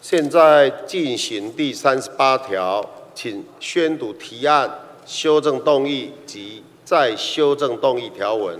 现在进行第三十八条，请宣读提案、修正动议及再修正动议条文。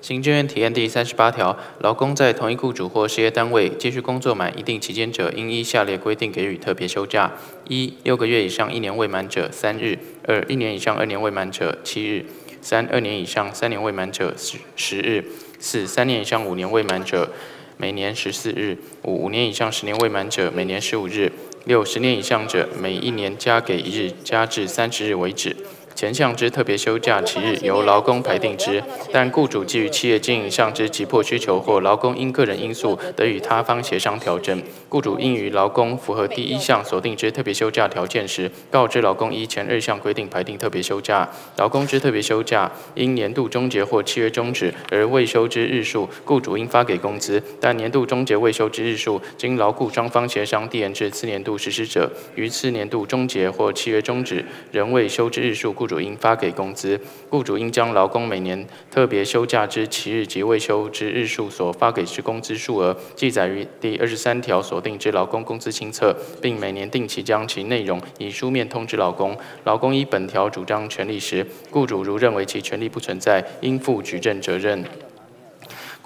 行政院提案第三十八条，劳工在同一雇主或事业单位继续工作满一定期间者，应依下列规定给予特别休假：一、六个月以上一年未满者三日；二、一年以上二年未满者七日；三、二年以上三年未满者十十日；四、三年以上五年未满者每年十四日；五、五年以上十年未满者每年十五日；六、十年以上者每一年加给一日，加至三十日为止。前项之特别休假期日由劳工排定之，但雇主基于企业经营上之急迫需求或劳工因个人因素得与他方协商调整，雇主应于劳工符合第一项所定之特别休假条件时，告知劳工依前二项规定排定特别休假。劳工之特别休假因年度终结或契约终止而未休之日数，雇主应发给工资；但年度终结未休之日数，经劳雇双方协商递延至次年度实施者，于次年度终结或契约终止仍未休之日数，雇主应发给工资，雇主应将劳工每年特别休假之七日及未休之日数所发给之工资数额，记载于第二十三条所定之劳工工资清册，并每年定期将其内容以书面通知劳工。劳工依本条主张权利时，雇主如认为其权利不存在，应负举证责任。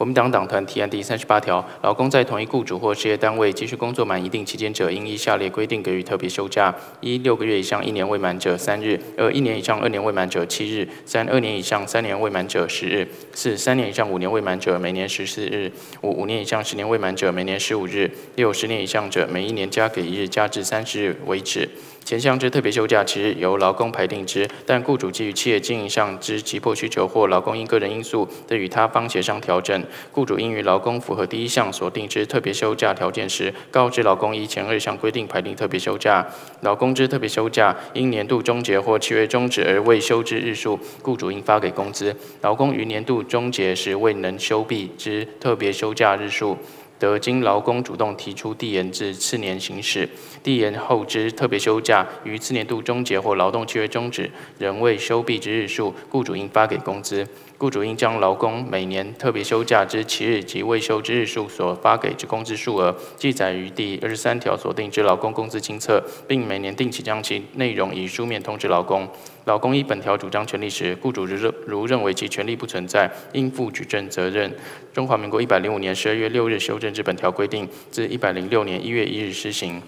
国民党党团提案第三十八条，劳工在同一雇主或事业单位继续工作满一定期间者，应依下列规定给予特别休假：一、六个月以上一年未满者三日；二、一年以上二年未满者七日；三、二年以上三年未满者十日；四、三年以上五年未满者每年十四日；五、五年以上十年未满者每年十五日；六、十年以上者每一年加给一日，加至三十日为止。前项之特别休假期日由劳工排定之，但雇主基于企业经营上之急迫需求或劳工因个人因素得与他方协商调整，雇主应于劳工符合第一项所定之特别休假条件时，告知劳工依前二项规定排定特别休假。劳工之特别休假因年度终结或契约终止而未休之日数，雇主应发给工资。劳工于年度终结时未能休毕之特别休假日数，得经劳工主动提出递延至次年行使，递延后之特别休假于次年度终结或劳动契约终止仍未休毕之日数，雇主应发给工资。雇主应将劳工每年特别休假之七日及未休之日数所发给之工资数额，记载于第二十三条所定之劳工工资清册，并每年定期将其内容以书面通知劳工。劳工依本条主张权利时，雇主如认如认为其权利不存在，应负举证责任。中华民国一百零五年十二月六日修正之本条规定，自一百零六年一月一日施行。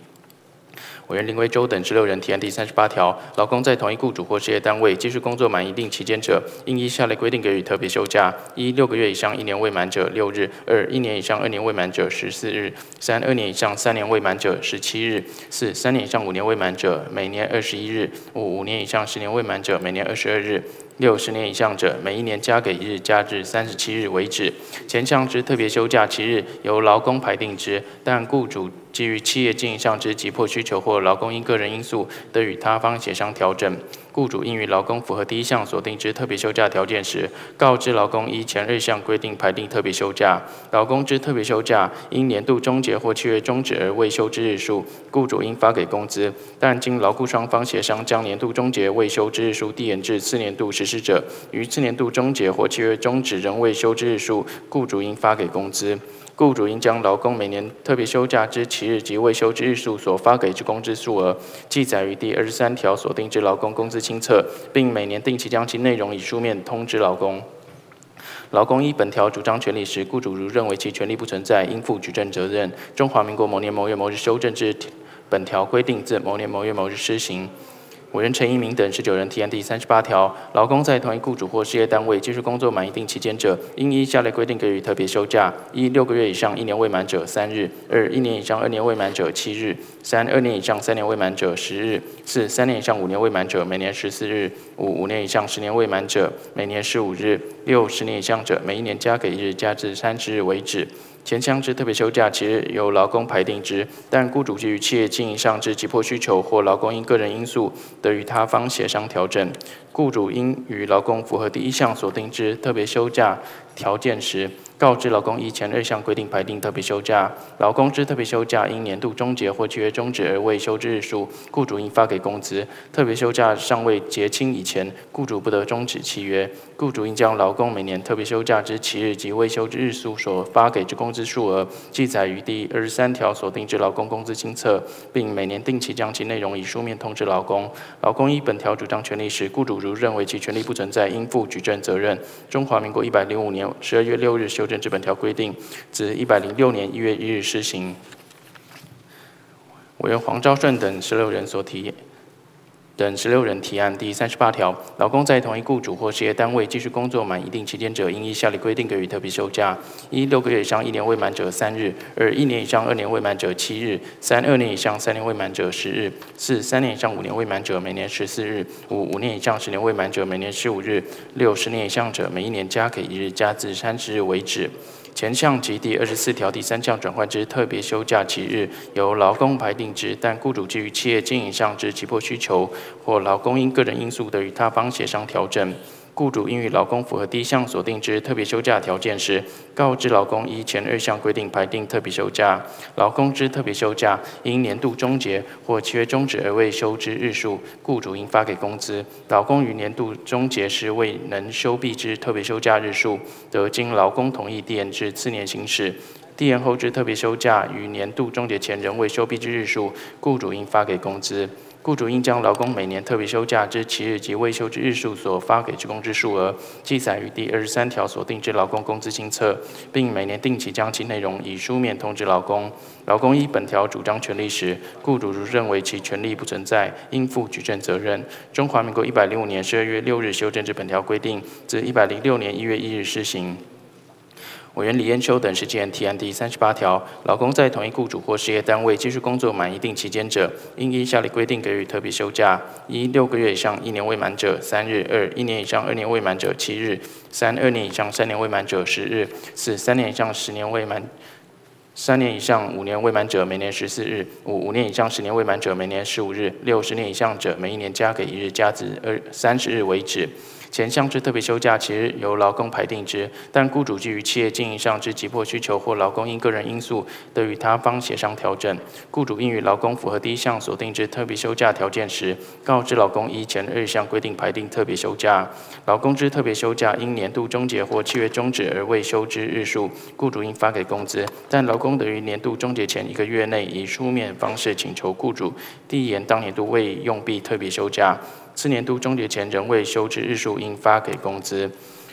委员林维洲等十六人提案第三十八条，劳工在同一雇主或事业单位继续工作满一定期间者，应依下列规定给予特别休假：一、六个月以上一年未满者六日；二、一年以上二年未满者十四日；三、二年以上三年未满者十七日；四、三年以上五年未满者每年二十一日；五、五年以上十年未满者每年二十二日；六、十年以上者每一年加给一日，加至三十七日为止。前项之特别休假期日由劳工排定之，但雇主基于企业经营上之急迫需求或劳工因个人因素，得与他方协商调整。雇主应于劳工符合第一项所定之特别休假条件时，告知劳工依前二项规定排定特别休假。劳工之特别休假因年度终结或契约终止而未休之日数，雇主应发给工资。但经劳雇双方协商将年度终结未休之日数递延至次年度实施者，于次年度终结或契约终止仍未休之日数，雇主应发给工资。雇主应将劳工每年特别休假之其日及未休之日数所发给之工资数额，记载于第二十三条所定之劳工工资清册，并每年定期将其内容以书面通知劳工。劳工依本条主张权利时，雇主如认为其权利不存在，应负举证责任。中华民国某年某月某日修正之本条规定，自某年某月某日施行。委员陈一鸣等十九人提案第三十八条，劳工在同一雇主或事业单位继续工作满一定期间者，应依下列规定给予特别休假：一、六个月以上一年未满者三日；二、一年以上二年未满者七日；三、二年以上三年未满者十日；四、三年以上五年未满者每年十四日；五、五年以上十年未满者每年十五日；六、十年以上者每一年加给一日，加至三十日为止。前项之特别休假其实由劳工排定之，但雇主基于企业经营上之急迫需求或劳工因个人因素，得与他方协商调整。雇主应与劳工符合第一项所定之特别休假条件时，告知劳工依前二项规定排定特别休假。劳工之特别休假因年度终结或契约终止而未休之日数，雇主应发给工资。特别休假尚未结清以前，雇主不得终止契约。雇主应将劳工每年特别休假之起日及未休之日数所发给之工资数额，记载于第二十三条所定之劳工工资清册，并每年定期将其内容以书面通知劳工。劳工依本条主张权利时，雇主如认为其权利不存在，应负举证责任。中华民国一百零五年十二月六日修正这本条规定，自一百零六年一月一日施行。委员黄昭顺等十六人所提。等十六人提案第三十八条，劳工在同一雇主或事业单位继续工作满一定期间者，应依下列规定给予特别休假：一、六个月以上一年未满者三日；二、一年以上二年未满者七日；三、二年以上三年未满者十日；四、三年以上五年未满者每年十四日；五、五年以上十年未满者每年十五日；六、十年以上者每一年加给一日，加至三十日为止。前项及第二十四条第三项转换之特别休假期日，由劳工排定之，但雇主基于企业经营上之急迫需求，或劳工因个人因素得与他方协商调整。雇主应与劳工符合第一项所定之特别休假条件时，告知劳工依前二项规定排定特别休假。劳工之特别休假因年度终结或契约终止而未休之日数，雇主应发给工资。劳工于年度终结时未能休毕之特别休假日数，得经劳工同意递延至次年行使。递延后之特别休假于年度终结前仍未休毕之日数，雇主应发给工资。雇主应将劳工每年特别休假之期日及未休之日数所发给之工资数额，记载于第二十三条所定之劳工工资清册，并每年定期将其内容以书面通知劳工。劳工依本条主张权利时，雇主如认为其权利不存在，应负举证责任。中华民国一百零五年十二月六日修正之本条规定，自一百零六年一月一日施行。委员李彦秋等十件提案第三十八条，劳工在同一雇主或事业单位继续工作满一定期间者，应依下列规定给予特别休假：一、六个月以上一年未满者三日；二、一年以上二年未满者七日；三、二年以上三年未满者十日；四、三年以上十年未满三年以上五年未满者每年十四日；五、五年以上十年未满者每年十五日；六、十年以上者每一年加给一日，加至二三十日为止。前项之特别休假其日由劳工排定之，但雇主基于企业经营上之急迫需求或劳工因个人因素得与他方协商调整。雇主应与劳工符合第一项所定之特别休假条件时，告知劳工依前二项规定排定特别休假。劳工之特别休假因年度终结或契约终止而未休之日数，雇主应发给工资，但劳工得于年度终结前一个月内以书面方式请求雇主递延当年度未用毕特别休假。次年度终结前仍未休之日数，应发给工资。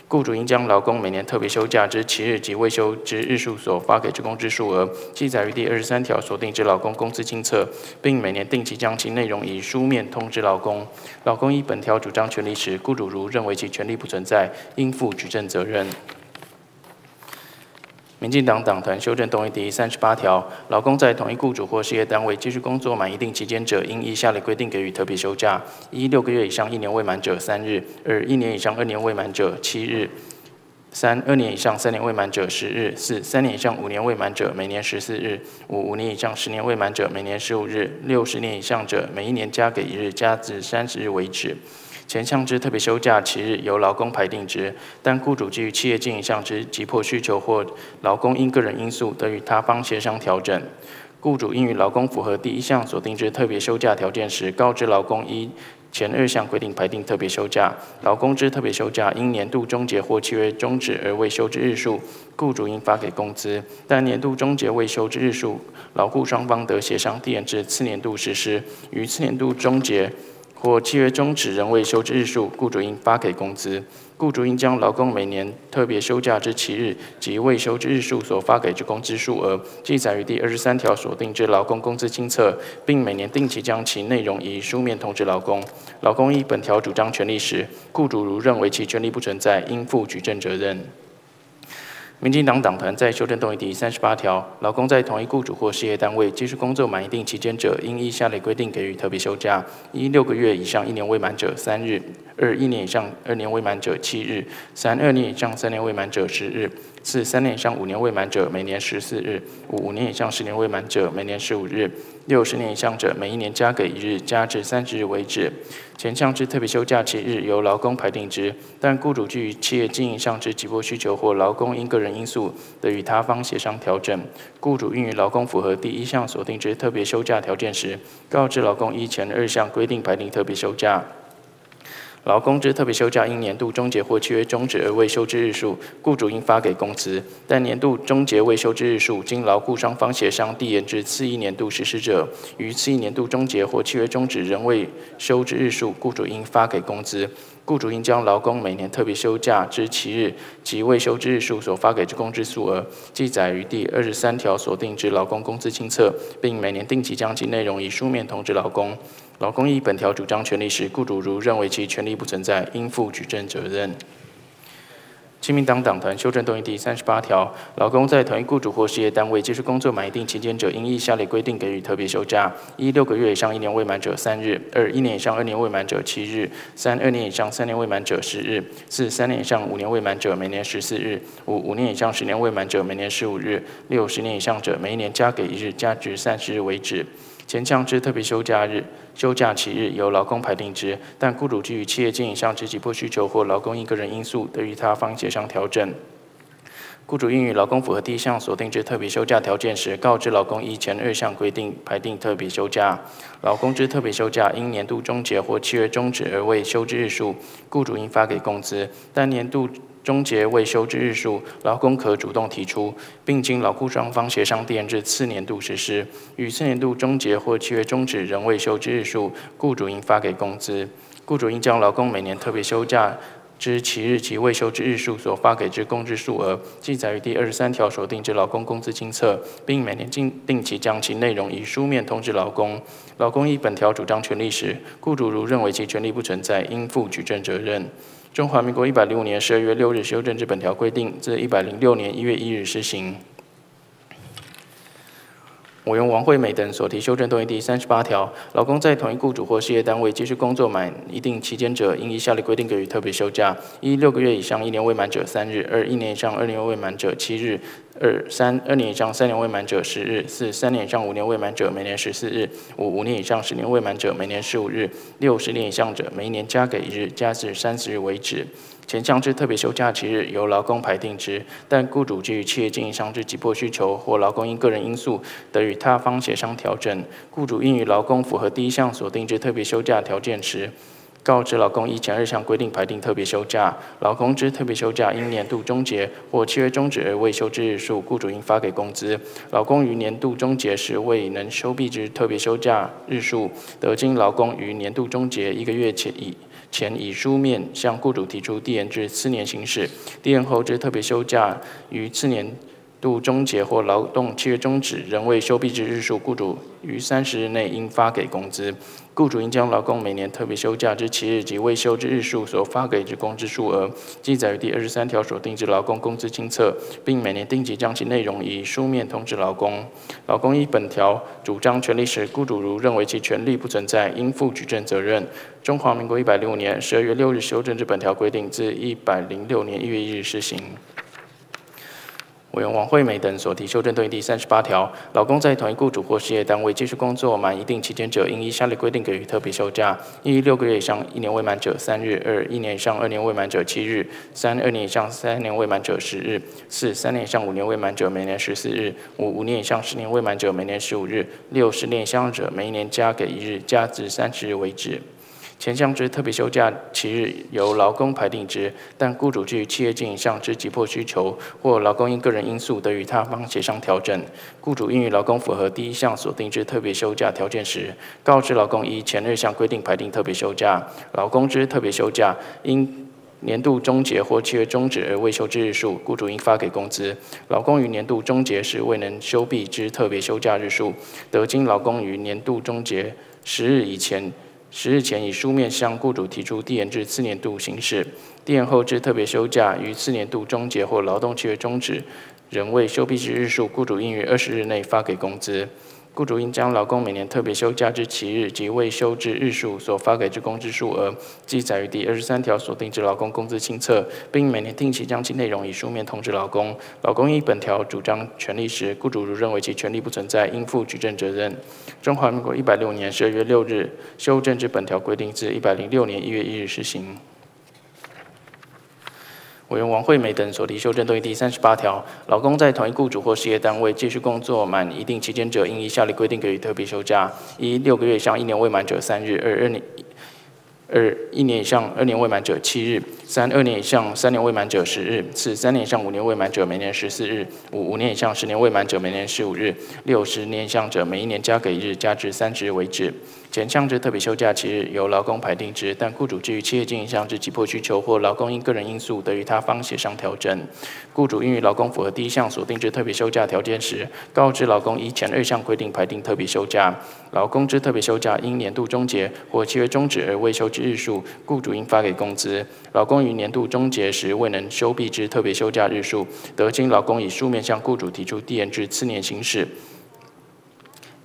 雇主应将劳工每年特别休假之七日及未休之日数所发给职工之数额，记载于第二十三条所定之劳工工资清册，并每年定期将其内容以书面通知劳工。劳工依本条主张权利时，雇主如认为其权利不存在，应负举证责任。民进党党团修正动议第三十八条，劳工在同一雇主或事业单位继续工作满一定期间者，应依下列规定给予特别休假：一、六个月以上一年未满者三日；二、一年以上二年未满者七日；三、二年以上三年未满者十日；四、三年以上五年未满者每年十四日；五、五年以上十年未满者每年十五日；六、十年以上者每一年加给一日，加至三十日为止。前项之特别休假其日由劳工排定之，但雇主基于企业经营上之急迫需求或劳工因个人因素得与他方协商调整。雇主应与劳工符合第一项所定之特别休假条件时，告知劳工依前二项规定排定特别休假。劳工之特别休假因年度终结或契约终止而未休之日数，雇主应发给工资，但年度终结未休之日数，劳雇双方得协商递延至次年度实施。于次年度终结。或契约终止仍未休之日数，雇主应发给工资。雇主应将劳工每年特别休假之期日及未休之日数所发给之工资数额，记载于第二十三条所定之劳工工资清册，并每年定期将其内容以书面通知劳工。劳工依本条主张权利时，雇主如认为其权利不存在，应负举证责任。民进党党团在修正动议第三十八条，老公在同一雇主或事业单位继续工作满一定期间者，应依下列规定给予特别休假：一、六个月以上一年未满者三日；二一年以上二年未满者七日；三二年以上三年未满者十日；四三年以上五年未满者每年十四日；五五年以上十年未满者每年十五日；六十年以上者每一年加给一日，加至三十日为止。前项之特别休假期日由劳工排定之，但雇主基于企业经营上之急迫需求或劳工因个人因素得与他方协商调整。雇主应于劳工符合第一项所定之特别休假条件时，告知劳工依前二项规定排定特别休假。劳工之特别休假因年度终结或契约终止而未休之日数，雇主应发给工资。但年度终结未休之日数，经劳雇双方协商递延至次一年度实施者，于次一年度终结或契约终止仍未休之日数，雇主应发给工资。雇主应将劳工每年特别休假之期日及未休之日数所发给之工资数额，记载于第二十三条所定之劳工工资清册，并每年定期将其内容以书面通知劳工。劳工依本条主张权利时，雇主如认为其权利不存在，应负举证责任。亲民党党团修正动议第三十八条，劳工在同一雇主或事业单位接续工作满一定期间者，应依下列规定给予特别休假：一、六个月以上一年未满者三日；二、一年以上二年未满者七日；三、二年以上三年未满者十日；四、三年以上五年未满者每年十四日；五、五年以上十年未满者每年十五日；六、十年以上者每一年加给一日，加至三十日为止。前项之特别休假日、休假期日由劳工排定之，但雇主基于企业经营上之急迫需求或劳工因个人因素，得与他方协商调整。雇主应与劳工符合第一项所定之特别休假条件时，告知劳工依前二项规定排定特别休假。劳工之特别休假因年度终结或契约终止而未休之日数，雇主应发给工资。但年度终结未休之日数，劳工可主动提出，并经劳雇双方协商垫至次年度实施。与次年度终结或契约终止仍未休之日数，雇主应发给工资。雇主应将劳工每年特别休假之期日及未休之日数所发给之工资数额，记载于第二十三条所定之劳工工资清册，并每年定定期将其内容以书面通知劳工。劳工依本条主张权利时，雇主如认为其权利不存在，应负举证责任。中华民国一百零五年十二月六日修正之本条规定，自一百零六年一月一日施行。我用王惠美等所提修正动议第三十八条，劳工在同一雇主或事业单位继续工作满一定期间者，应依下列规定给予特别休假：一、六个月以上一年未满者三日；二、一年以上二年未满者七日；二、三、二年以上三年未满者十日；四、三年以上五年未满者每年十四日；五、五年以上十年未满者每年十五日；六、十年以上者每一年加给一日，加至三十日为止。前项之特别休假期日由劳工排定之，但雇主基于企业经营上之急迫需求或劳工因个人因素得与他方协商调整。雇主应与劳工符合第一项所定之特别休假条件时，告知劳工依前二项规定排定特别休假。劳工之特别休假因年度终结或契约终止而未休之日数，雇主应发给工资。劳工于年度终结时未能休毕之特别休假日数，得经劳工于年度终结一个月前以前以书面向雇主提出递延至次年行使，递延后之特别休假于次年度终结或劳动契约终止仍未休毕之日数，雇主于三十日内应发给工资。雇主应将劳工每年特别休假之期日及未休之日数所发给之工资数额，记载于第二十三条所定之劳工工资清册，并每年定期将其内容以书面通知劳工。劳工依本条主张权利时，雇主如认为其权利不存在，应负举证责任。中华民国一百零五年十二月六日修正之本条规定，自一百零六年一月一日施行。委员王惠美等所提修正对第三十八条，劳工在同一雇主或事业单位继续工作满一定期间者，应依下列规定给予特别休假：一、六个月以上一年未满者三日；二、一年以上二年未满者七日；三、二年以上三年未满者十日；四、三年以上五年未满者每年十四日；五、五年以上十年未满者每年十五日；六、十年以上者每一年加给一日，加至三十日为止。前项之特别休假期日由劳工排定之，但雇主基于企业经营上之急迫需求或劳工因个人因素得与他方协商调整。雇主应与劳工符合第一项所定之特别休假条件时，告知劳工依前二项规定排定特别休假。劳工之特别休假因年度终结或契约终止而未休之日数，雇主应发给工资。劳工于年度终结时未能休毕之特别休假日数，得经劳工于年度终结十日以前。十日前以书面向雇主提出递延至次年度行使，递延后至特别休假于次年度终结或劳动契约终止仍未休毕之日数，雇主应于二十日内发给工资。雇主应将劳工每年特别休假之期日及未休之日数所发给之工资数额，记载于第二十三条所定之劳工工资清册，并每年定期将其内容以书面通知劳工。劳工依本条主张权利时，雇主如认为其权利不存在，应负举证责任。中华民国一百六年十二月六日修正至本条规定，至一百零六年一月一日施行。委员王惠美等所提修正动议第三十八条，劳工在同一雇主或事业单位继续工作满一定期间者，应依下列规定给予特别休假：一、六个月以上一年未满者三日；二、二年二一年以上二年未满者七日；三、二年以上三年未满者十日；四、三年以上五年未满者每年十四日；五、五年以上十年未满者每年十五日；六、十年以上者每一年加给一日，加至三十日为止。前项之特别休假期日由劳工排定之，但雇主基于企业经营上之急迫需求或劳工因个人因素得与他方协商调整。雇主应于劳工符合第一项所定之特别休假条件时，告知劳工依前二项规定排定特别休假。劳工之特别休假因年度终结或契约终止而未休之日数，雇主应发给工资。劳工于年度终结时未能休毕之特别休假日数，得经劳工以书面向雇主提出递延至次年行使。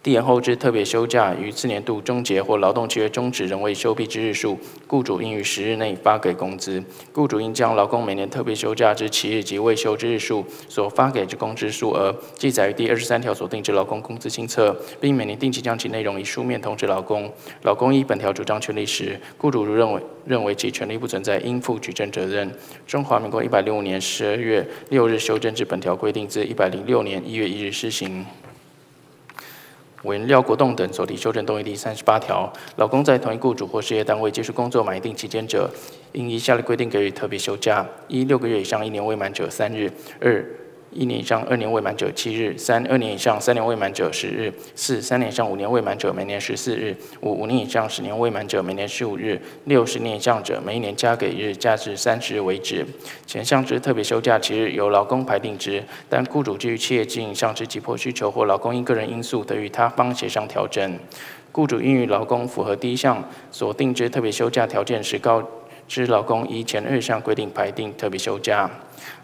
递延后之特别休假于次年度终结或劳动契约终止仍未休毕之日数，雇主应于十日内发给工资。雇主应将劳工每年特别休假之期日及未休之日数所发给之工资数额，记载于第二十三条所定之劳工工资清册，并每年定期将其内容以书面通知劳工。劳工依本条主张权利时，雇主如认为认为其权利不存在，应负举证责任。中华民国一百零五年十二月六日修正至本条规定，自一百零六年一月一日施行。委员廖国栋等所提修正动议第三十八条，老公在同一雇主或事业单位接受工作满一定期间者，应依下列规定给予特别休假：一、六个月以上一年未满者三日；二、一年以上二年未满者七日；三、二年以上三年未满者十日；四、三年以上五年未满者每年十四日；五、五年以上十年未满者每年十五日；六、十年以上者每一年加给日，加至三十日为止。前项之特别休假七日由劳工排定之，但雇主基于企业经营上之急迫需求或劳工因个人因素得与他方协商调整。雇主应与劳工符合第一项所定之特别休假条件时，告知劳工依前二项规定排定特别休假。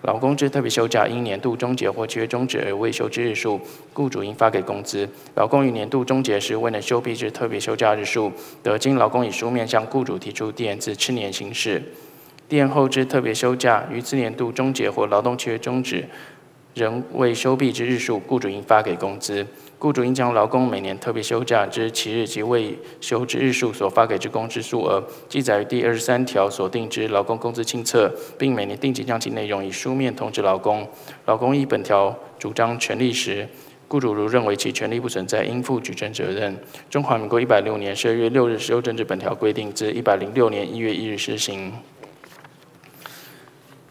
劳工之特别休假因年度终结或契约终止而未休之日数，雇主应发给工资。劳工于年度终结时未能休毕之特别休假日数，得经劳工以书面向雇主提出递延至次年行事。递延后之特别休假于次年度终结或劳动契约终止仍未休毕之日数，雇主应发给工资。雇主应将劳工每年特别休假之期日及未休之日数所发给之工资数额，记载于第二十三条所定之劳工工资清册，并每年定期将其内容以书面通知劳工。劳工依本条主张权利时，雇主如认为其权利不存在，应负举证责任。中华民国一百六年十二月六日修正至本条规定，自一百零六年一月一日施行。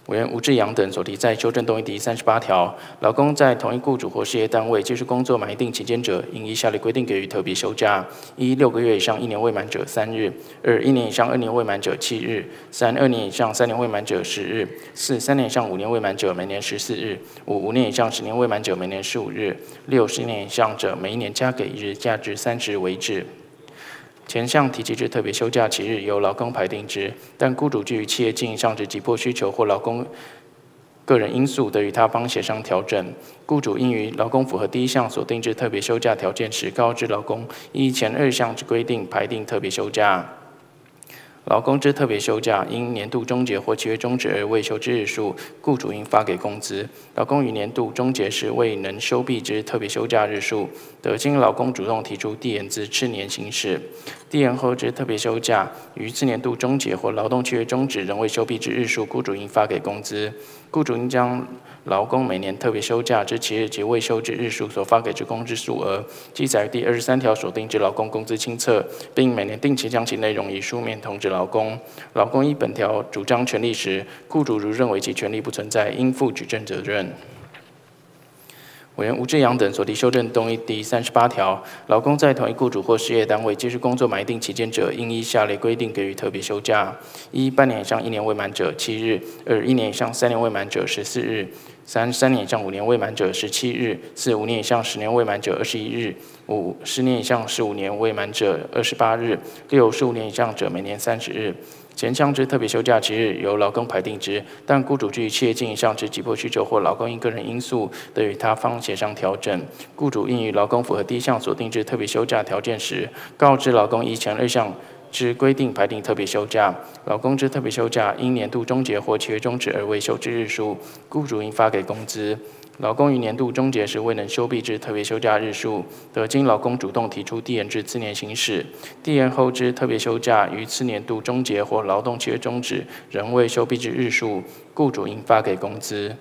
委员吴志阳等所提在修正动议第三十八条，劳工在同一雇主或事业单位继续工作满一定期间者，应依下列规定给予特别休假：一、六个月以上一年未满者三日；二、一年以上二年未满者七日；三、二年以上三年未满者十日；四、三年以上五年未满者每年十四日；五、五年以上十年未满者每年十五日；六、十年以上者每一年加给一日，价值三十日为止。前项提及之特别休假期日由劳工排定之，但雇主基于企业经营上之急迫需求或劳工个人因素得与他方协商调整。雇主应于劳工符合第一项所定制特别休假条件时，告知劳工依前二项之规定排定特别休假。劳工之特别休假因年度终结或契约终止而未休之日数，雇主应发给工资。劳工于年度终结时未能休毕之特别休假日数，得经劳工主动提出递延至次年行使。递延后之特别休假于次年度终结或劳动契约终止仍未休毕之日数，雇主应发给工资。雇主应将劳工每年特别休假之期日及未休之日数所发给之工资数额，记载第二十三条所定之劳工工资清册，并每年定期将其内容以书面通知劳工。劳工依本条主张权利时，雇主如认为其权利不存在，应负举证责任。委员吴志阳等所提修正动议第三十八条，劳工在同一雇主或事业单位继续工作满一定期间者，应依下列规定给予特别休假：一、半年以上一年未满者七日；二、一年以上三年未满者十四日；三、三年以上五年未满者十七日；四、五年以上十年未满者二十一日；五、十年以上十五年未满者二十八日；六、十五年以上者每年三十日。前项之特别休假期日由劳工排定之，但雇主基于企业经营上之急迫需求或劳工因个人因素得与他方协商调整。雇主应于劳工符合第一项所定之特别休假条件时，告知劳工依前二项之规定排定特别休假。劳工之特别休假因年度终结或契约终止而未休之日数，雇主应发给工资。劳工于年度终结时未能休毕之特别休假日数，得经劳工主动提出递延至次年行使；递延后之特别休假于次年度终结或劳动契约终止仍未休毕之日数，雇主应发给工资。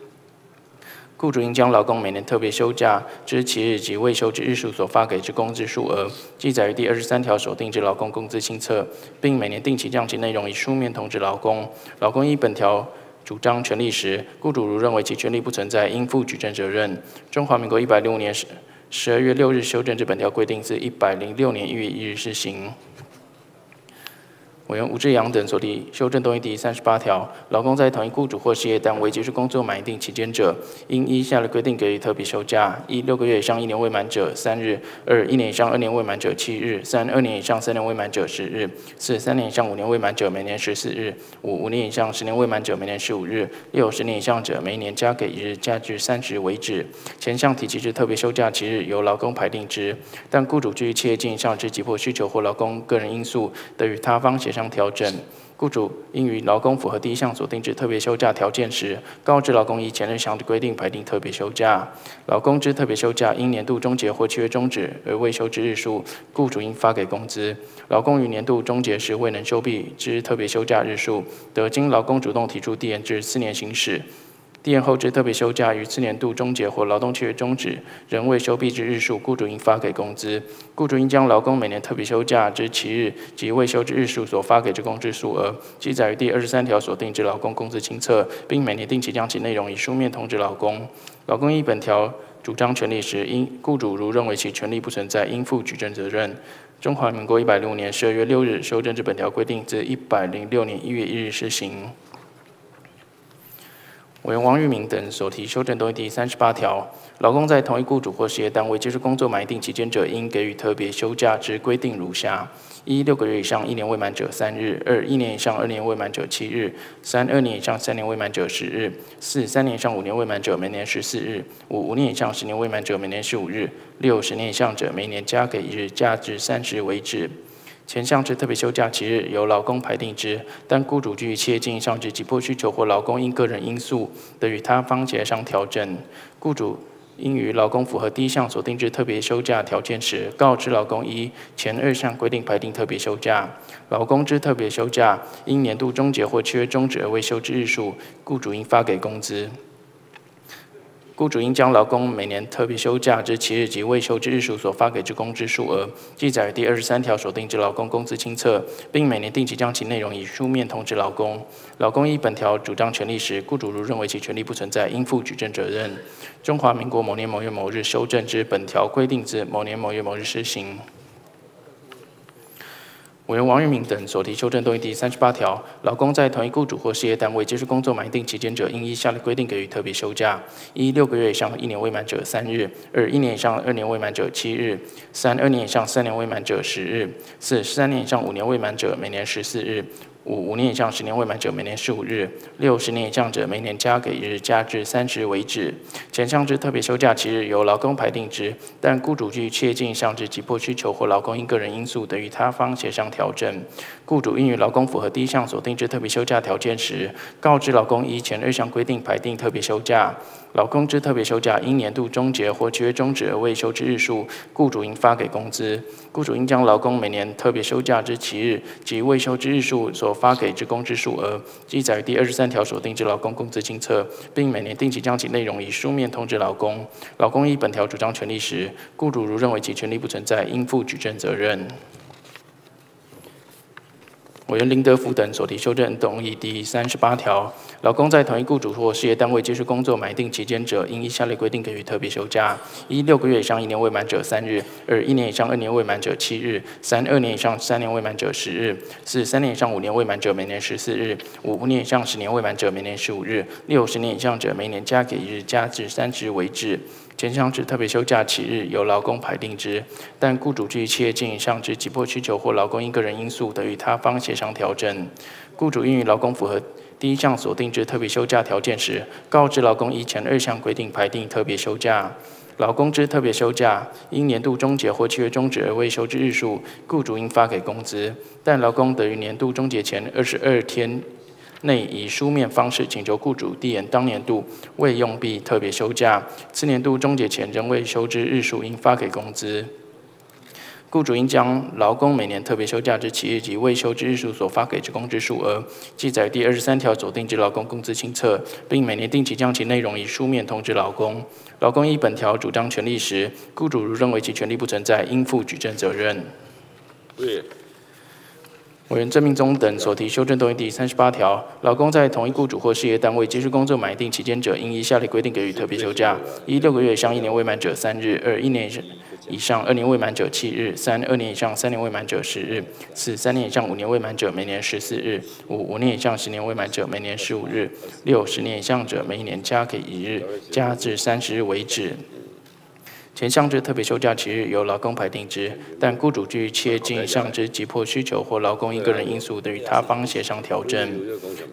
雇主应将劳工每年特别休假之期日及未休之日数所发给之工资数额，记载于第二十三条所定之劳工工资清册，并每年定期将其内容以书面通知劳工。劳工依本条。主张权利时，雇主如认为其权利不存在，应负举证责任。中华民国一百零五年十十二月六日修正之本条规定，自一百零六年一月一日施行。委员吴志阳等所提修正动议第三十八条，劳工在同一雇主或事业单位结束工作满一定期间者，应依下列规定给予特别休假：一、六个月以上一年未满者三日；二、一年以上二年未满者七日；三、二年以上三年未满者十日；四、三年以上五年未满者每年十四日；五、五年以上十年未满者每年十五日；六、十年以上者每年加给一日，加至三十为止。前项提及之特别休假期日由劳工排定之，但雇主基于企业经营上之急迫需求或劳工个人因素，得与他方协商。调整，雇主应于劳工符合第一项所定制特别休假条件时，告知劳工依前任项的规定排定特别休假。劳工之特别休假因年度终结或契约终止而未休之日数，雇主应发给工资。劳工于年度终结时未能休毕之特别休假日数，得经劳工主动提出递延至四年行使。递延后之特别休假于次年度终结或劳动契约终止仍未休毕之日数，雇主应发给工资。雇主应将劳工每年特别休假之期日及未休之日数所发给之工资数额，记载于第二十三条所定之劳工工资清册，并每年定期将其内容以书面通知劳工。劳工依本条主张权利时，应雇主如认为其权利不存在，应负举证责任。中华民国一百零五年十二月六日修正之本条规定，自一百零六年一月一日施行。委员王玉明等所提修正动议第三十八条，劳工在同一雇主或事业单位接受工作满一定期间者，应给予特别休假之规定如下：一、六个月以上一年未满者三日；二、一年以上二年未满者七日；三、二年以上三年未满者十日；四、三年以上五年未满者每年十四日；五、五年以上十年未满者每年十五日；六、十年以上者每年加给一日，加至三十日为止。前项之特别休假期日由劳工排定之，但雇主基于企业经营上之急迫需求或劳工因个人因素得与他方协商调整。雇主应于劳工符合第一项所定之特别休假条件时，告知劳工依前二项规定排定特别休假。劳工之特别休假因年度终结或契约终止而未休之日数，雇主应发给工资。雇主应将劳工每年特别休假之七日及未休之日数所发给之工资数额，记载第二十三条所定之劳工工资清册，并每年定期将其内容以书面通知劳工。劳工依本条主张权利时，雇主如认为其权利不存在，应负举证责任。中华民国某年某月某日修正之本条规定自某年某月某日施行。委员王玉明等所提修正动议第三十八条，老公在同一雇主或事业单位接受工作满一定期间者，应依下列规定给予特别休假：一、六个月以上一年未满者三日；二、一年以上二年未满者七日；三、二年以上三年未满者十日；四、三年以上五年未满者每年十四日。五五年以上十年未满者每年十五日，六十年以上者每年加给一日，加至三十为止。前项之特别休假期日由劳工排定之，但雇主基于企业经营上之急迫需求或劳工因个人因素得与他方协商调整。雇主应与劳工符合第一项所定之特别休假条件时，告知劳工依前二项规定排定特别休假。劳工之特别休假因年度终结或契约终止而未休之日数，雇主应发给工资。雇主应将劳工每年特别休假之期日及未休之日数所发给之工资数额，记载于第二十三条所定之劳工工资清册，并每年定期将其内容以书面通知劳工。劳工依本条主张权利时，雇主如认为其权利不存在，应负举证责任。委员林德福等所提修正动议第三十八条，劳工在同一雇主或事业单位继续工作满一定期间者，应依下列规定给予特别休假：一、六个月以上一年未满者三日；二、一年以上二年未满者七日；三、二年以上三年未满者十日；四、三年以上五年未满者每年十四日；五、五年以上十年未满者每年十五日；六、十年以上者每年加给一日，加至三十日为止。前项指特别休假起日由劳工排定之，但雇主基于企业经营上之急迫需求或劳工因个人因素得与他方协商调整。雇主应与劳工符合第一项所定之特别休假条件时，告知劳工依前二项规定排定特别休假。劳工之特别休假因年度终结或契约终止而未休之日数，雇主应发给工资，但劳工得于年度终结前二十二天。内以书面方式请求雇主递延当年度未用毕特别休假，次年度终结前仍未休之日数，应发给工资。雇主应将劳工每年特别休假之起日及未休之日数所发给之工资数额，记载第二十三条所定之劳工工资清册，并每年定期将其内容以书面通知劳工。劳工依本条主张权利时，雇主如认为其权利不存在，应负举证责任。委员郑明忠等所提修正动议第三十八条，劳工在同一雇主或事业单位继续工作满一定期间者，应依下列规定给予特别休假：一、六个月以上一年未满者三日；二、一年以上二年未满者七日；三、二年以上三年未满者十日；四、三年以上五年未满者每年十四日；五、五年以上十年未满者每年十五日；六、十年以上者每一年加给一日，加至三十日为止。前项之特别休假期日由劳工排定之，但雇主基于企业经营上之急迫需求或劳工因个人因素得与他方协商调整。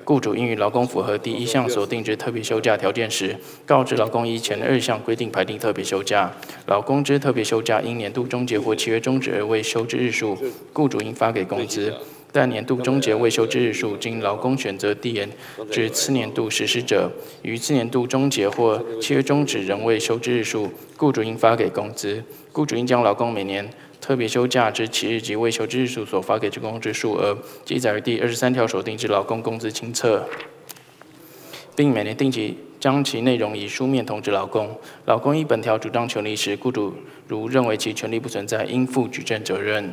雇主应与劳工符合第一项所定之特别休假条件时，告知劳工依前二项规定排定特别休假。劳工之特别休假因年度终结或契约终止而未休之日数，雇主应发给工资。但年度终结未休之日数，经劳工选择递延至次年度实施者，于次年度终结或契约终止仍未休之日数，雇主应发给工资。雇主应将劳工每年特别休假之起日及未休之日数所发给之工资数额，记载于第二十三条所定之劳工工资清册，并每年定期将其内容以书面通知劳工。劳工依本条主张权利时，雇主如认为其权利不存在，应负举证责任。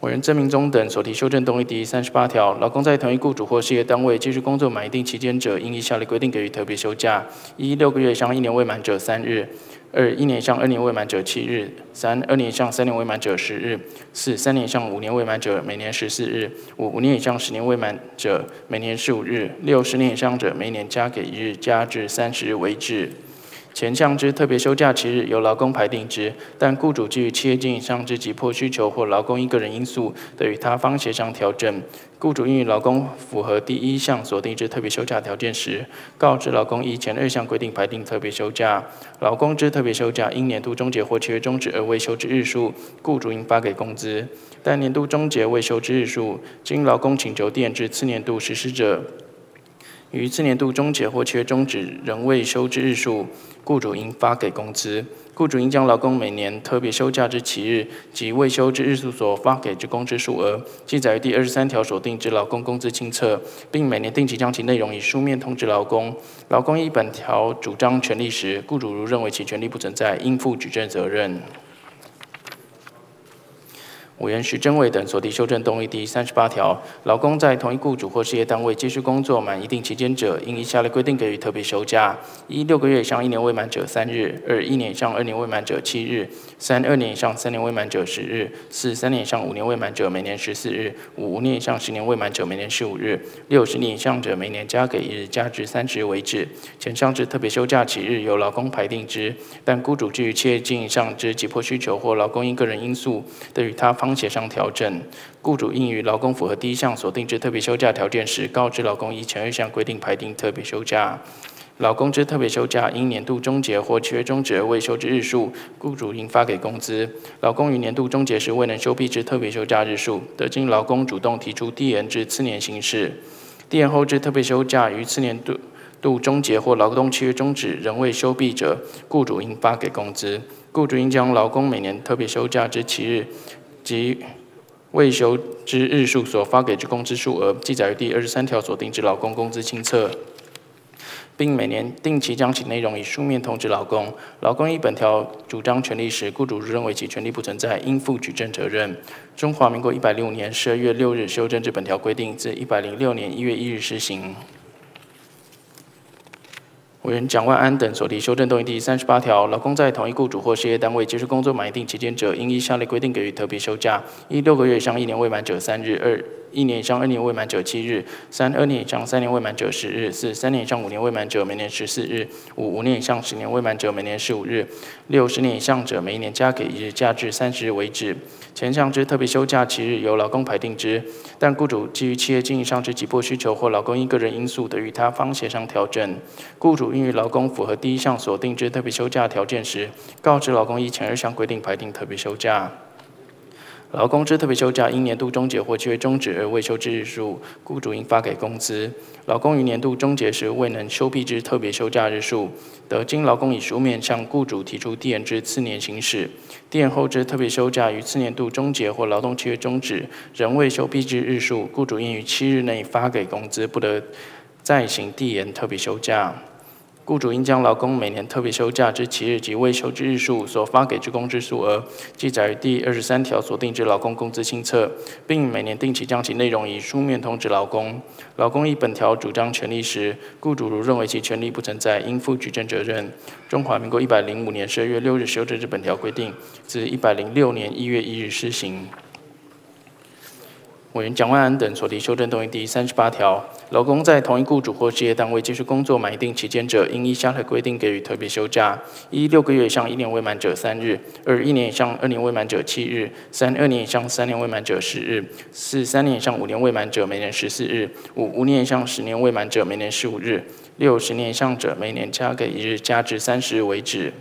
委员郑明忠等所提修正动议第三十八条，劳工在同一雇主或事业单位继续工作满一定期间者，应依下列规定给予特别休假：一、六个月以上一年未满者三日；二、一年以上二年未满者七日；三、二年以上三年未满者十日；四、三年以上五年未满者每年十四日；五、五年以上十年未满者每年十五日；六、十年以上者每年加给一日，加至三十日为止。前项之特别休假期日由劳工排定之，但雇主基于企业经营上之急迫需求或劳工因个人因素，得与他方协商调整。雇主应与劳工符合第一项所定之特别休假条件时，告知劳工依前二项规定排定特别休假。劳工之特别休假因年度终结或契约终止而未休之日数，雇主应发给工资。但年度终结未休之日数，经劳工请求垫至次年度实施者，于次年度终结或契约终止仍未休之日数，雇主应发给工资。雇主应将劳工每年特别休假之期日及未休之日数所发给之工资数额，记载于第二十三条所定之劳工工资清册，并每年定期将其内容以书面通知劳工。劳工依本条主张权利时，雇主如认为其权利不存在，应负举证责任。委员徐正伟等所提修正动议第三十八条，劳工在同一雇主或事业单位继续工作满一定期间者，应依下列规定给予特别休假：一、六个月以上一年未满者三日；二、一年以上二年未满者七日；三、二年以上三年未满者十日；四、三年以上五年未满者每年十四日；五、五年以上十年未满者每年十五日；六、十年以上者每年加给一日，加至三十日为止。前项之特别休假起日由劳工排定之，但雇主基于企业经营上之急迫需求或劳工因个人因素，得与他方协商调整。雇主应于劳工符合第一项所定之特别休假条件时，告知劳工依前二项规定排定特别休假。劳工之特别休假因年度终结或契约终止而未休之日数，雇主应发给工资。劳工于年度终结时未能休毕之特别休假日数，得经劳工主动提出递延至次年行事。递延后之特别休假于次年度度终结或劳动契约终止仍未休毕者，雇主应发给工资。雇主应将劳工每年特别休假之期日及未休之日数所发给之工资数额，记载于第二十三条所定之劳工工资清册，并每年定期将其内容以书面通知劳工。劳工依本条主张权利时，雇主认为其权利不存在，应负举证责任。中华民国一百零五年十二月六日修正至本条规定，自一百零六年一月一日施行。委员蒋万安等所提修正动议第三十八条，劳工在同一雇主或事业单位结束工作满一定期间者，应依下列规定给予特别休假：一、六个月以上一年未满者三日；二、一年以上二年未满者七日；三、二年以上三年未满者十日；四、三年以上五年未满者每年十四日；五、五年以上十年未满者每年十五日；六、十年以上者每一年加给一日，假至三十日为止。前项之特别休假期日由劳工排定之，但雇主基于企业经营上之急迫需求或劳工因个人因素得与他方协商调整。雇主应于劳工符合第一项所定之特别休假条件时，告知劳工依前二项规定排定特别休假。劳工之特别休假因年度终结或契约终止而未休之日数，雇主应发给工资。劳工于年度终结时未能休毕之特别休假日数，得经劳工以书面向雇主提出递延之次年行使。递延后之特别休假于次年度终结或劳动契约终止仍未休毕之日数，雇主应于七日内发给工资，不得再行递延特别休假。雇主应将劳工每年特别休假之期日及未休之日数所发给之工资数额，记载于第二十三条所定之劳工工资清册，并每年定期将其内容以书面通知劳工。劳工依本条主张权利时，雇主如认为其权利不存在，应负举证责任。中华民国一百零五年十二月六日修正之本条规定，自一百零六年一月一日施行。委员蒋万安等所提修正动议第三十八条，劳工在同一雇主或事业单位继续工作满一定期间者，应依下列规定给予特别休假：一、六个月以上一年未满者三日；二、一年以上二年未满者七日；三、二年以上三年未满者十日；四、三年以上五年未满者每年十四日；五、五年以上十年未满者每年十五日；六、十年以上者每年加给一日，加至三十日为止。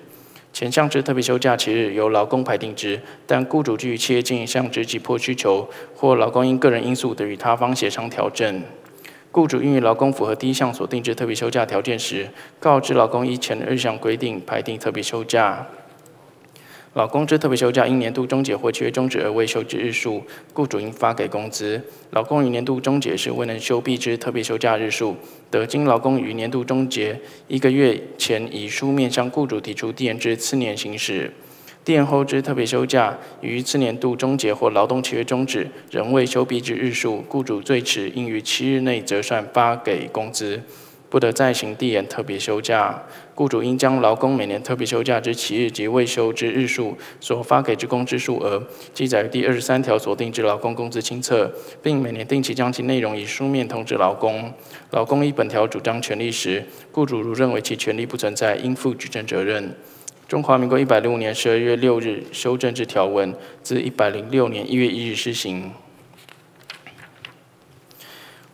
前项之特别休假期日由劳工排定之，但雇主基于企业经营上之急迫需求，或劳工因个人因素得与他方协商调整。雇主应于劳工符合第一项所定之特别休假条件时，告知劳工依前二项规定排定特别休假。劳工之特别休假因年度终结或契约终止而未休之日数，雇主应发给工资。劳工于年度终结时未能休毕之特别休假日数，得经劳工于年度终结一个月前以书面向雇主提出递延之次年行使。递延后之特别休假于次年度终结或劳动契约终止仍未休毕之日数，雇主最迟应于七日内折算发给工资。不得再行递延特别休假，雇主应将劳工每年特别休假之起日及未休之日数所发给之工资数额，记载于第二十三条所定之劳工工资清册，并每年定期将其内容以书面通知劳工。劳工依本条主张权利时，雇主如认为其权利不存在，应负举证责任。中华民国一百零五年十二月六日修正之条文，自一百零六年一月一日施行。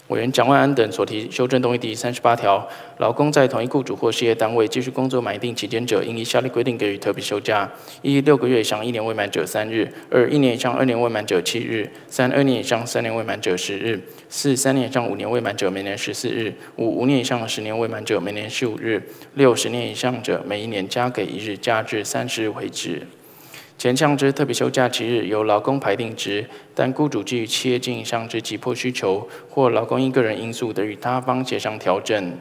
委员蒋万安等所提修正动议第三十八条，劳工在同一雇主或事业单位继续工作满一定期间者，应依下列规定给予特别休假：一、六个月以上一年未满者三日；二、一年以上二年未满者七日；三、二年以上三年未满者十日；四、三年以上五年未满者每年十四日；五、五年以上十年未满者每年十五日；六、十年以上者每一年加给一日，加至三十日为止。前项之特别休假期日由劳工排定之，但雇主基于企业经营上之急迫需求，或劳工因个人因素得与他方协商调整。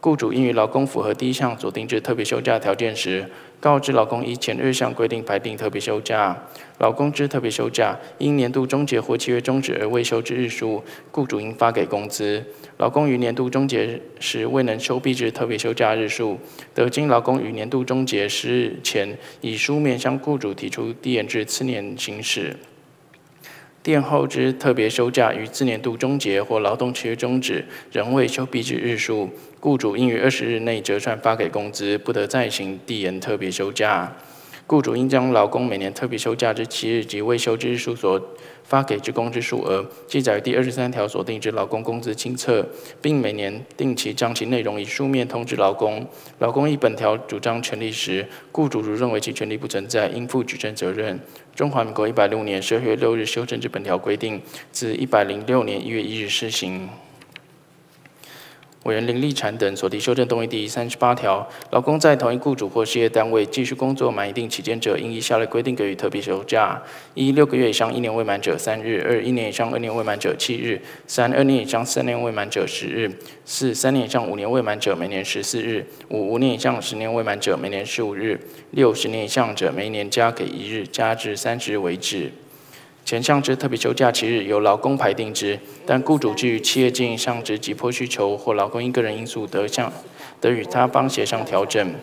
雇主应与劳工符合第一项所定制特别休假条件时，告知老公依前二项规定排定特别休假。老公之特别休假因年度终结或契约终止而未休之日数，雇主应发给工资。老公于年度终结时未能休毕之特别休假日数，得经劳工于年度终结十日前以书面向雇主提出递延至次年行使。垫后之特别休假于次年度终结或劳动契约终止仍未休毕之日数，雇主应于二十日内折算发给工资，不得再行递延特别休假。雇主应将劳工每年特别休假之七日及未休之日数所发给之工资数额，记载于第二十三条所定之劳工工资清册，并每年定期将其内容以书面通知劳工。劳工依本条主张权利时，雇主如认为其权利不存在，应负举证责任。中华民国一百六年十二月六日修正之本条规定，自一百零六年一月一日施行。委员林立产等所提修正动议第三十八条，劳工在同一雇主或事业单位继续工作满一定期间者，应依下列规定给予特别休假：一、六个月以上一年未满者三日；二、一年以上二年未满者七日；三、二年以上三年未满者十日；四、三年以上五年未满者每年十四日；五、五年以上十年未满者每年十五日；六、十年以上者每年加给一日，加至三十日为止。前项之特别休假期日由劳工排定之，但雇主基于企业经营上之急迫需求或劳工因个人因素得向得与他方协商调整。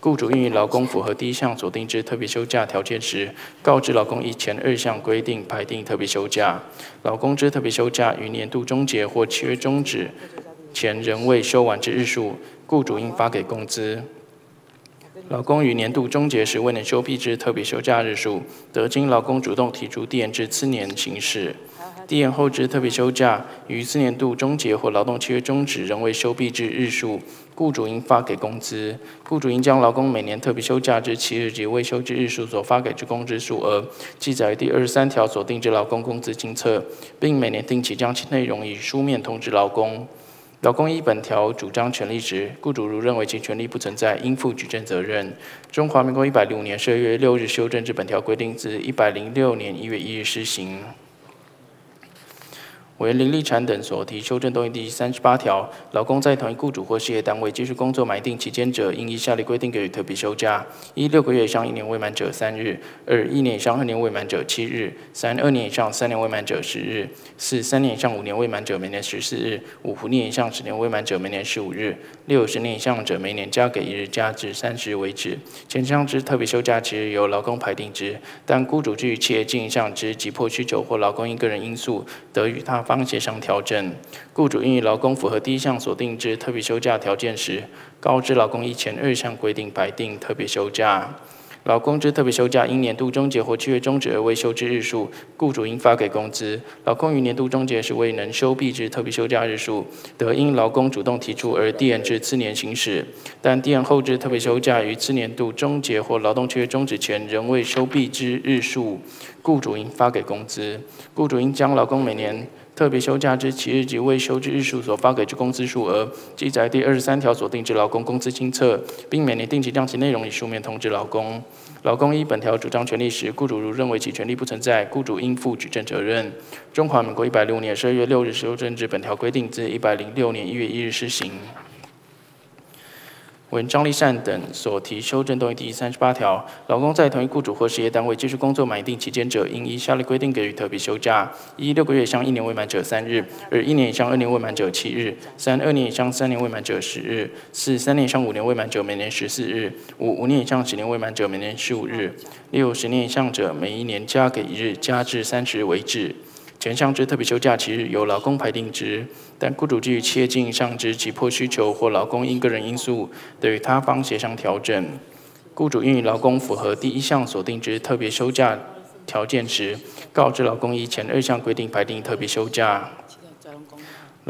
雇主应于劳工符合第一项所定之特别休假条件时，告知劳工以前二项规定排定特别休假。劳工之特别休假于年度终结或契约终止前仍未休完之日数，雇主应发给工资。劳工于年度终结时未能休毕之特别休假日数，得经劳工主动提出递延至次年行使。递延后之特别休假于次年度终结或劳动契约终止仍未休毕之日数，雇主应发给工资。雇主应将劳工每年特别休假之七日及未休之日数所发给之工资数额，记载于第二十三条所定之劳工工资金册，并每年定期将其内容以书面通知劳工。劳工依本条主张权利时，雇主如认为其权利不存在，应负举证责任。中华民国一百零五年十二月六日修正至本条规定，自一百零六年一月一日施行。委员林立产等所提修正动议第三十八条，劳工在同一雇主或事业单位继续工作满一定期间者，应依下列规定给予特别休假：一、六个月以上一年未满者三日；二、一年以上二年未满者七日；三、二年以上三年未满者十日；四、三年以上五年未满者每年十四日；五、五年以上十年未满者每年十五日；六、十年以上者每年加给一日，加至三十日为止。前项之特别休假其日由劳工排定之，但雇主基于企业经营上之急迫需求或劳工因个人因素，得与他方协商调整。雇主应于劳工符合第一项所定之特别休假条件时，告知劳工依前二项规定排定特别休假。劳工之特别休假因年度终结或契约终止而未休之日数，雇主应发给工资。劳工于年度终结时未能休毕之特别休假日数，得因劳工主动提出而递延至次年行使。但递延后之特别休假于次年度终结或劳动契约终止前仍未休毕之日数，雇主应发给工资。雇主应将劳工每年特别休假之起日及未休之日数所发给之工资数额，记载第二十三条所定之劳工工资清册，并每年定期将其内容以书面通知劳工。劳工依本条主张权利时，雇主如认为其权利不存在，雇主应负举证责任。中华民国一百六年十二月六日修正至本条规定，自一百零六年一月一日施行。文张立善等所提修正动议第三十八条，劳工在同一雇主或事业单位继续工作满一定期间者，应依下列规定给予特别休假：一、六个月以上一年未满者三日；二、一年以上二年未满者七日；三、二年以上三年未满者十日；四、三年以上五年未满者每年十四日；五、五年以上十年未满者每年十五日；六、十年以上者每一年加给一日，加至三十日为止。前项之特别休假期日由劳工排定之，但雇主基于企业经营上之急迫需求或劳工因个人因素，得与他方协商调整。雇主应于劳工符合第一项所定之特别休假条件时，告知劳工依前二项规定排定特别休假。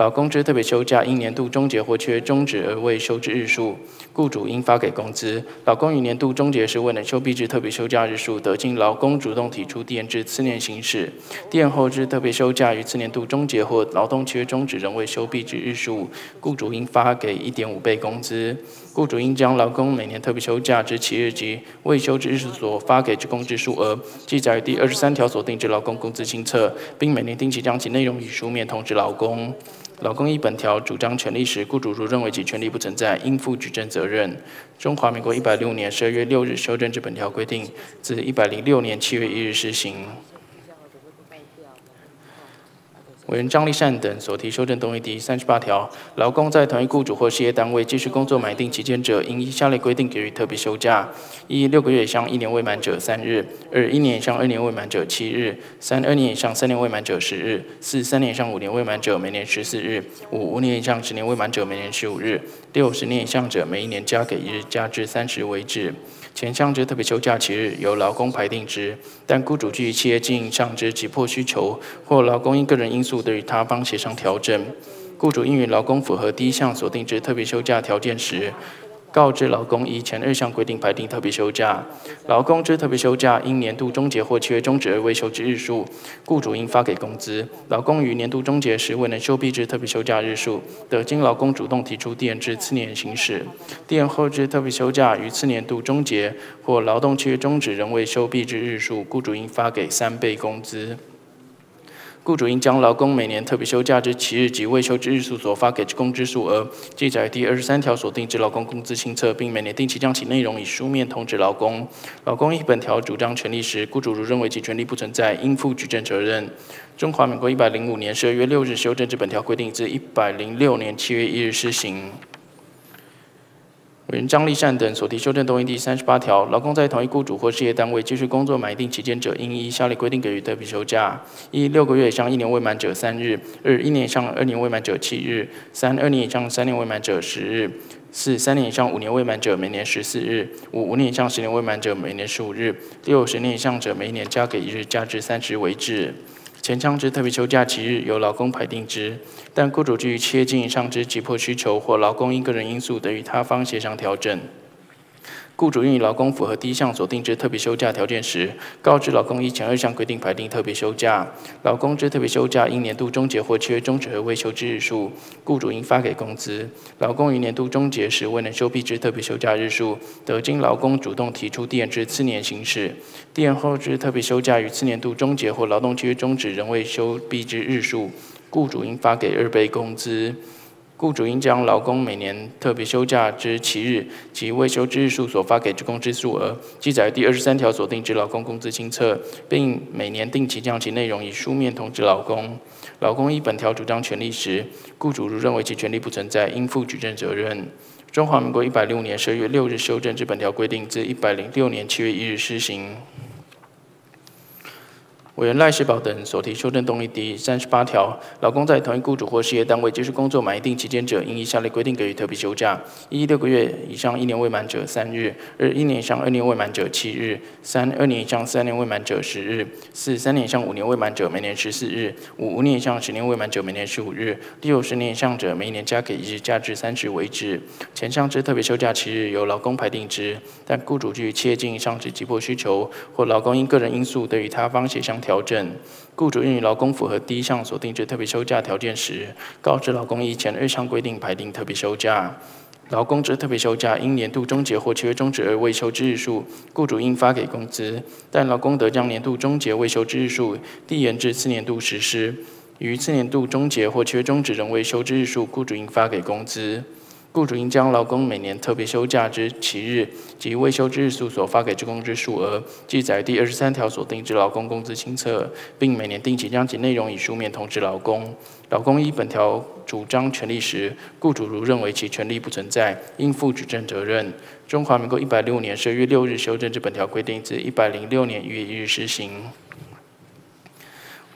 劳工之特别休假因年度终结或契约终止而未休之日数，雇主应发给工资。劳工于年度终结时未能休毕之特别休假日数，得经劳工主动提出递延至次年行使。递延后之特别休假于次年度终结或劳动契约终止仍未休毕之日数，雇主应发给一点五倍工资。雇主应将劳工每年特别休假之起日及未休之日数所发给之工资数额，记载于第二十三条所定之劳工工资清册，并每年定期将其内容以书面通知劳工。劳工依本条主张权利时，雇主如认为其权利不存在，应负举证责任。中华民国一百六年十二月六日修正之本条规定，自一百零六年七月一日施行。委员张立善等所提修正动议第三十八条，劳工在同一雇主或事业单位继续工作满一定期间者，应依下列规定给予特别休假：一、六个月以上一年未满者三日；二、一年以上二年未满者七日；三、二年以上三年未满者十日；四、三年以上五年未满者每年十四日；五、五年以上十年未满者每年十五日；六、十年以上者每一年加给一日，加至三十为止。前项之特别休假期日由劳工排定之，但雇主基于企业经营上之急迫需求或劳工因个人因素对于他方协商调整。雇主应与劳工符合第一项所定之特别休假条件时，告知劳工依前二项规定排定特别休假，劳工之特别休假因年度终结或契约终止而未休之日数，雇主应发给工资。劳工于年度终结时未能休毕之特别休假日数，得经劳工主动提出递延至次年行使。递延后之特别休假于次年度终结或劳动契约终止仍未休毕之日数，雇主应发给三倍工资。雇主应将劳工每年特别休假之七日及未休之日数所发给之工资数额，记载第二十三条所定之劳工工资清册，并每年定期将其内容以书面通知劳工。劳工依本条主张权利时，雇主如认为其权利不存在，应负举证责任。中华民国一百零五年十二月六日修正之本条规定，自一百零六年七月一日施行。委员张立善等所提修正动议第三十八条，劳工在同一雇主或事业单位继续工作满一定期间者，应依下列规定给予特别休假：一、六个月以上一年未满者三日；二、一年以上二年未满者七日；三、二年以上三年未满者十日；四、三年以上五年未满者每年十四日；五、五年以上十年未满者每年十五日；六、十年以上者每一年加给一日，加至三十为止。前枪支特别休假几日由劳工排定之，但雇主基于企业经上之急迫需求或劳工因个人因素得与他方协商调整。雇主应以劳工符合第一项所定之特别休假条件时，告知劳工依前二项规定排定特别休假。劳工之特别休假因年度终结或契约终止而未休之日数，雇主应发给工资。劳工于年度终结时未能休毕之特别休假日数，得经劳工主动提出递延至次年行使。递延后之特别休假于次年度终结或劳动契约终止仍未休毕之日数，雇主应发给二倍工资。雇主应将劳工每年特别休假之期日及未休之日数所发给职工之数额，记载第二十三条所定之劳工工资清册，并每年定期将其内容以书面通知劳工。劳工依本条主张权利时，雇主如认为其权利不存在，应负举证责任。中华民国一百零五年十二月六日修正之本条规定，自一百零六年七月一日施行。委员赖世宝等所提修正动议第三十八条，劳工在同一雇主或事业单位继续工作满一定期间者，应依下列规定给予特别休假：一、六个月以上一年未满者三日；二、一年以上二年未满者七日；三、二年以上三年未满者十日；四、三年以上五年未满者每年十四日；五、五年以上十年未满者每年十五日；六、十年以上者每一年加给一日，加至三十为止。前项之特别休假期日由劳工排定之，但雇主基于企业经营上之急迫需求，或劳工因个人因素得与他方协商调调整，雇主应与劳工符合第一项所定之特别休假条件时，告知劳工依前二项规定排定特别休假。劳工之特别休假因年度终结或契约终止而未休之日数，雇主应发给工资，但劳工得将年度终结未休之日数递延至次年度实施。于次年度终结或契约终止仍未休之日数，雇主应发给工资。雇主应将劳工每年特别休假之期日及未休之日数所发给之工资数额，记载第二十三条所定之劳工工资清册，并每年定期将其内容以书面通知劳工。劳工依本条主张权利时，雇主如认为其权利不存在，应负举证责任。中华民国一百六五年十二月六日修正之本条规定，自一百零六年一月一日施行。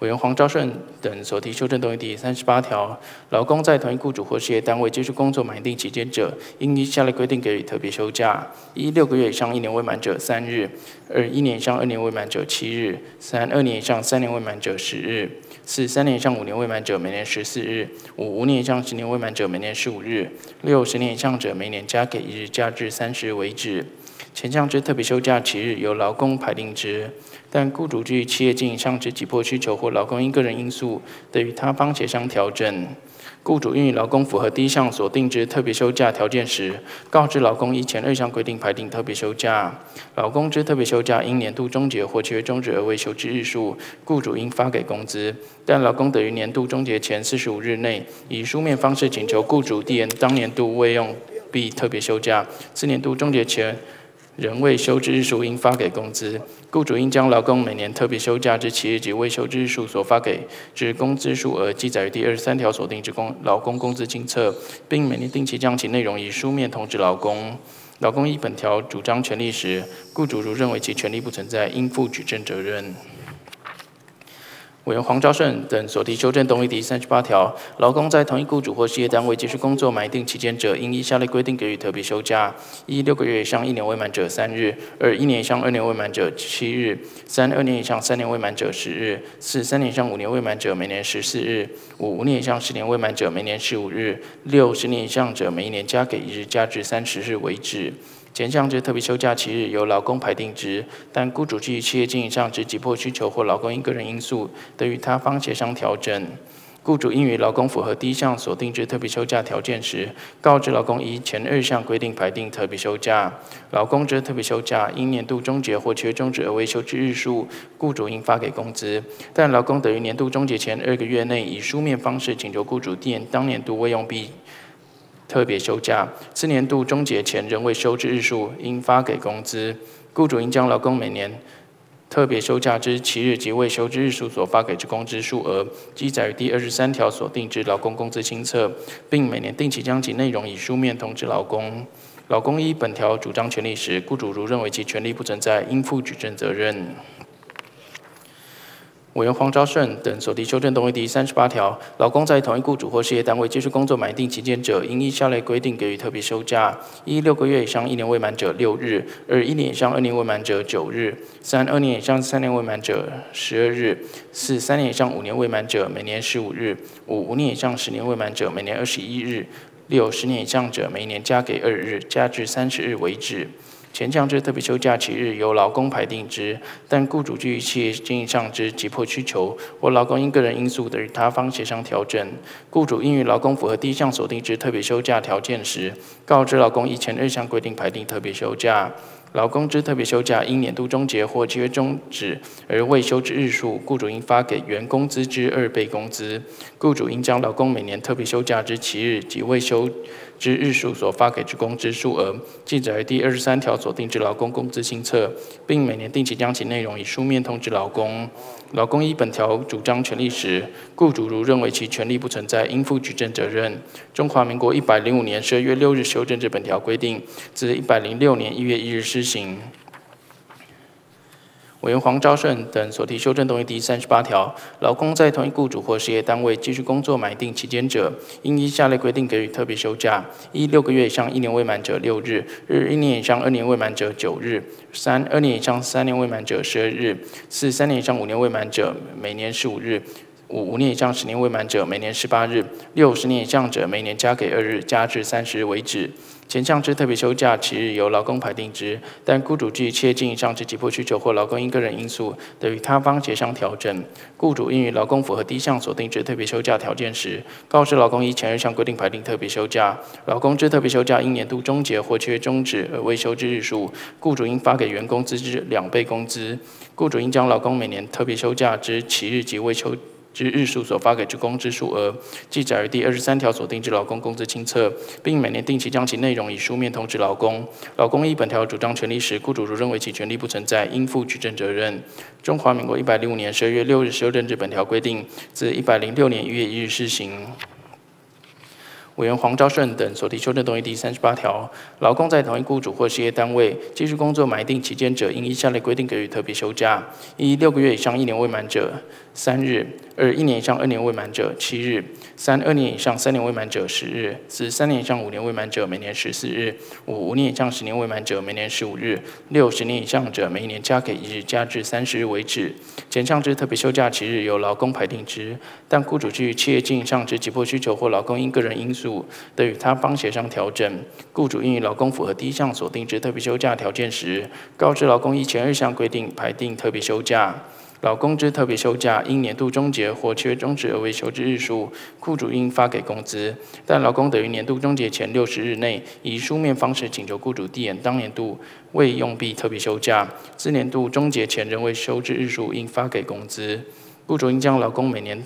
委员黄昭顺等所提修正动议第三十八条，劳工在同一雇主或事业单位继续工作满一定期间者，应依下列规定给予特别休假：一、六个月以上一年未满者三日；二、一年以上二年未满者七日；三、二年以上三年未满者十日；四、三年以上五年未满者每年十四日；五、五年以上十年未满者每年十五日；六、十年以上者每年加给一日，加至三十日为止。前项之特别休假期日由劳工排定之。但雇主基于企业经营上之急迫需求或劳工因个人因素得与他方协商调整，雇主应与劳工符合第一项所定之特别休假条件时，告知劳工依前二项规定排定特别休假。劳工之特别休假因年度终结或契约终止而未休之日数，雇主应发给工资。但劳工得于年度终结前四十五日内，以书面方式请求雇主递延当年度未用毕特别休假，次年度终结前。仍未休之日数应发给工资，雇主应将劳工每年特别休假之期日及未休之日数所发给之工资数额记载于第二十三条所定之工劳工工资清册，并每年定期将其内容以书面通知劳工。劳工依本条主张权利时，雇主如认为其权利不存在，应负举证责任。委员黄昭胜等所提修正动议第三十八条，劳工在同一雇主或事业单位继续工作满一定期间者，应依下列规定给予特别休假：一、六个月以上一年未满者三日；二、一年以上二年未满者七日；三、二年以上三年未满者十日；四、三年以上五年未满者每年十四日；五、五年以上十年未满者每年十五日；六、十年以上者每一年加给一日，加至三十日为止。前项之特别休假期日由劳工排定之，但雇主基于企业经营上之急迫需求或劳工因个人因素，得与他方协商调整。雇主应于劳工符合第一项所定之特别休假条件时，告知劳工依前二项规定排定特别休假。劳工之特别休假因年度终结或缺终止而未休之日数，雇主应发给工资。但劳工得于年度终结前二个月内以书面方式请求雇主垫当年度未用毕。特别休假，次年度终结前仍未休之日数，应发给工资。雇主应将劳工每年特别休假之期日及未休之日数所发给之工资数额，记载于第二十三条所定之劳工工资清册，并每年定期将其内容以书面通知劳工。劳工依本条主张权利时，雇主如认为其权利不存在，应负举证责任。委员黄昭顺等所提修正动议第三十八条，劳工在同一雇主或事业单位继续工作满一定期间者，应依下列规定给予特别休假：一、六个月以上一年未满者六日；二、一年以上二年未满者九日；三、二年以上三年未满者十二日；四、三年以上五年未满者每年十五日；五、五年以上十年未满者每年二十一日；六、十年以上者每年加给二日，加至三十日为止。前项之特别休假期日由劳工排定之，但雇主基于企业经营上之急迫需求，或劳工因个人因素得与他方协商调整。雇主应于劳工符合第一项所定之特别休假条件时，告知劳工以前二项规定排定特别休假。劳工之特别休假因年度终结或契约终止而未休之日数，雇主应发给原工资之二倍工资。雇主应将劳工每年特别休假之期日及未休之日数所发给之工资数额，记载于第二十三条所定之劳工工资新册，并每年定期将其内容以书面通知劳工。劳工依本条主张权利时，雇主如认为其权利不存在，应负举证责任。中华民国一百零五年十二月六日修正至本条规定，自一百零六年一月一日施行。委员黄昭顺等所提修正动议第三十八条，劳工在同一雇主或事业单位继续工作满一定期间者，应依下列规定给予特别休假：一、六个月以上一年未满者六日；二、一年以上二年未满者九日；三、二年以上三年未满者十二日；四、三年以上五年未满者每年十五日；五、五年以上十年未满者每年十八日；六、十年以上者每年加给二日，加至三十日为止。前项之特别休假期日由劳工排定之，但雇主基于企业经营上之急迫需求或劳工因个人因素，得与他方协商调整。雇主应于劳工符合第一项所定之特别休假条件时，告知劳工依前二项规定排定特别休假。劳工之特别休假因年度终结或契约终止而未休之日数，雇主应发给员工资之两倍工资。雇主应将劳工每年特别休假之期日及未休。之日数所发给之工资数额，记载于第二十三条所定之劳工工资清册，并每年定期将其内容以书面通知劳工。劳工依本条主张权利时，雇主如认为其权利不存在，应负举证责任。中华民国一百零五年十二月六日修正至本条规定，自一百零六年一月一日施行。委员黄昭顺等所提修正动议第三十八条，劳工在同一雇主或事业单位继续工作满一定期间者，应依下列规定给予特别休假：一、六个月以上一年未满者三日；二、一年以上二年未满者七日；三、二年以上三年未满者十日；四、三年以上五年未满者每年十四日；五、五年以上十年未满者每年十五日；六、十年以上者每一年加给一日，加至三十日为止。前项之特别休假期日由劳工排定之，但雇主基于企业经营上之急迫需求或劳工因个人因素。得与他方协商调整。雇主应与劳工符合第一项所定之特别休假条件时，告知劳工依前二项规定排定特别休假。劳工之特别休假因年度终结或缺终止而为休之日数，雇主应发给工资。但劳工得于年度终结前六十日内，以书面方式请求雇主递延当年度未用毕特别休假，自年度终结前仍未休之日数，应发给工资。雇主应将劳工每年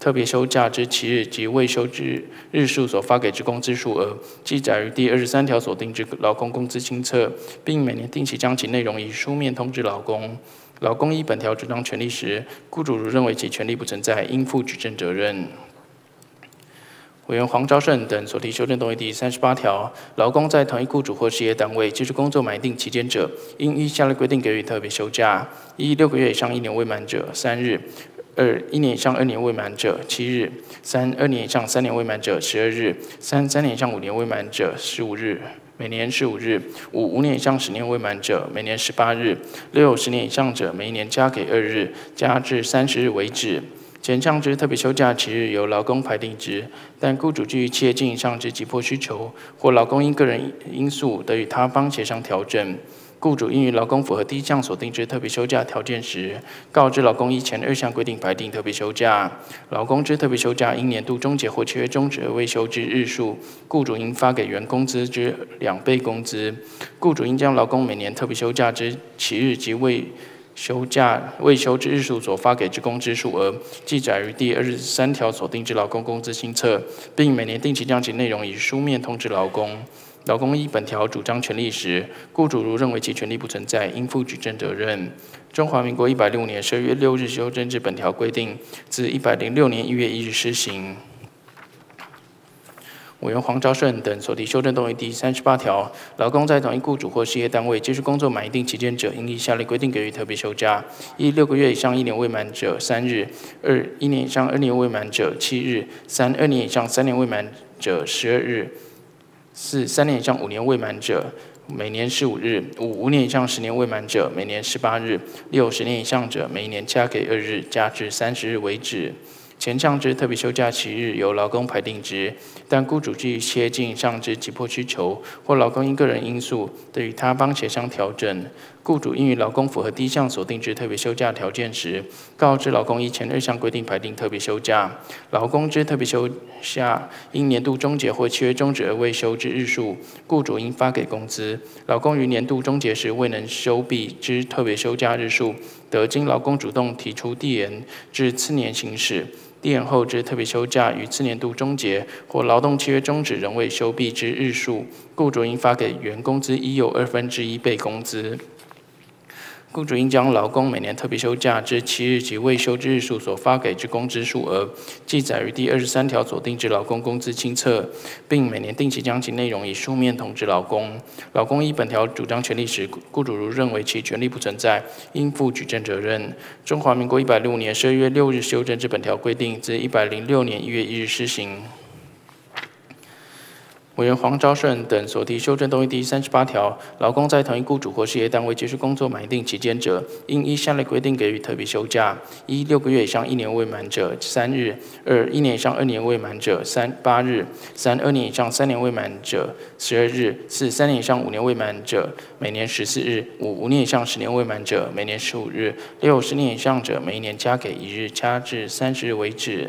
特别休假之期日及未休之日数所发给之工资数额，记载于第二十三条所定之劳工工资清册，并每年定期将其内容以书面通知劳工。劳工依本条主张权利时，雇主如认为其权利不存在，应负举证责任。委员黄昭胜等所提修正动议第三十八条，劳工在同一雇主或事业单位继续工作满一定期间者，应依下列规定给予特别休假：一、六个月以上一年未满者三日。二一年以上二年未满者七日；三二年以上三年未满者十二日；三三年以上五年未满者十五日，每年十五日；五五年以上十年未满者，每年十八日；六十年以上者，每一年加给二日，加至三十日为止。前上之特别休假期日由劳工排定之，但雇主基于企业经营上之急迫需求，或劳工因个人因素得与他方协商调整。雇主应于劳工符合第一项所定之特别休假条件时，告知劳工依前二项规定排定特别休假。劳工之特别休假因年度终结或契约终止而未休之日数，雇主应发给原工资之两倍工资。雇主应将劳工每年特别休假之起日及未休假未休之日数所发给之工资数额，记载于第二十三条所定之劳工工资新册，并每年定期将其内容以书面通知劳工。劳工依本条主张权利时，雇主如认为其权利不存在，应负举证责任。中华民国一百零五年十二月六日修正至本条规定，自一百零六年一月一日施行。委员黄昭顺等所提修正动议第三十八条，劳工在同一雇主或事业单位接续工作满一定期间者，应依下列规定给予特别休假：一、六个月以上一年未满者三日；二、一年以上二年未满者七日；三、二年以上三年未满者十二日。四三年以上五年未满者，每年十五日；五五年以上十年未满者，每年十八日；六十年以上者，每年加给二日，加至三十日为止。前项之特别休假期日由劳工排定之，但雇主基于企业经营上之急迫需求，或劳工因个人因素得与他方协商调整。雇主应于劳工符合第一项所定之特别休假条件时，告知劳工依前二项规定排定特别休假。劳工之特别休假因年度终结或契约终止而未休之日数，雇主应发给工资。劳工于年度终结时未能休毕之特别休假日数，得经劳工主动提出递延至次年行使。递延后之特别休假于次年度终结或劳动契约终止仍未休毕之日数，雇主应发给员工资已有二分之一倍工资。雇主应将劳工每年特别休假之七日及未休之日数所发给之工资数额，记载于第二十三条所定之劳工工资清册，并每年定期将其内容以书面通知劳工。劳工依本条主张权利时，雇主如认为其权利不存在，应负举证责任。中华民国一百零五年十二月六日修正之本条规定，自一百零六年一月一日施行。委员黄昭顺等所提修正动议第三十八条，劳工在同一雇主或事业单位结束工作满一定期间者，应依下列规定给予特别休假：一、六个月以上一年未满者三日；二、一年以上二年未满者三八日；三、二年以上三年未满者十二日；四、三年以上五年未满者每年十四日；五、五年以上十年未满者每年十五日；六、十年以上者每一年加给一日，加至三十日为止。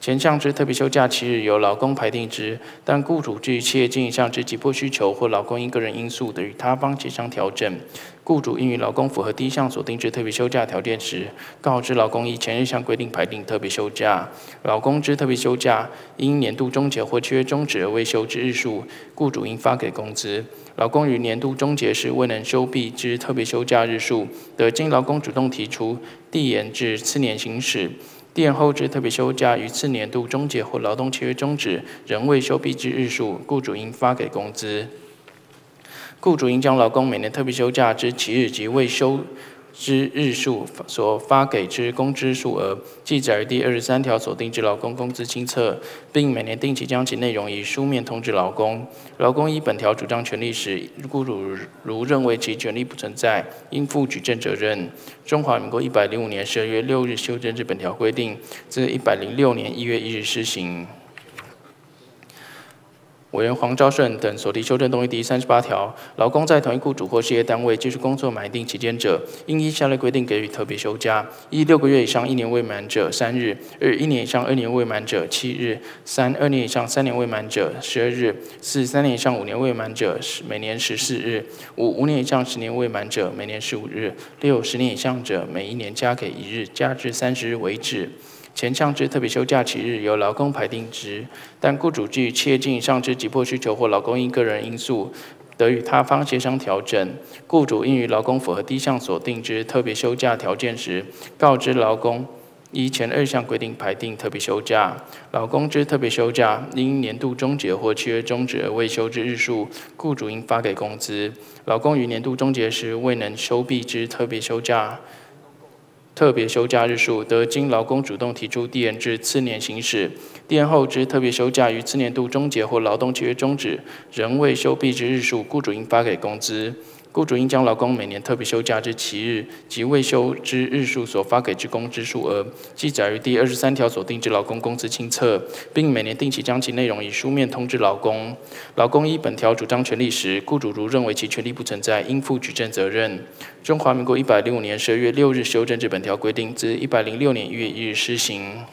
前项之特别休假期日由劳工排定之，但雇主基于企业经营上之急迫需求或劳工因个人因素得与他方协商调整。雇主应于劳工符合第一项所定之特别休假条件时，告知劳工依前日项规定排定特别休假。劳工之特别休假因年度终结或契约终止而未休之日数，雇主应发给工资。劳工于年度终结时未能休毕之特别休假日数，得经劳工主动提出递延至次年行使。垫后之特别休假于次年度终结或劳动契约终止仍未休毕之日数，雇主应发给工资。雇主应将劳工每年特别休假之起日及未休。之日数所发给之工资数额，记载于第二十三条所定之劳工工资清册，并每年定期将其内容以书面通知劳工。劳工依本条主张权利时，雇主如认为其权利不存在，应负举证责任。中华民国一百零五年十二月六日修正之本条规定，自一百零六年一月一日施行。委员黄昭顺等所提修正动议第三十八条，劳工在同一雇主或事业单位继续工作满一定期间者，应依下列规定给予特别休假：一、六个月以上一年未满者三日；二、一年以上二年未满者七日；三、二年以上三年未满者十二日；四、三年以上五年未满者每年十四日；五、五年以上十年未满者每年十五日；六、十年以上者每一年加给一日，加至三十日为止。前项之特别休假期日由劳工排定之，但雇主基于企业经营上之急迫需求或劳工因个人因素得与他方协商调整。雇主应于劳工符合第一项所定之特别休假条件时，告知劳工依前二项规定排定特别休假。劳工之特别休假因年度终结或契约终止而未休之日数，雇主应发给工资。劳工于年度终结时未能休毕之特别休假。特别休假日数，得经劳工主动提出递延至次年行使。递延后之特别休假于次年度终结或劳动契约终止，仍未休毕之日数，雇主应发给工资。雇主应将劳工每年特别休假之期日及未休之日数所发给之工资数额，记载于第二十三条所定之劳工工资清册，并每年定期将其内容以书面通知劳工。劳工依本条主张权利时，雇主如认为其权利不存在，应负举证责任。中华民国一百零五年十二月六日修正至本条规定，自一百零六年一月一日施行。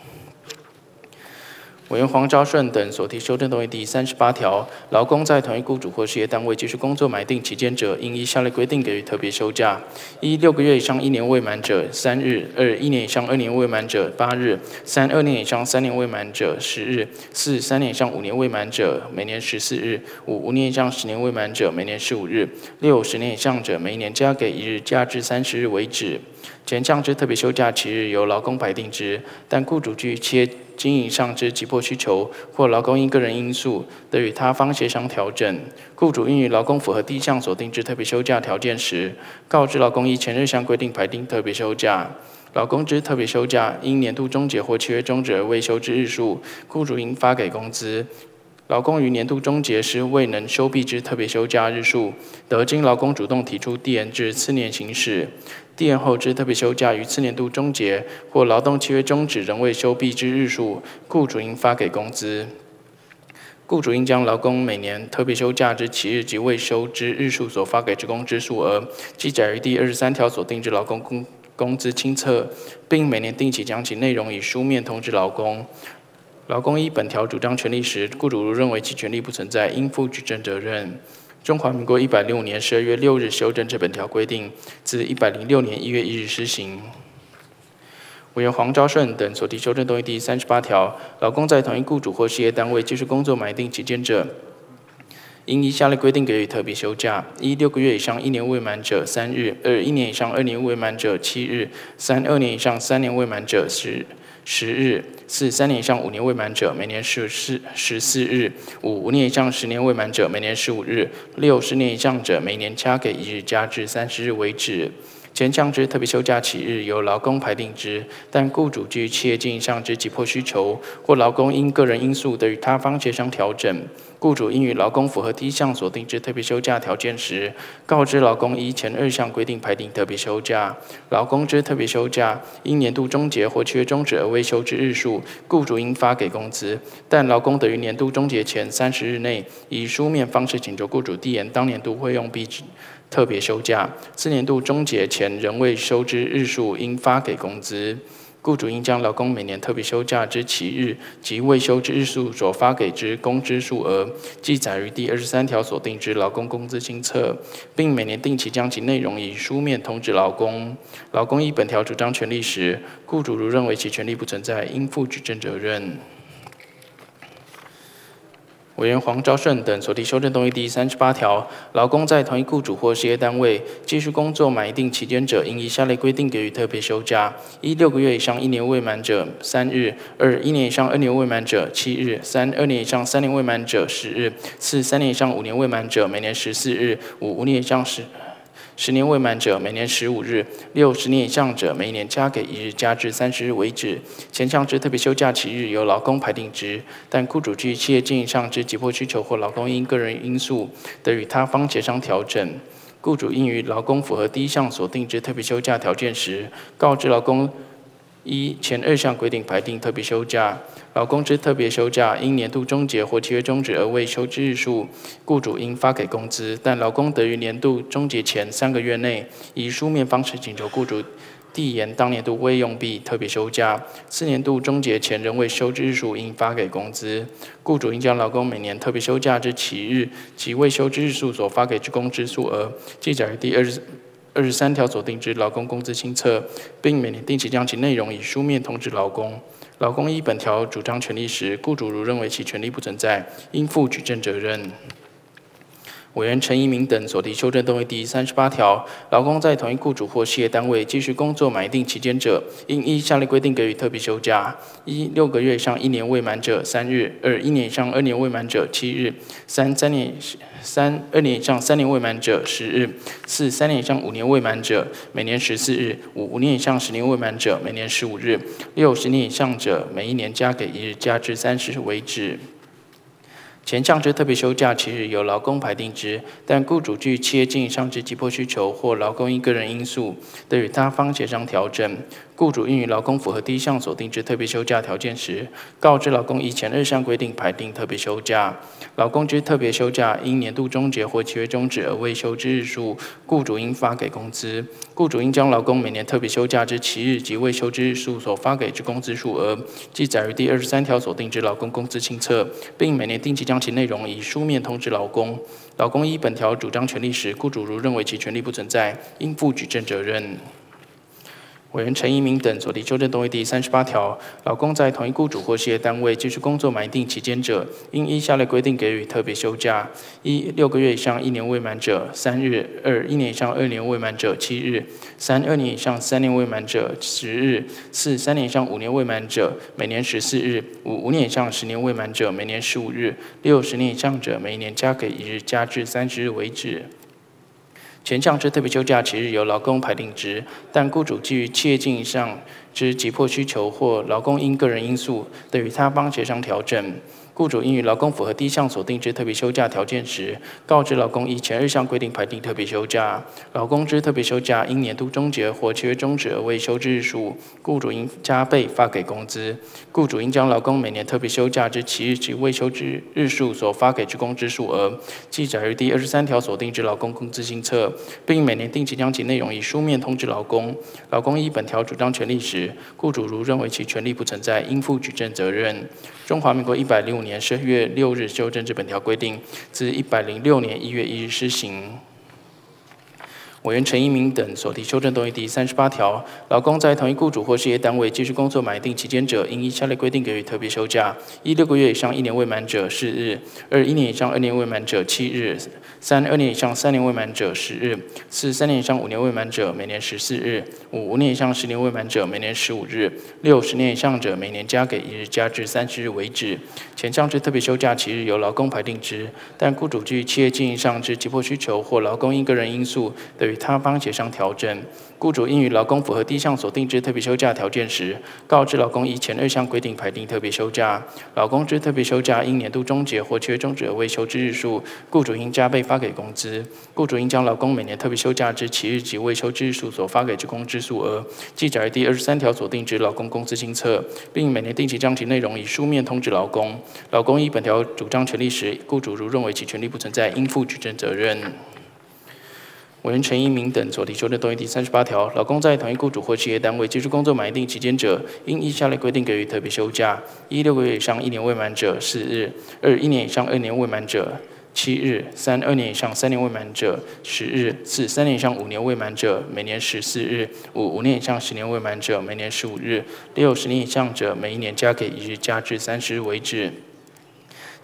委员黄昭顺等所提修正动议第三十八条，劳工在同一雇主或事业单位继续工作满定期间者，应依下列规定给予特别休假：一、六个月以上一年未满者三日；二、一年以上二年未满者八日；三、二年以上三年未满者十日；四、三年以上五年未满者每年十四日；五、五年以上十年未满者每年十五日；六、十年以上者每年加给一日，加至三十日为止。前项之特别休假期日由劳工排定之，但雇主据切经营上之急迫需求，或劳工因个人因素得与他方协商调整。雇主应于劳工符合第一项所定之特别休假条件时，告知劳工依前日项规定排定特别休假。劳工之特别休假因年度终结或契约终止而未休之日数，雇主应发给工资。劳工于年度终结时未能休毕之特别休假日数，得经劳工主动提出递延至次年行使。递延后之特别休假于次年度终结或劳动契约终止仍未休毕之日数，雇主应发给工资。雇主应将劳工每年特别休假之起日及未休之日数所发给职工之数额，记载于第二十三条所定之劳工工工资清册，并每年定期将其内容以书面通知劳工。劳工依本条主张权利时，雇主如认为其权利不存在，应负举证责任。中华民国一百零五年十二月六日修正这本条规定，自一百零六年一月一日施行。委员黄昭顺等所提修正动议第三十八条，劳工在同一雇主或事业单位继续工作满一定期间者，应依下列规定给予特别休假：一、六个月以上一年未满者三日；二、一年以上二年未满者七日；三、二年以上三年未满者十十日；四、三年以上五年未满者，每年十四十四日；五、五年以上十年未满者，每年十五日；六、十年以上者，每年加给一日，加至三十日为止。前项之特别休假起日由劳工排定之，但雇主据企业经营上之急迫需求，或劳工因个人因素得与他方协商调整。雇主应与劳工符合第一项所定之特别休假条件时，告知劳工依前二项规定排定特别休假。劳工之特别休假因年度终结或契约终止而未休之日数，雇主应发给工资。但劳工得于年度终结前三十日内，以书面方式请求雇主递延当年度会用毕特别休假。次年度终结前仍未休之日数，应发给工资。雇主应将劳工每年特别休假之期日及未休之日数所发给之工资数额，记载于第二十三条所定之劳工工资清册，并每年定期将其内容以书面通知劳工。劳工依本条主张权利时，雇主如认为其权利不存在，应负举证责任。委员黄昭顺等所提修正动议第三十八条，劳工在同一雇主或事业单位继续工作满一定期间者，应以下列规定给予特别休假：一、六个月以上一年未满者三日；二、一年以上二年未满者七日；三、二年以上三年未满者十日；四、三年以上五年未满者每年十四日；五、五年以上十。十年未满者，每年十五日；六十年以上者，每年加给一日，加至三十日为止。前项之特别休假期日由劳工排定之，但雇主基于企业经营上之急迫需求或劳工因个人因素得与他方协商调整。雇主应于劳工符合第一项所定之特别休假条件时，告知劳工一前二项规定排定特别休假。劳工之特别休假因年度终结或契约终止而未休之日数，雇主应发给工资。但劳工得于年度终结前三个月内，以书面方式请求雇主递延当年度未用毕特别休假。次年度终结前仍未休之日数，应发给工资。雇主应将劳工每年特别休假之起日及未休之日数所发给之工资数额，记载于第二十二十三条所定之劳工工资清册，并每年定期将其内容以书面通知劳工。劳工依本条主张权利时，雇主如认为其权利不存在，应负举证责任。委员陈一鸣等所提修正动议第三十八条，劳工在同一雇主或事业单位继续工作满一定期间者，应依下列规定给予特别休假：一、六个月以上一年未满者三日；二、一年以上二年未满者七日；三、三年三二年以上三年未满者十日；四、三年以上五年未满者每年十四日；五、五年以上十年未满者每年十五日；六、十年以上者每一年加给一日，加至三十日为止。前项之特别休假期日由劳工排定之，但雇主据企业经营上之急迫需求或劳工因个人因素，得与他方协商调整。雇主应于劳工符合第一项所定之特别休假条件时，告知劳工以前二项规定排定特别休假。劳工之特别休假因年度终结或契约终止而未休之日数，雇主应发给工资。雇主应将劳工每年特别休假之期日及未休之日数所发给之工资数额，记载于第二十三条所定之劳工工资清册，并每年定期将其内容以书面通知劳工。劳工依本条主张权利时，雇主如认为其权利不存在，应负举证责任。委员陈一鸣等所提修正动议第三十八条，劳工在同一雇主或事业单位继续工作满一定期间者，应依下列规定给予特别休假：一、六个月以上一年未满者三日；二、一年以上二年未满者七日；三、二年以上三年未满者十日；四、三年以上五年未满者每年十四日；五、五年以上十年未满者每年十五日；六、十年以上者每年加给一日，加至三十日为止。前项之特别休假期日由劳工排定之，但雇主基于企业经营上之急迫需求或劳工因个人因素，得与他方协商调整。雇主应与劳工符合第一项所定之特别休假条件时，告知劳工依前二项规定排定特别休假。劳工之特别休假因年度终结或契约终止而未休之日数，雇主应加倍发给工资。雇主应将劳工每年特别休假之期日及未休之日数所发给之工资数额，记载于第二十三条所定之劳工工资新册，并每年定期将其内容以书面通知劳工。劳工依本条主张权利时，雇主如认为其权利不存在，应负举证责任。中华民国一百零五年十二月六日修正之本条规定，自一百零六年一月一日施行。委员陈一鸣等所提修正动议第三十八条，劳工在同一雇主或事业单位继续工作满一定期间者，应依下列规定给予特别休假：一、六个月以上一年未满者四日；二、一年以上二年未满者七日；三、二年以上三年未满者十日；四、三年以上五年未满者每年十四日；五、五年以上十年未满者每年十五日；六、十年以上者每年加给一日，加至三十日为止。前项之特别休假期日由劳工排定之，但雇主基于企业经营上之急迫需求或劳工因个人因素，得与他方协商调整。雇主应与劳工符合第一项所定之特别休假条件时，告知劳工依前二项规定排定特别休假。劳工之特别休假因年度终结或缺终止而未休之日数，雇主应加倍发给工资。雇主应将劳工每年特别休假之期日及未休之日数所发给之工资数额，记载于第二十三条所定之劳工工资清册，并每年定期将其内容以书面通知劳工。劳工依本条主张权利时，雇主如认为其权利不存在，应负举证责任。委员陈一鸣等所提修的动议第三十八条，劳工在同一雇主或企业单位继续工作满一定期间者，应依下列规定给予特别休假：一、六个月以上一年未满者四日；二、一年以上二年未满者七日；三、二年以上三年未满者十日；四、三年以上五年未满者每年十四日；五、五年以上十年未满者每年十五日；六、十年以上者每一年加给一日，加至三十日为止。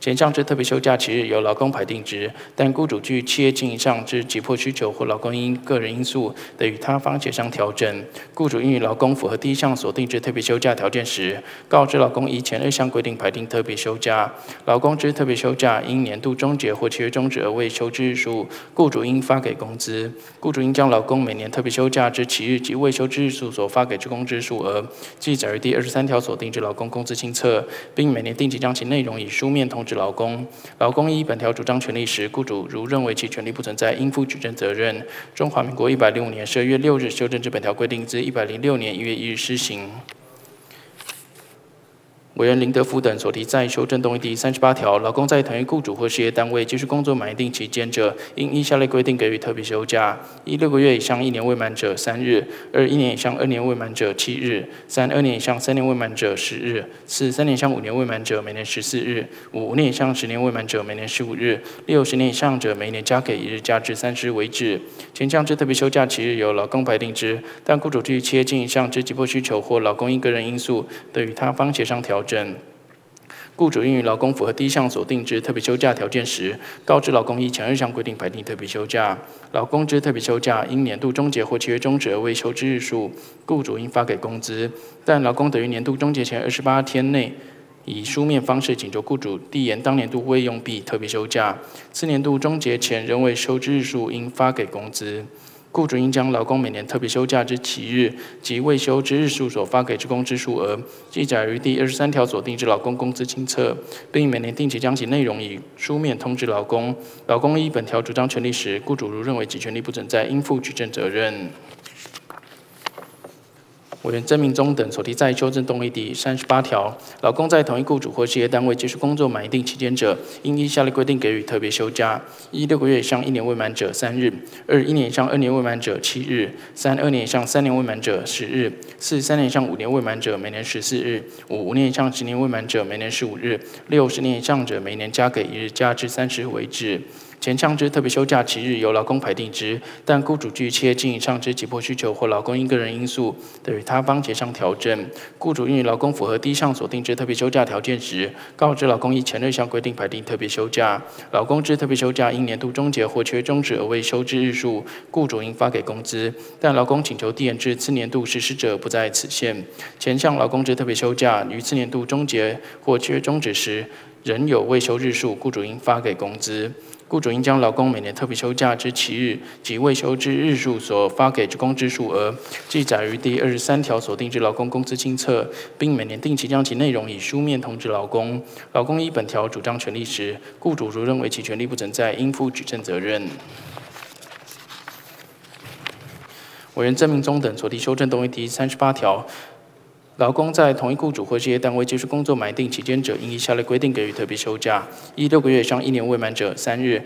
前项之特别休假期日由劳工排定之，但雇主据企业经营上之急迫需求或劳工因个人因素，得与他方协商调整。雇主应与劳工符合第一项所定之特别休假条件时，告知劳工依前二项规定排定特别休假。劳工之特别休假因年度终结或契约终止而未休之日数，雇主应发给工资。雇主应将劳工每年特别休假之期日及未休之日数所发给之工资数额，记载于第二十三条所定之劳工工资清册，并每年定期将其内容以书面通知劳工。劳工依本条主张权利时，雇主如认为其权利不存在，应负举证责任。中华民国一百零五年十二月六日修正至本条规定，自一百零六年一月一日施行。委员林德福等所提再修正动议第三十八条，劳工在同一雇主或事业单位继续工作满一定期间者，应依下列规定给予特别休假：一、六个月以上一年未满者三日；二、一年以上二年未满者七日；三、二年以上三年未满者十日；四、三年以上五年未满者每年十四日；五、五年以上十年未满者每年十五日；六、十年以上者每年加给一日，加至三十日为止。前项之特别休假期日由劳工排定之，但雇主基于企业经营上之急迫需求或劳工因个人因素，得与他方协商调整。雇主应于劳工符合第一项所定之特别休假条件时，告知劳工依前二项规定排定特别休假。劳工之特别休假因年度终结或契约终止而未休之日数，雇主应发给工资。但劳工等于年度终结前二十八天内，以书面方式请求雇主递延当年度未用毕特别休假，次年度终结前仍未休之日数，应发给工资。雇主应将劳工每年特别休假之起日及未休之日数所发给职工之数额，记载于第二十三条所定之劳工工资清册，并每年定期将其内容以书面通知劳工。劳工依本条主张权利时，雇主如认为其权利不存在，应负举证责任。委员曾明忠等所提再修正动议第三十八条，劳工在同一雇主或事业单位结束工作满一定期间者，应依下列规定给予特别休假：一、六个月以上一年未满者三日；二、一年以上二年未满者七日；三、二年以上三年未满者十日；四、三年以上五年未满者每年十四日；五、五年以上十年未满者每年十五日；六、十年以上者每年加给一日，加至三十日为止。前项之特别休假期日由劳工排定之，但雇主具企业经营上之急迫需求或劳工因个人因素得与他方协商调整。雇主应与劳工符合第一项所定之特别休假条件时，告知劳工依前二项规定排定特别休假。劳工之特别休假因年度终结或缺终止而未休之日数，雇主应发给工资。但劳工请求递延至次年度实施者不在此限。前项劳工之特别休假于次年度终结或缺终止时，仍有未休日数，雇主应发给工资。雇主应将劳工每年特别休假之期日及未休之日数所发给职工之数额，记载于第二十三条所定之劳工工资清册，并每年定期将其内容以书面通知劳工。劳工依本条主张权利时，雇主如认为其权利不存在，应负举证责任。委员郑明忠等所提修正动议第三十八条。劳工在同一雇主或事业单位接受工作满定期间者，应依下列规定给予特别休假：一、六个月以上一年未满者三日；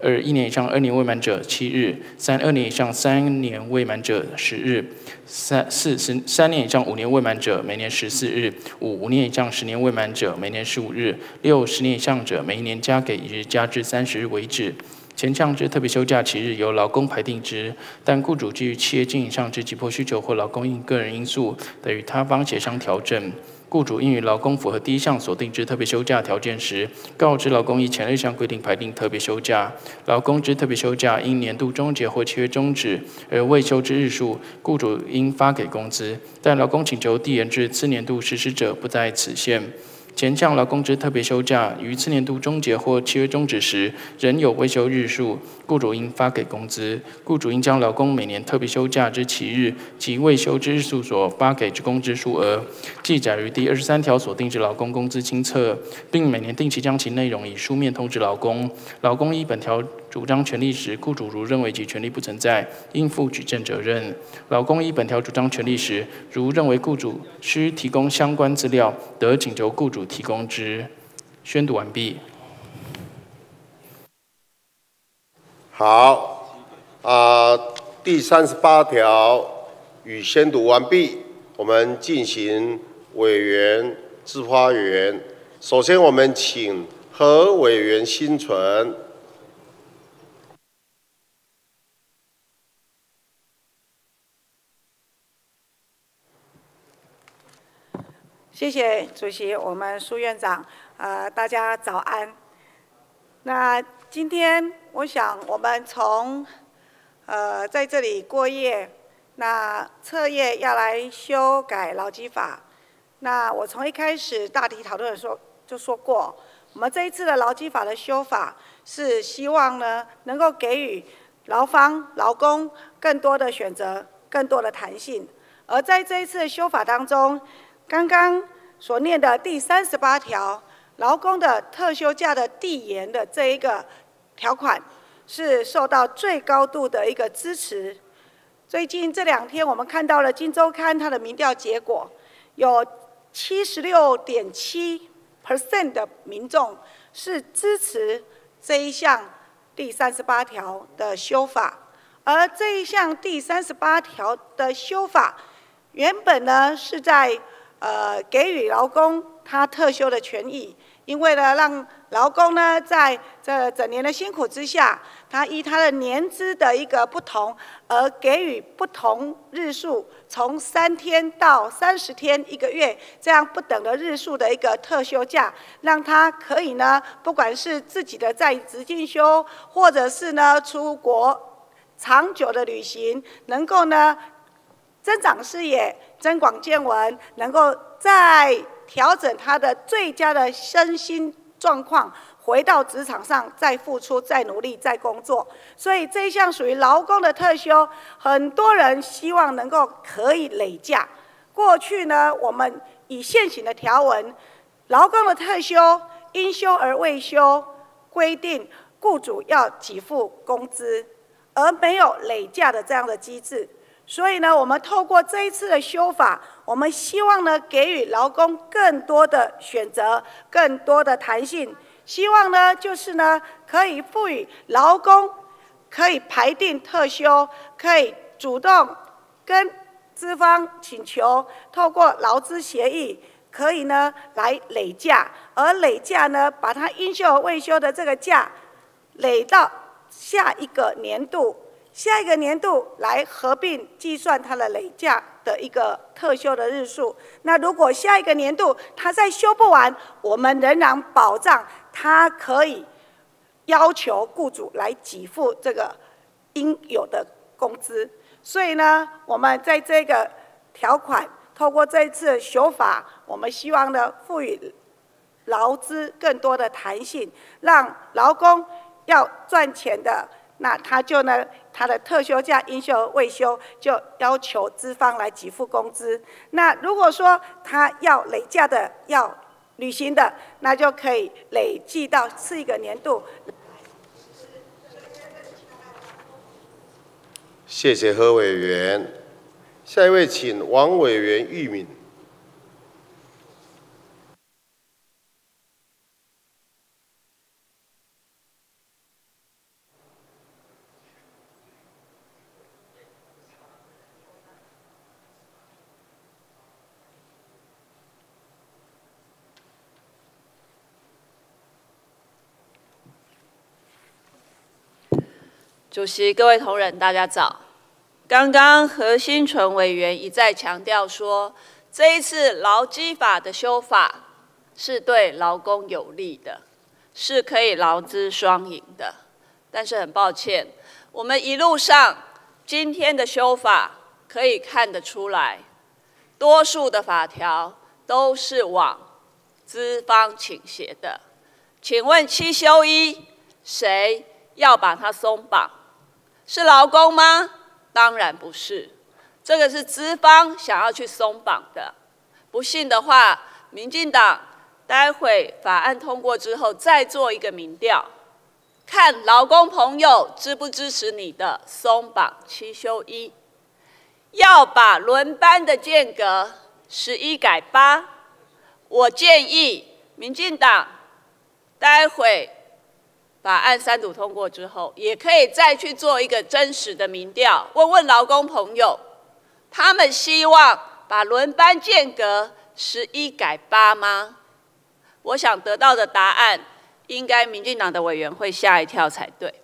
二、一年以上二年未满者七日；三、二年以上三年未满者十日；三、四、十三年以上五年未满者每年十四日；五、五年以上十年未满者每年十五日；六、十年以上者每一年加给一日，加至三十日为止。前项之特别休假期日由劳工排定之，但雇主基于企业经营上之急迫需求或劳工因个人因素，得与他方协商调整。雇主应与劳工符合第一项所定之特别休假条件时，告知劳工依前二项规定排定特别休假。劳工之特别休假因年度终结或契约终止而未休之日数，雇主应发给工资，但劳工请求递延至次年度实施者不在此限。前项劳工之特别休假于次年度终结或契约终止时，仍有未休日数，雇主应发给工资。雇主应将劳工每年特别休假之起日及未休之日数所发给之工资数额，记载于第二十三条所定之劳工工资清册，并每年定期将其内容以书面通知劳工。劳工依本条主张权利时，雇主如认为其权利不存在，应负举证责任。劳工依本条主张权利时，如认为雇主需提供相关资料，得请求雇主提供之。宣读完毕。好，啊，第三十八条已宣读完毕，我们进行委员自发言。首先，我们请何委员新存。谢谢主席，我们苏院长，呃，大家早安。那今天我想我们从呃在这里过夜，那彻夜要来修改劳基法。那我从一开始大体讨论的时候就说过，我们这一次的劳基法的修法是希望呢能够给予劳方劳工更多的选择，更多的弹性。而在这一次的修法当中，刚刚所念的第三十八条，劳工的特休假的递延的这一个条款，是受到最高度的一个支持。最近这两天，我们看到了《金周刊》它的民调结果，有七十六点七 percent 的民众是支持这一项第三十八条的修法，而这一项第三十八条的修法。原本呢是在呃给予劳工他特休的权益，因为呢，让劳工呢在这整年的辛苦之下，他依他的年资的一个不同，而给予不同日数，从三天到三十天一个月这样不等的日数的一个特休假，让他可以呢，不管是自己的在职进修，或者是呢出国长久的旅行，能够呢增长视野、增广见闻，能够在。调整他的最佳的身心状况，回到职场上再付出、再努力、再工作。所以这一项属于劳工的特休，很多人希望能够可以累假。过去呢，我们以现行的条文，劳工的特休因休而未休，规定雇主要给付工资，而没有累假的这样的机制。所以呢，我们透过这一次的修法，我们希望呢，给予劳工更多的选择，更多的弹性。希望呢，就是呢，可以赋予劳工可以排定特休，可以主动跟资方请求，透过劳资协议，可以呢来累假，而累假呢，把它应休未休的这个假累到下一个年度。下一个年度来合并计算它的累假的一个特休的日数。那如果下一个年度他再休不完，我们仍然保障他可以要求雇主来给付这个应有的工资。所以呢，我们在这个条款透过这一次修法，我们希望呢赋予劳资更多的弹性，让劳工要赚钱的。那他就呢，他的特休假应休未休，就要求资方来给付工资。那如果说他要累假的、要履行的，那就可以累计到次一个年度。谢谢何委员，下一位请王委员玉敏。主席、各位同仁，大家早。刚刚何新纯委员一再强调说，这一次劳基法的修法是对劳工有利的，是可以劳资双赢的。但是很抱歉，我们一路上今天的修法可以看得出来，多数的法条都是往资方倾斜的。请问七休一，谁要把它松绑？是劳工吗？当然不是，这个是资方想要去松绑的。不信的话，民进党待会法案通过之后再做一个民调，看劳工朋友支不支持你的松绑七休一，要把轮班的间隔十一改八。我建议民进党待会。法案三读通过之后，也可以再去做一个真实的民调，问问劳工朋友，他们希望把轮班间隔十一改八吗？我想得到的答案，应该民进党的委员会吓一跳才对。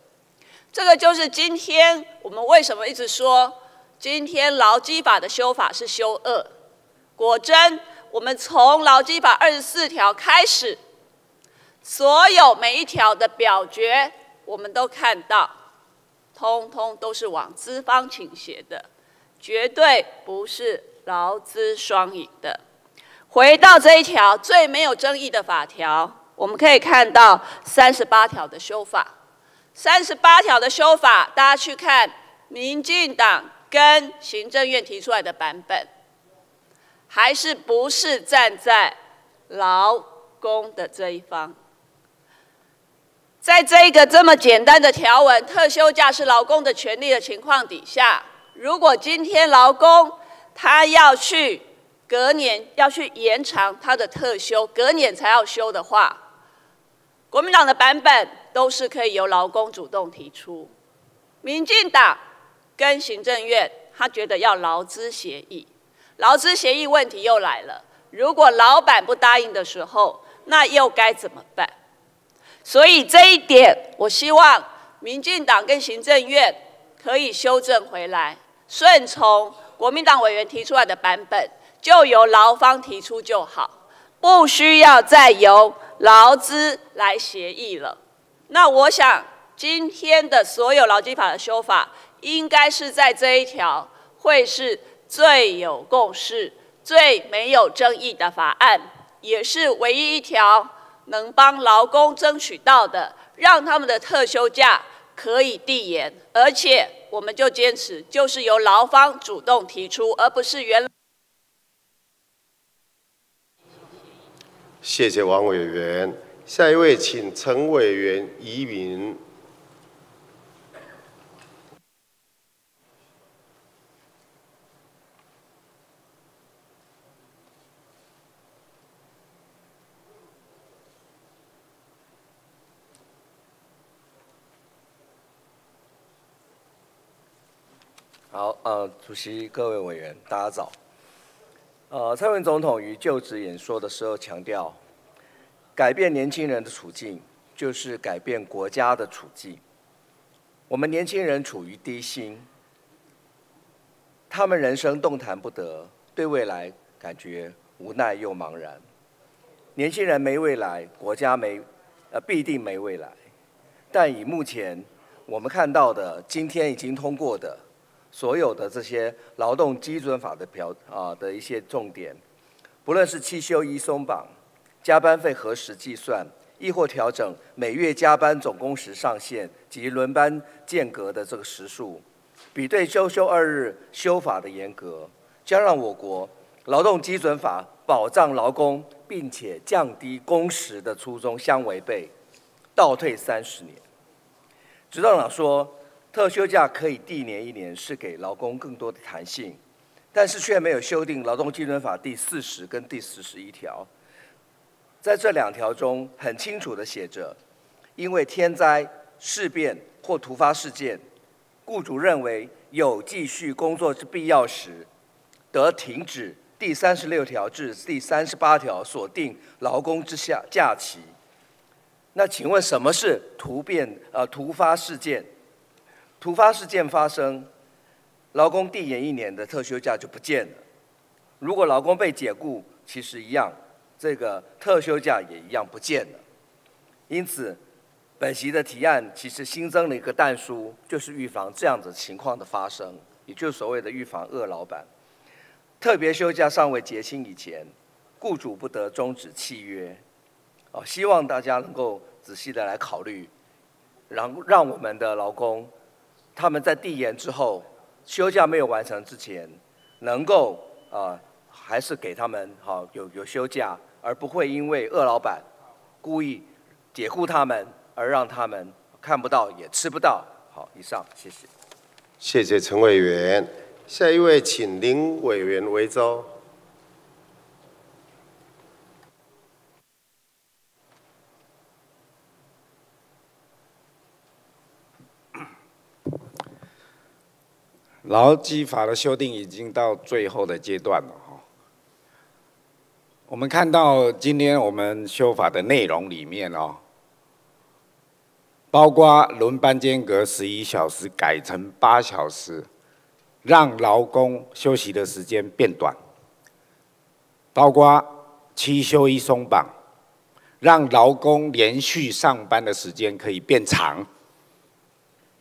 这个就是今天我们为什么一直说，今天劳基法的修法是修二。果真，我们从劳基法二十四条开始。所有每一条的表决，我们都看到，通通都是往资方倾斜的，绝对不是劳资双赢的。回到这一条最没有争议的法条，我们可以看到三十八条的修法。三十八条的修法，大家去看民进党跟行政院提出来的版本，还是不是站在劳工的这一方？在这个这么简单的条文，特休假是劳工的权利的情况底下，如果今天劳工他要去隔年要去延长他的特休，隔年才要休的话，国民党的版本都是可以由劳工主动提出，民进党跟行政院他觉得要劳资协议，劳资协议问题又来了，如果老板不答应的时候。那又该怎么办？所以这一点，我希望民进党跟行政院可以修正回来，顺从国民党委员提出来的版本，就由劳方提出就好，不需要再由劳资来协议了。那我想，今天的所有劳基法的修法，应该是在这一条会是最有共识、最没有争议的法案，也是唯一一条。能帮劳工争取到的，让他们的特休假可以递延，而且我们就坚持，就是由劳方主动提出，而不是原。谢谢王委员，下一位请陈委员移民。好，呃，主席、各位委员，大家早。呃，蔡英文总统于就职演说的时候强调，改变年轻人的处境，就是改变国家的处境。我们年轻人处于低薪，他们人生动弹不得，对未来感觉无奈又茫然。年轻人没未来，国家没，呃，必定没未来。但以目前我们看到的，今天已经通过的。所有的这些劳动基准法的表啊的一些重点，不论是七休一松绑、加班费何时计算，亦或调整每月加班总工时上限及轮班间隔的这个时数，比对休休二日修法的严格，将让我国劳动基准法保障劳工并且降低工时的初衷相违背，倒退三十年。执政党说。特休假可以递延一年，是给劳工更多的弹性，但是却没有修订《劳动基准法》第四十跟第四十一条。在这两条中，很清楚的写着：因为天灾、事变或突发事件，雇主认为有继续工作之必要时，得停止第三十六条至第三十八条所定劳工之下假期。那请问，什么是突变？呃，突发事件？突发事件发生，劳工递延一年的特休假就不见了。如果劳工被解雇，其实一样，这个特休假也一样不见了。因此，本席的提案其实新增了一个弹书，就是预防这样子情况的发生，也就是所谓的预防恶老板。特别休假尚未结清以前，雇主不得终止契约。哦，希望大家能够仔细的来考虑，让让我们的劳工。他们在递延之后，休假没有完成之前，能够啊，还是给他们好有有休假，而不会因为恶老板故意解雇他们，而让他们看不到也吃不到。好，以上谢谢。谢谢陈委员，下一位请林委员为州。劳基法的修订已经到最后的阶段了哈。我们看到今天我们修法的内容里面哦，包括轮班间隔十一小时改成八小时，让劳工休息的时间变短；包括七休一松绑，让劳工连续上班的时间可以变长；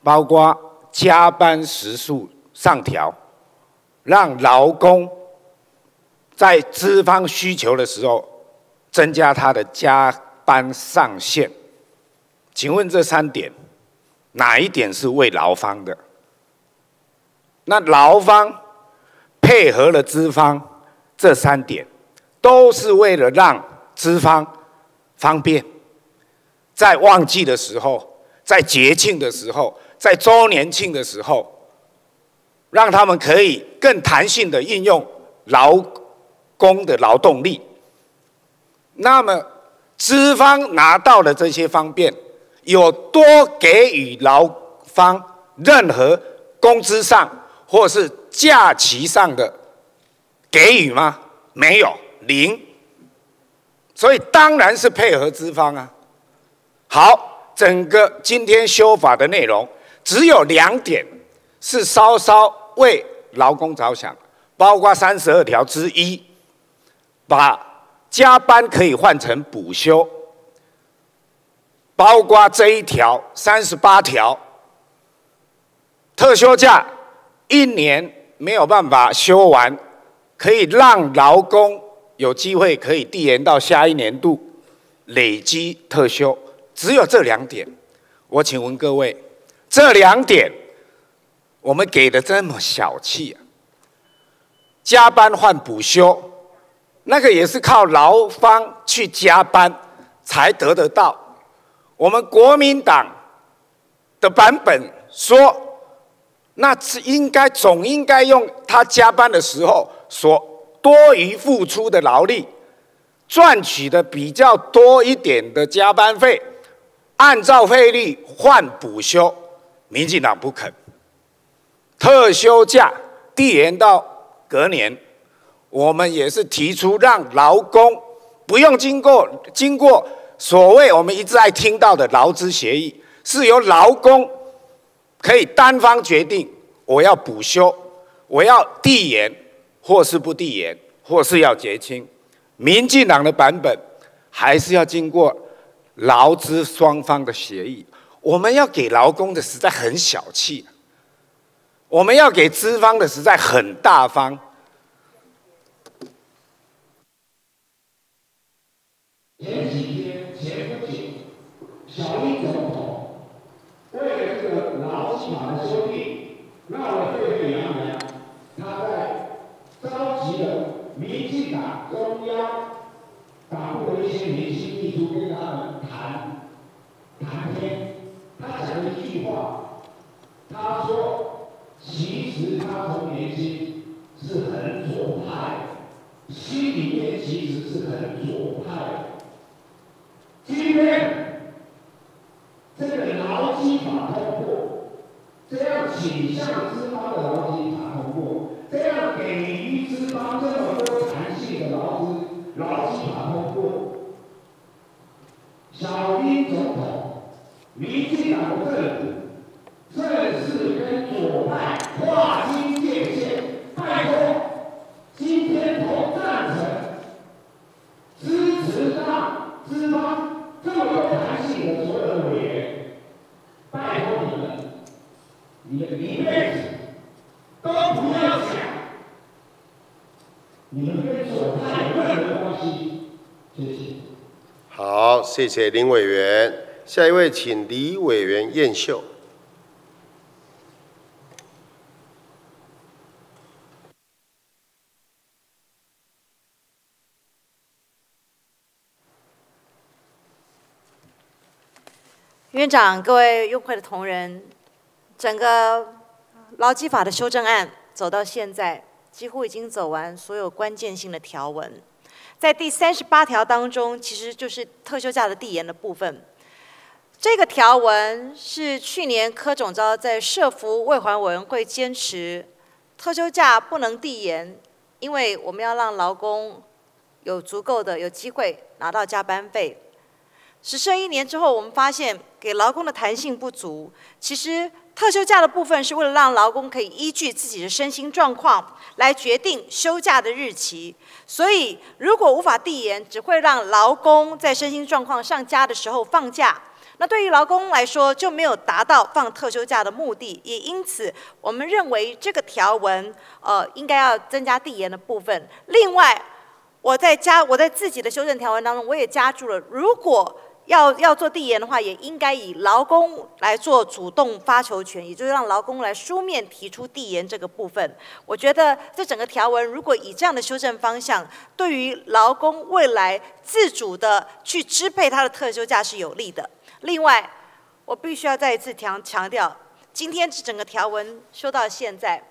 包括加班时数。上调，让劳工在资方需求的时候增加他的加班上限。请问这三点哪一点是为劳方的？那劳方配合了资方，这三点都是为了让资方方便，在旺季的时候，在节庆的时候，在周年庆的时候。让他们可以更弹性的运用劳工的劳动力，那么资方拿到了这些方便，有多给予劳方任何工资上或是假期上的给予吗？没有，零。所以当然是配合资方啊。好，整个今天修法的内容只有两点是稍稍为劳工着想，包括三十二条之一，把加班可以换成补休，包括这一条三十八条，特休假一年没有办法休完，可以让劳工有机会可以递延到下一年度累积特休。只有这两点，我请问各位，这两点我们给的这么小气啊？加班换补休，那个也是靠劳方去加班才得得到。我们国民党的版本说，那是应该总应该用他加班的时候所多余付出的劳力，赚取的比较多一点的加班费。按照费率换补休，民进党不肯。特休假递延到隔年，我们也是提出让劳工不用经过经过所谓我们一直在听到的劳资协议，是由劳工可以单方决定，我要补休，我要递延，或是不递延，或是要结清。民进党的版本还是要经过。劳资双方的协议，我们要给劳工的实在很小气，我们要给资方的实在很大方。前几天前不久，小英总统为了这个劳基法的修订，闹得沸沸扬扬，他在召集了民进党中央党部的一些明星秘书跟他们。谈谈天，他讲了一句话，他说：“其实他从年轻是很左派，心里面其实是很左派。今天这个劳基法通过，这样倾向资方的劳基法通过，这样给予资方这么多弹性的劳资劳基法通过。”小英总统，民进党的政府正式跟左派划清界限。拜托，今天投赞成，支持让资方这么多弹性的所有的委员，拜托你们，你们一辈子都不要想，你们跟左派有任何关系，谢谢。好，谢林委员。下一位，请李委员燕秀。院长、各位与会的同仁，整个劳基法的修正案走到现在，几乎已经走完所有关键性的条文。在第三十八条当中，其实就是特休假的递延的部分。这个条文是去年柯总召在社服未还委员会坚持特休假不能递延，因为我们要让劳工有足够的有机会拿到加班费。实施一年之后，我们发现给劳工的弹性不足。其实特休假的部分是为了让劳工可以依据自己的身心状况来决定休假的日期。所以如果无法递延，只会让劳工在身心状况上佳的时候放假。那对于劳工来说，就没有达到放特休假的目的。也因此，我们认为这个条文，呃，应该要增加递延的部分。另外，我在加我在自己的修正条文当中，我也加注了，如果要要做递延的话，也应该以劳工来做主动发球权，也就是让劳工来书面提出递延这个部分。我觉得这整个条文如果以这样的修正方向，对于劳工未来自主的去支配他的特休假是有利的。另外，我必须要再一次强强调，今天这整个条文修到现在，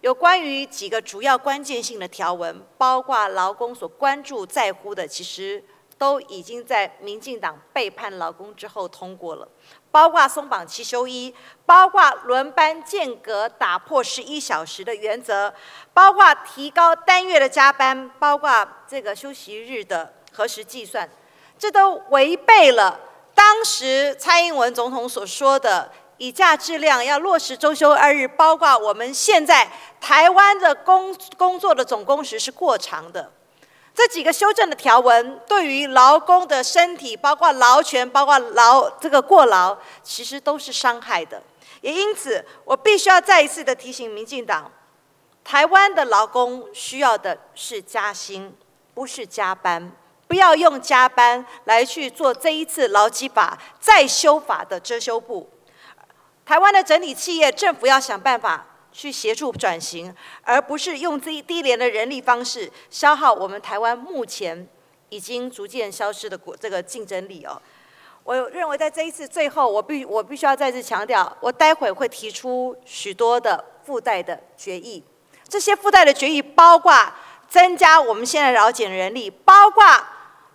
有关于几个主要关键性的条文，包括劳工所关注在乎的，其实。都已经在民进党背叛劳工之后通过了，包括松绑七休一，包括轮班间隔打破十一小时的原则，包括提高单月的加班，包括这个休息日的何时计算，这都违背了当时蔡英文总统所说的以价质量要落实周休二日，包括我们现在台湾的工工作的总工时是过长的。这几个修正的条文，对于劳工的身体，包括劳权，包括劳这个过劳，其实都是伤害的。也因此，我必须要再一次的提醒民进党，台湾的劳工需要的是加薪，不是加班。不要用加班来去做这一次劳基法再修法的遮羞布。台湾的整体企业，政府要想办法。去协助转型，而不是用这低廉的人力方式消耗我们台湾目前已经逐渐消失的国这个竞争力哦。我认为在这一次最后，我必我必须要再次强调，我待会会提出许多的附带的决议。这些附带的决议包括增加我们现在劳检人力，包括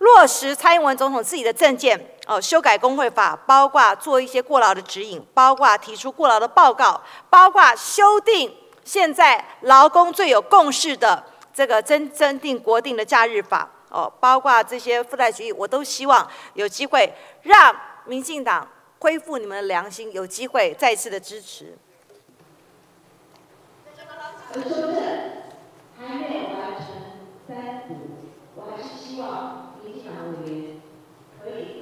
落实蔡英文总统自己的政见。哦，修改工会法，包括做一些过劳的指引，包括提出过劳的报告，包括修订现在劳工最有共识的这个增增订国定的假日法。哦，包括这些附带决议，我都希望有机会让民进党恢复你们的良心，有机会再次的支持。修正还没有完成三，我还是希望民进党委员可以。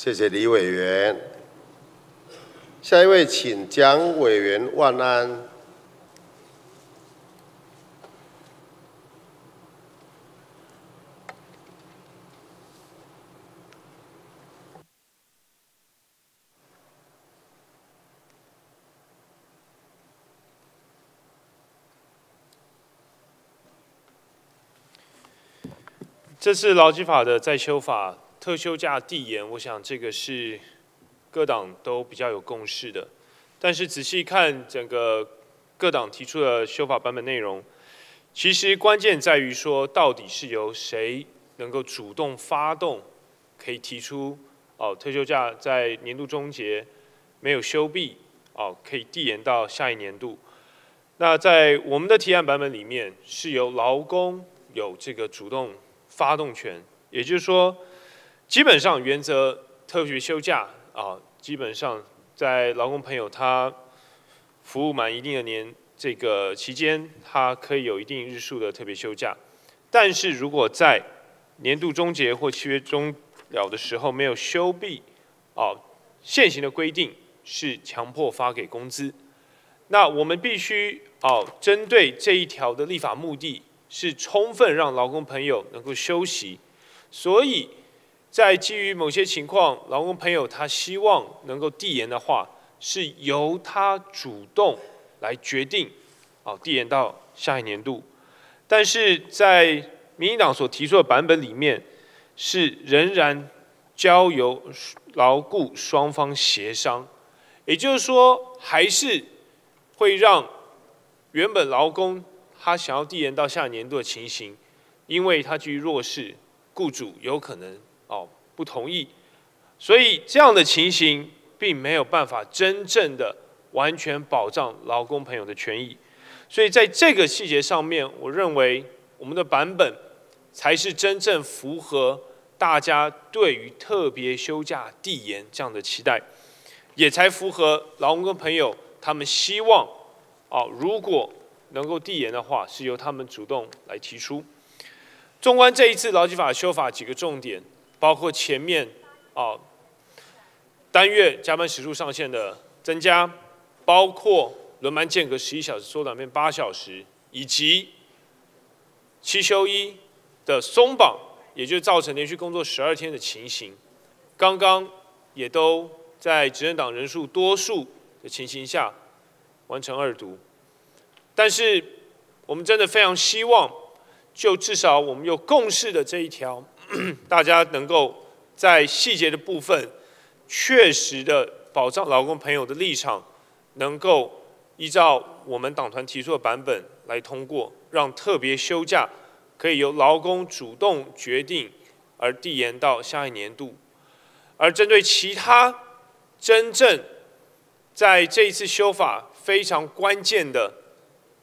谢谢李委员。下一位，请蒋委员万安。这次劳基法的再修法。特休假递延，我想这个是各党都比较有共识的。但是仔细看整个各党提出的修法版本内容，其实关键在于说，到底是由谁能够主动发动，可以提出哦，特休假在年度终结没有休毕哦，可以递延到下一年度。那在我们的提案版本里面，是由劳工有这个主动发动权，也就是说。基本上原则特别休假啊，基本上在劳工朋友他服务满一定的年这个期间，他可以有一定日数的特别休假。但是如果在年度终结或契约终了的时候没有休毕，哦，现行的规定是强迫发给工资。那我们必须哦，针对这一条的立法目的是充分让劳工朋友能够休息，所以。在基于某些情况，劳工朋友他希望能够递延的话，是由他主动来决定，哦，递延到下一年度。但是在民进党所提出的版本里面，是仍然交由劳雇双方协商，也就是说，还是会让原本劳工他想要递延到下一年度的情形，因为他基于弱势，雇主有可能。不同意，所以这样的情形并没有办法真正的完全保障劳工朋友的权益，所以在这个细节上面，我认为我们的版本才是真正符合大家对于特别休假递延这样的期待，也才符合劳工朋友他们希望，哦，如果能够递延的话，是由他们主动来提出。纵观这一次劳基法修法几个重点。包括前面啊单月加班时数上限的增加，包括轮班间隔十一小时缩短变八小时，以及七休一的松绑，也就造成连续工作十二天的情形。刚刚也都在执政党人数多数的情形下完成二读，但是我们真的非常希望，就至少我们有共识的这一条，大家能够在细节的部分确实的保障劳工朋友的立场，能够依照我们党团提出的版本来通过，让特别休假可以由劳工主动决定，而递延到下一年度。而针对其他真正在这一次修法非常关键的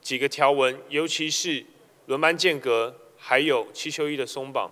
几个条文，尤其是轮班间隔，还有七休一的松绑，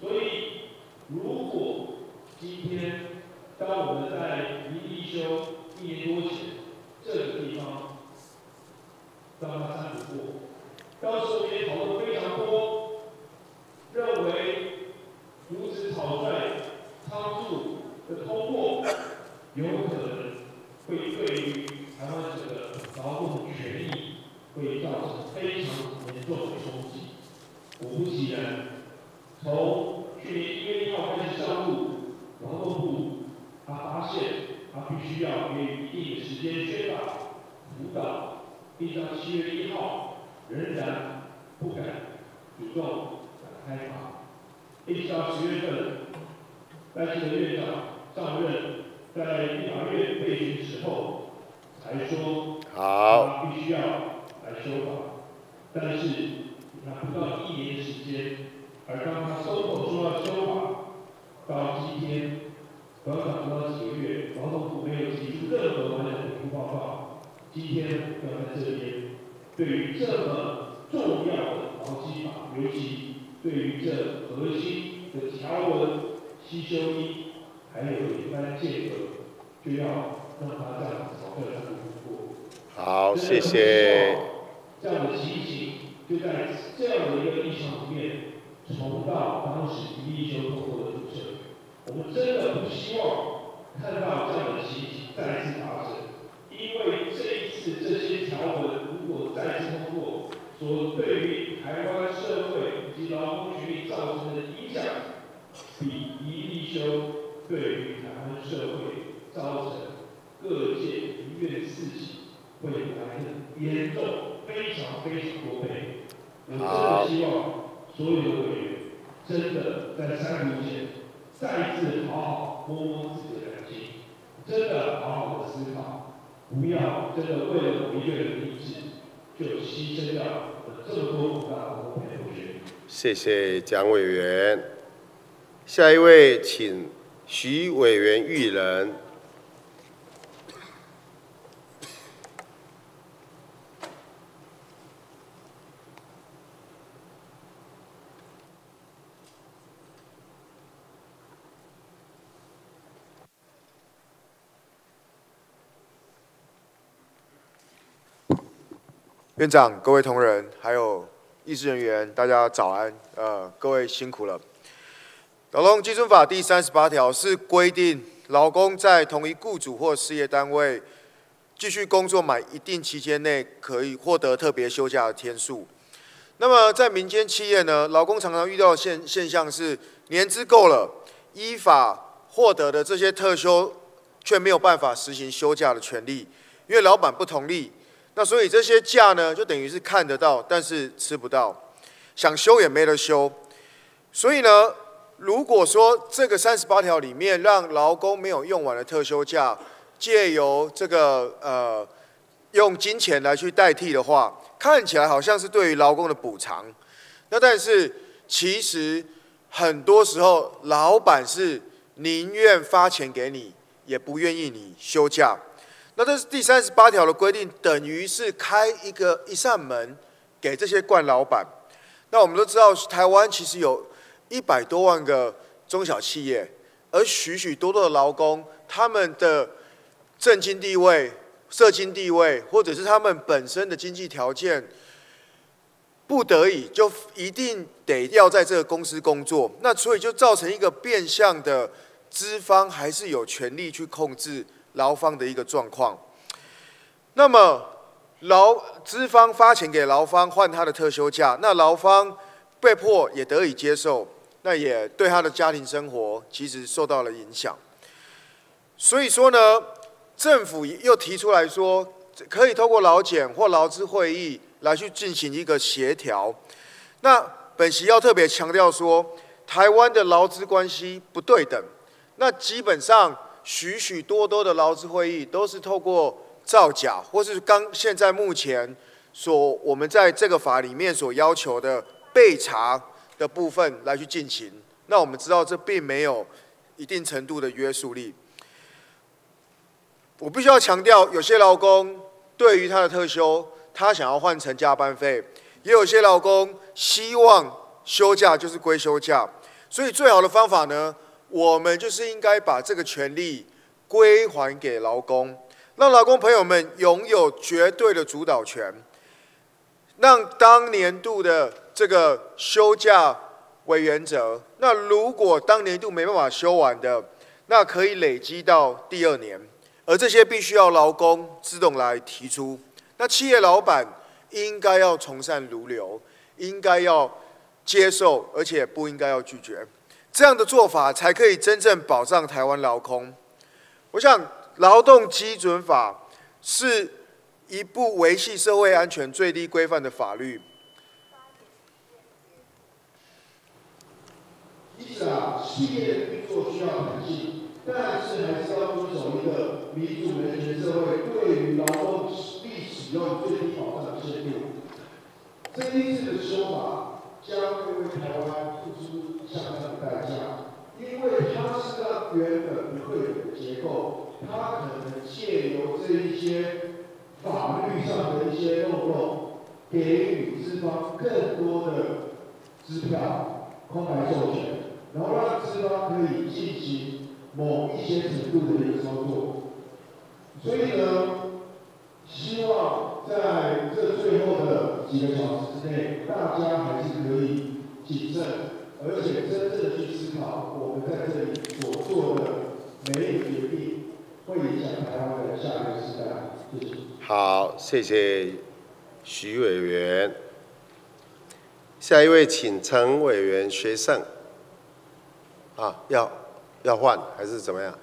所以，如果今天，当我们在一立休一年多前这个地方，那么。谢谢蒋委员。下一位，请徐委员玉人。院长、各位同仁，还有议事人员，大家早安。呃，各位辛苦了。劳动基准法第三十八条是规定，劳工在同一雇主或事业单位继续工作满一定期间内，可以获得特别休假的天数。那么在民间企业呢，劳工常常遇到的现现象是，年资够了，依法获得的这些特休，却没有办法实行休假的权利，因为老板不同意。那所以这些假呢，就等于是看得到，但是吃不到，想休也没得休。所以呢，如果说这个三十八条里面让劳工没有用完的特休假，借由这个呃用金钱来去代替的话，看起来好像是对于劳工的补偿。那但是其实很多时候，老板是宁愿发钱给你，也不愿意你休假。那这是第三十八条的规定，等于是开一个一扇门给这些惯老板。那我们都知道，台湾其实有一百多万个中小企业，而许许多多的劳工，他们的政经地位、社经地位，或者是他们本身的经济条件，不得已就一定得要在这个公司工作。那所以就造成一个变相的资方还是有权利去控制劳方的一个状况。那么劳资方发钱给劳方换他的特休假，那劳方被迫也得以接受，那也对他的家庭生活其实受到了影响。所以说呢，政府又提出来说，可以透过劳检或劳资会议来去进行一个协调。那本席要特别强调说，台湾的劳资关系不对等，那基本上许许多多的劳资会议都是透过。造假，或是刚现在目前所我们在这个法里面所要求的备查的部分来去进行，那我们知道这并没有一定程度的约束力。我必须要强调，有些劳工对于他的特休，他想要换成加班费；也有些劳工希望休假就是归休假。所以最好的方法呢，我们就是应该把这个权利归还给劳工。让劳工朋友们拥有绝对的主导权，让当年度的这个休假为原则。那如果当年度没办法休完的，那可以累积到第二年，而这些必须要劳工自动来提出。那企业老板应该要从善如流，应该要接受，而且不应该要拒绝。这样的做法才可以真正保障台湾劳工。我想。劳动基准法是一部维系社会安全最低规范的法律。一是啊，企业运作需要弹性，但是还是要遵守一个民主人权社会对于劳动力使用最低保障的制度。这一次的修法将会为台湾相当的代价，因为它是让原本不会有的结构。他可能借由这一些法律上的一些漏洞，给予资方更多的支票、空白授权，然后让资方可以进行某一些程度的一个操作。所以呢，希望在这最后的几个小时之内，大家还是可以谨慎，而且真正去思考我们在这里所做的每一个决定。会影响台湾的下一个时代。谢谢。好，谢谢徐委员。下一位，请陈委员学胜。啊，要要换还是怎么样？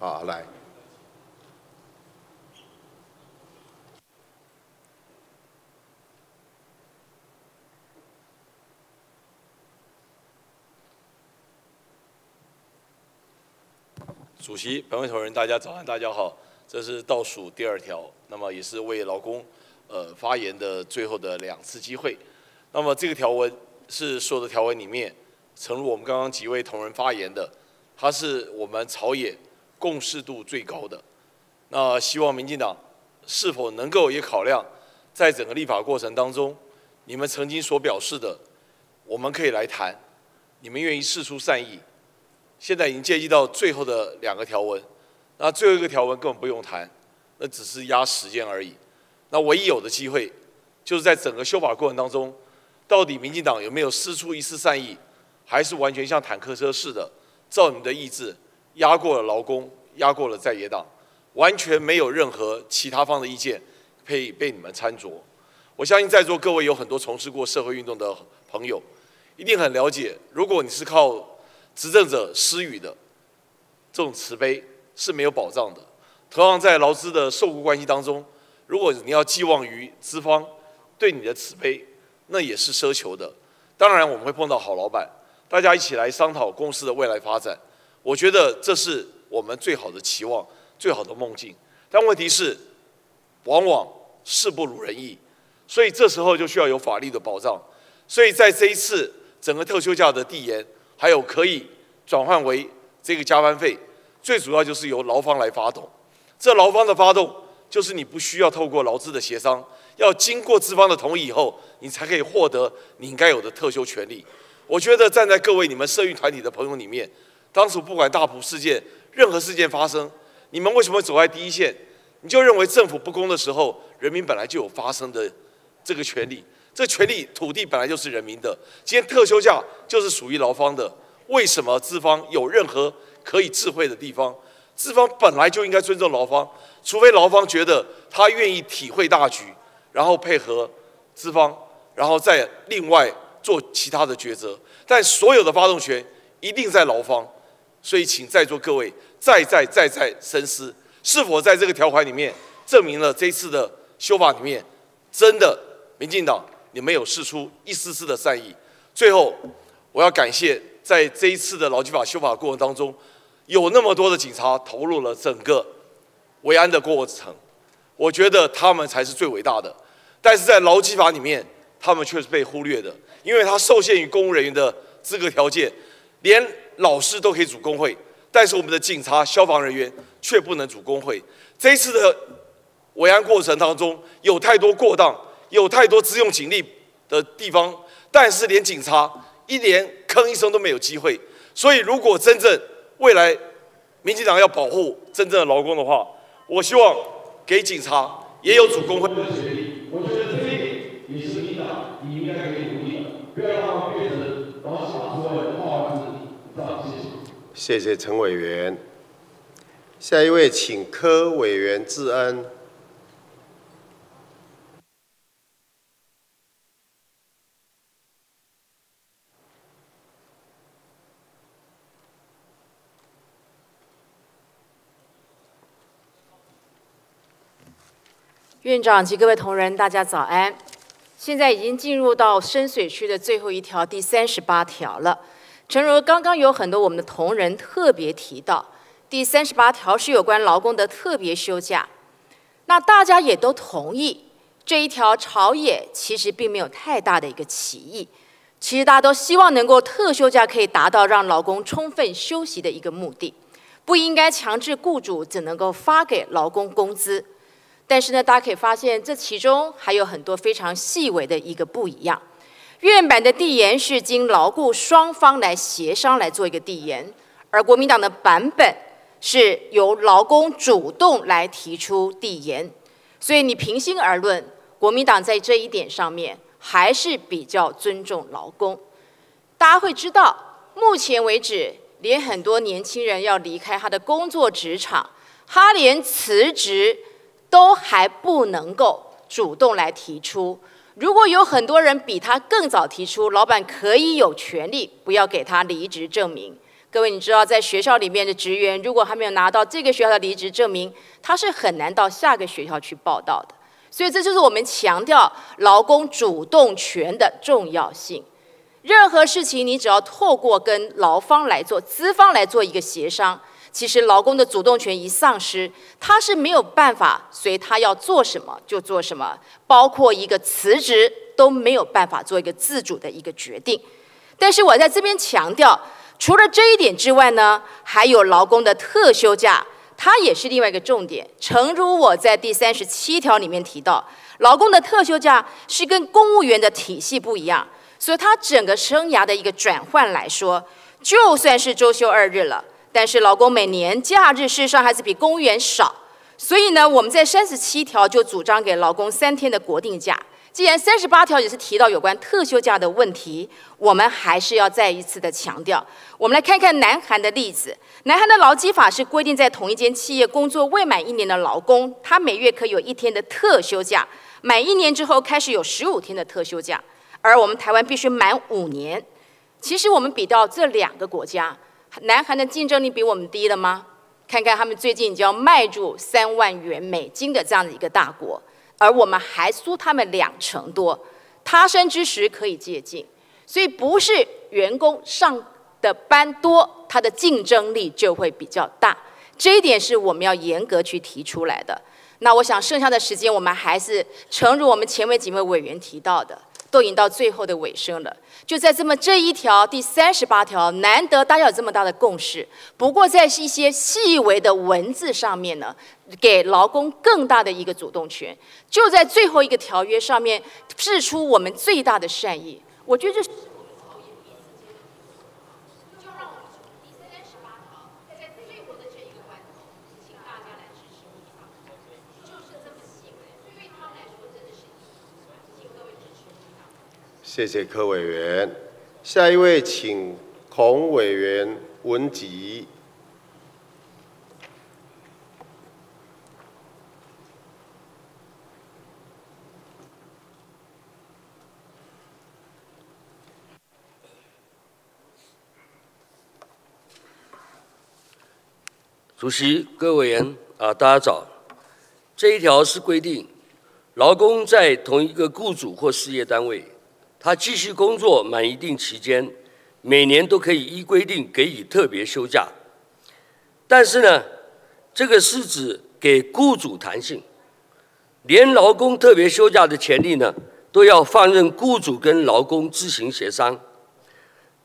好，来。主席、本位同仁，大家早安，大家好。这是倒数第二条，那么也是为劳工呃发言的最后的两次机会。那么这个条文是所有的条文里面，诚如我们刚刚几位同仁发言的，它是我们朝野共识度最高的。那希望民进党是否能够也考量，在整个立法过程当中，你们曾经所表示的，我们可以来谈，你们愿意释出善意。现在已经接近到最后的两个条文，那最后一个条文根本不用谈，那只是压时间而已。那唯一有的机会，就是在整个修法过程当中，到底民进党有没有施出一丝善意，还是完全像坦克车似的，照你们的意志压过了劳工，压过了在野党，完全没有任何其他方的意见可以被你们参酌。我相信在座各位有很多从事过社会运动的朋友，一定很了解，如果你是靠。执政者施予的这种慈悲是没有保障的。同样在劳资的受雇关系当中，如果你要寄望于资方对你的慈悲，那也是奢求的。当然，我们会碰到好老板，大家一起来商讨公司的未来发展。我觉得这是我们最好的期望、最好的梦境。但问题是，往往事不如人意，所以这时候就需要有法律的保障。所以在这一次整个特休假的递延。还有可以转换为这个加班费，最主要就是由劳方来发动。这劳方的发动，就是你不需要透过劳资的协商，要经过资方的同意以后，你才可以获得你应该有的特休权利。我觉得站在各位你们社运团体的朋友里面，当初不管大埔事件，任何事件发生，你们为什么走在第一线？你就认为政府不公的时候，人民本来就有发生的这个权利，这权利土地本来就是人民的，今天特休假就是属于劳方的，为什么资方有任何可以智慧的地方？资方本来就应该尊重劳方，除非劳方觉得他愿意体会大局，然后配合资方，然后再另外做其他的抉择。但所有的发动权一定在劳方，所以请在座各位再再再再深思，是否在这个条款里面证明了这次的修法里面真的民进党你没有试出一丝丝的善意。最后，我要感谢在这一次的劳基法修法过程当中。有那么多的警察投入了整个维安的过程，我觉得他们才是最伟大的。但是在劳基法里面，他们却是被忽略的，因为他受限于公务人员的资格条件，连老师都可以组工会，但是我们的警察、消防人员却不能组工会。这一次的维安过程当中，有太多过当，有太多自用警力的地方，但是连警察一连吭一声都没有机会。所以，如果真正未来，民进党要保护真正的劳工的话，我希望给警察也有主工会的权利。我觉得这一点也是民进党你应该可以努力的，不要让它变成劳基法所谓的画完字。谢谢陈委员。下一位，请柯委员致恩。院长及各位同仁，大家早安。现在已经进入到深水区的最后一条第三十八条了。诚如刚刚有很多我们的同仁特别提到，第三十八条是有关劳工的特别休假。那大家也都同意这一条朝野其实并没有太大的一个歧义。其实大家都希望能够特休假可以达到让劳工充分休息的一个目的，不应该强制雇主只能够发给劳工工资。但是呢，大家可以发现，这其中还有很多非常细微的一个不一样。院版的递延是经劳雇双方来协商来做一个递延，而国民党的版本是由劳工主动来提出递延。所以你平心而论，国民党在这一点上面还是比较尊重劳工。大家会知道，目前为止，连很多年轻人要离开他的工作职场，他连辞职。都还不能够主动来提出。如果有很多人比他更早提出，老板可以有权利不要给他离职证明。各位，你知道在学校里面的职员，如果还没有拿到这个学校的离职证明，他是很难到下个学校去报道的。所以这就是我们强调劳工主动权的重要性。任何事情，你只要透过跟劳方来做、资方来做一个协商。其实劳工的主动权一丧失，他是没有办法随他要做什么就做什么，包括一个辞职都没有办法做一个自主的一个决定。但是我在这边强调，除了这一点之外呢，还有劳工的特休假，它也是另外一个重点。诚如我在第三十七条里面提到，劳工的特休假是跟公务员的体系不一样，所以他整个生涯的一个转换来说，就算是周休二日了。但是劳工每年假日事实上还是比公务员少，所以呢，我们在三十七条就主张给劳工三天的国定假。既然三十八条也是提到有关特休假的问题，我们还是要再一次的强调。我们来看看南韩的例子。南韩的劳基法是规定，在同一间企业工作未满一年的劳工，他每月可有一天的特休假，满一年之后开始有十五天的特休假。而我们台湾必须满五年。其实我们比到这两个国家。南韩的竞争力比我们低了吗？看看他们最近就要卖入三万元美金的这样的一个大国，而我们还输他们两成多。他生之时可以借鉴，所以不是员工上的班多，他的竞争力就会比较大。这一点是我们要严格去提出来的。那我想剩下的时间，我们还是诚如我们前面几位委员提到的，都已经到最后的尾声了。就在这么这一条第三十八条，难得大家有这么大的共识。不过在一些细微的文字上面呢，给劳工更大的一个主动权。就在最后一个条约上面，示出我们最大的善意。我觉得这。谢谢柯委员，下一位请孔委员文吉。主席、各位委员啊，大家早。这一条是规定，劳工在同一个雇主或事业单位。他继续工作满一定期间，每年都可以依规定给予特别休假。但是呢，这个是指给雇主弹性，连劳工特别休假的权利呢，都要放任雇主跟劳工自行协商，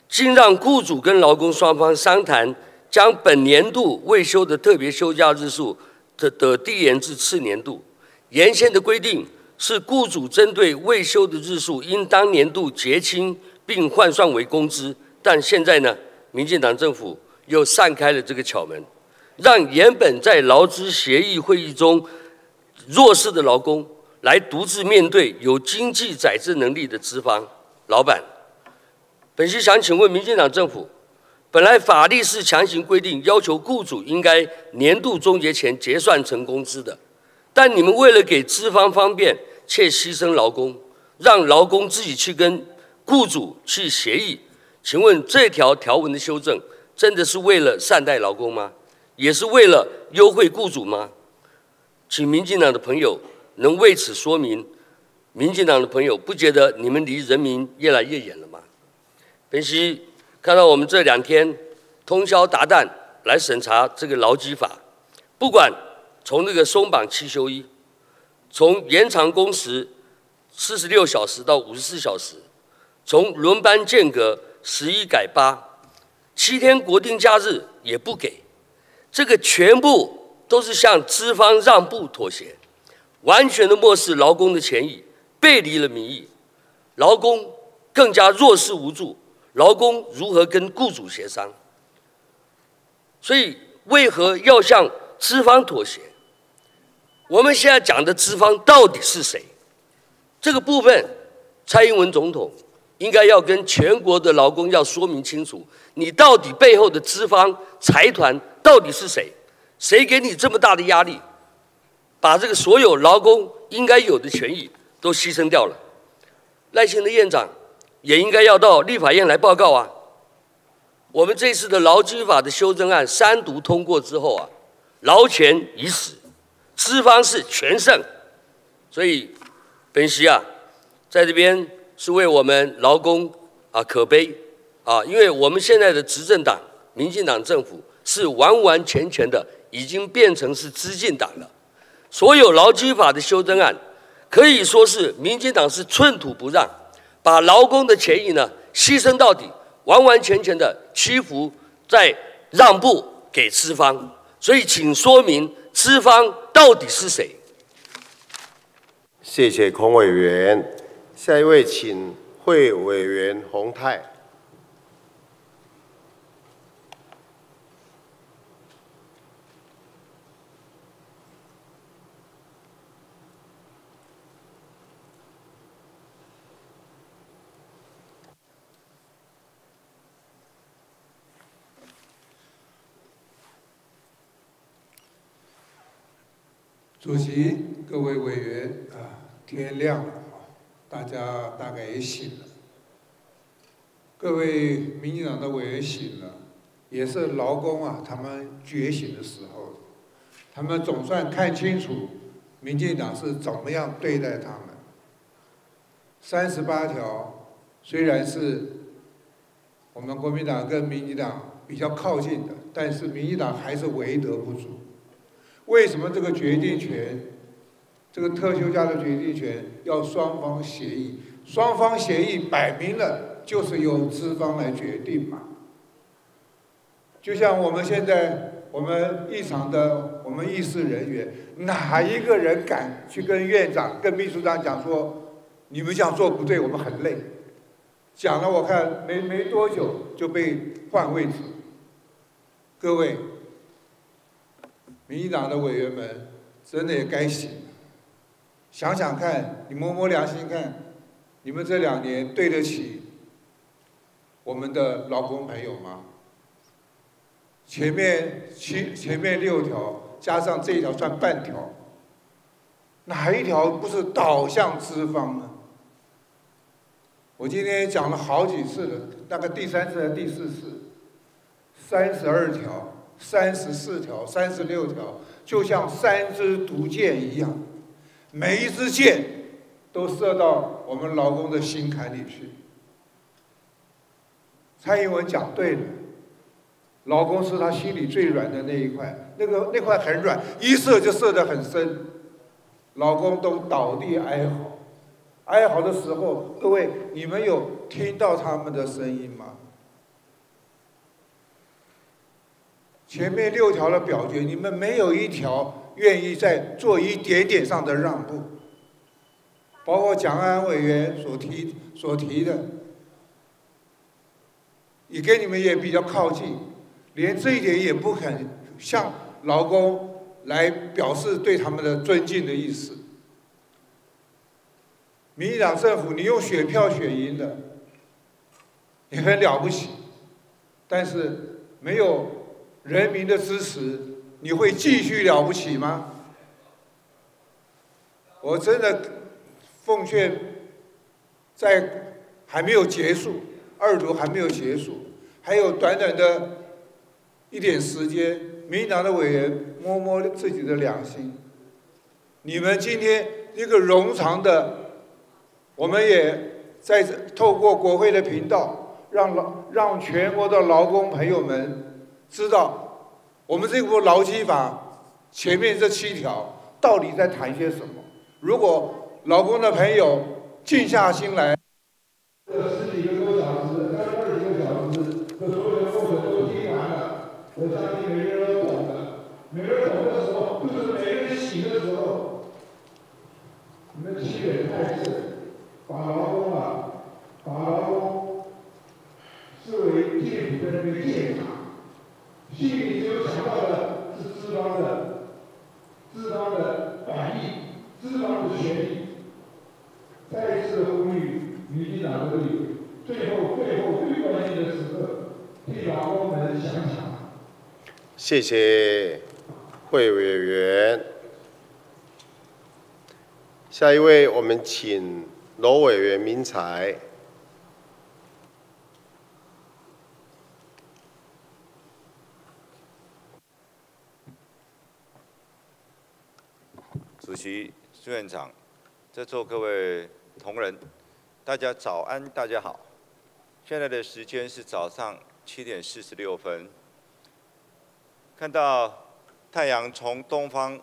经让雇主跟劳工双方商谈，将本年度未休的特别休假日数的的递延至次年度。原先的规定。是雇主针对未休的日数，应当年度结清并换算为工资。但现在呢，民进党政府又散开了这个巧门，让原本在劳资协议会议中弱势的劳工，来独自面对有经济载资能力的资方老板。本席想请问民进党政府，本来法律是强行规定要求雇主应该年度终结前结算成工资的，但你们为了给资方方便，却牺牲劳工，让劳工自己去跟雇主去协议。请问这条条文的修正，真的是为了善待劳工吗？也是为了优惠雇主吗？请民进党的朋友能为此说明。民进党的朋友不觉得你们离人民越来越远了吗？本席看到我们这两天通宵达旦来审查这个劳基法，不管从那个松绑七休一。从延长工时四十六小时到五十四小时，从轮班间隔十一改八，七天国定假日也不给，这个全部都是向资方让步妥协，完全的漠视劳工的权益，背离了民意，劳工更加弱势无助，劳工如何跟雇主协商？所以为何要向资方妥协？我们现在讲的资方到底是谁？这个部分，蔡英文总统应该要跟全国的劳工要说明清楚，你到底背后的资方财团到底是谁？谁给你这么大的压力，把这个所有劳工应该有的权益都牺牲掉了？赖清德院长也应该要到立法院来报告啊！我们这次的劳基法的修正案三读通过之后啊，劳权已死。资方是全胜，所以本席啊，在这边是为我们劳工啊可悲。啊，因为我们现在的执政党民进党政府是完完全全的已经变成是资进党了，所有劳基法的修正案可以说是民进党是寸土不让，把劳工的权益呢牺牲到底，完完全全的屈服在让步给资方，所以请说明。资方到底是谁？谢谢孔委员。下一位，请会委员洪泰。主席、各位委员啊，天亮了，大家大概也醒了。各位民进党的委员醒了，也是劳工啊，他们觉醒的时候。他们总算看清楚民进党是怎么样对待他们。三十八条虽然是我们国民党跟民进党比较靠近的，但是民进党还是为德不足。为什么这个决定权，这个特休假的决定权要双方协议？双方协议摆明了就是由资方来决定嘛。就像我们现在我们议场的我们议事人员，哪一个人敢去跟院长、跟秘书长讲说，你们这样做不对，我们很累。讲了，我看没没多久就被换位置。各位，民进党的委员们，真的也该醒。想想看，你摸摸良心看，你们这两年对得起我们的劳工朋友吗？前面七前面六条加上这一条算半条，哪一条不是导向资方呢？我今天讲了好几次了，大概第三次还是第四次，三十二条、三十四条、三十六条，就像三支毒箭一样，每一支箭都射到我们劳工的心坎里去。蔡英文讲对了，劳工是他心里最软的那一块，那个那块很软，一射就射得很深，劳工都倒地哀嚎。哀嚎的时候，各位，你们有听到他们的声音吗？前面六条的表决，你们没有一条愿意再做一点点上的让步，包括蒋安委员所提所提的，也跟你们也比较靠近，连这一点也不肯向劳工来表示对他们的尊敬的意思。民进党政府，你用选票选赢的，你很了不起，但是没有人民的支持，你会继续了不起吗？我真的奉劝，在还没有结束，二读还没有结束，还有短短的一点时间，民党的委员摸摸自己的良心，你们今天一个冗长的。我们也在透过国会的频道，让劳让全国的劳工朋友们知道，我们这部劳基法前面这七条到底在谈些什么。如果老公的朋友静下心来。再一次呼吁民进党的力，最后最后最关键的时刻，替劳工们想想。谢谢会委员。下一位，我们请罗委员明才。主席、副院长，在座各位同仁，大家早安，大家好。现在的时间是早上七点四十六分。看到太阳从东方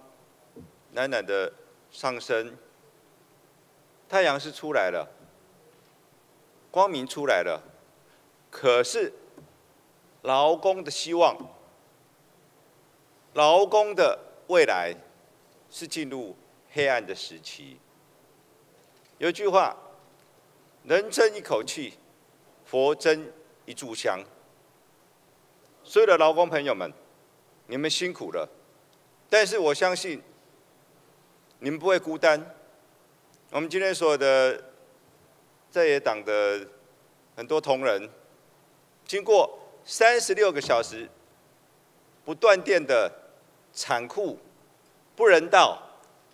暖暖的上升，太阳是出来了，光明出来了，可是劳工的希望、劳工的未来是进入黑暗的时期。有句话：人争一口气，佛争一炷香。所有的劳工朋友们。你们辛苦了，但是我相信你们不会孤单。我们今天所有的在野党的很多同仁，经过三十六个小时不断电的残酷、不人道、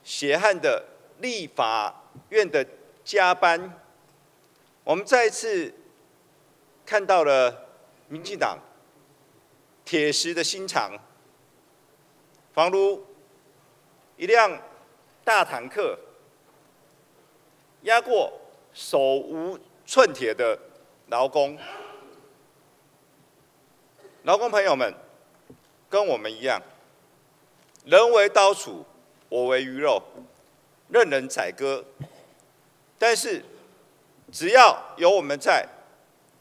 血汗的立法院的加班，我们再次看到了民进党铁石的心肠。仿如一辆大坦克压过手无寸铁的劳工，劳工朋友们跟我们一样，人为刀俎，我为鱼肉，任人宰割。但是只要有我们在，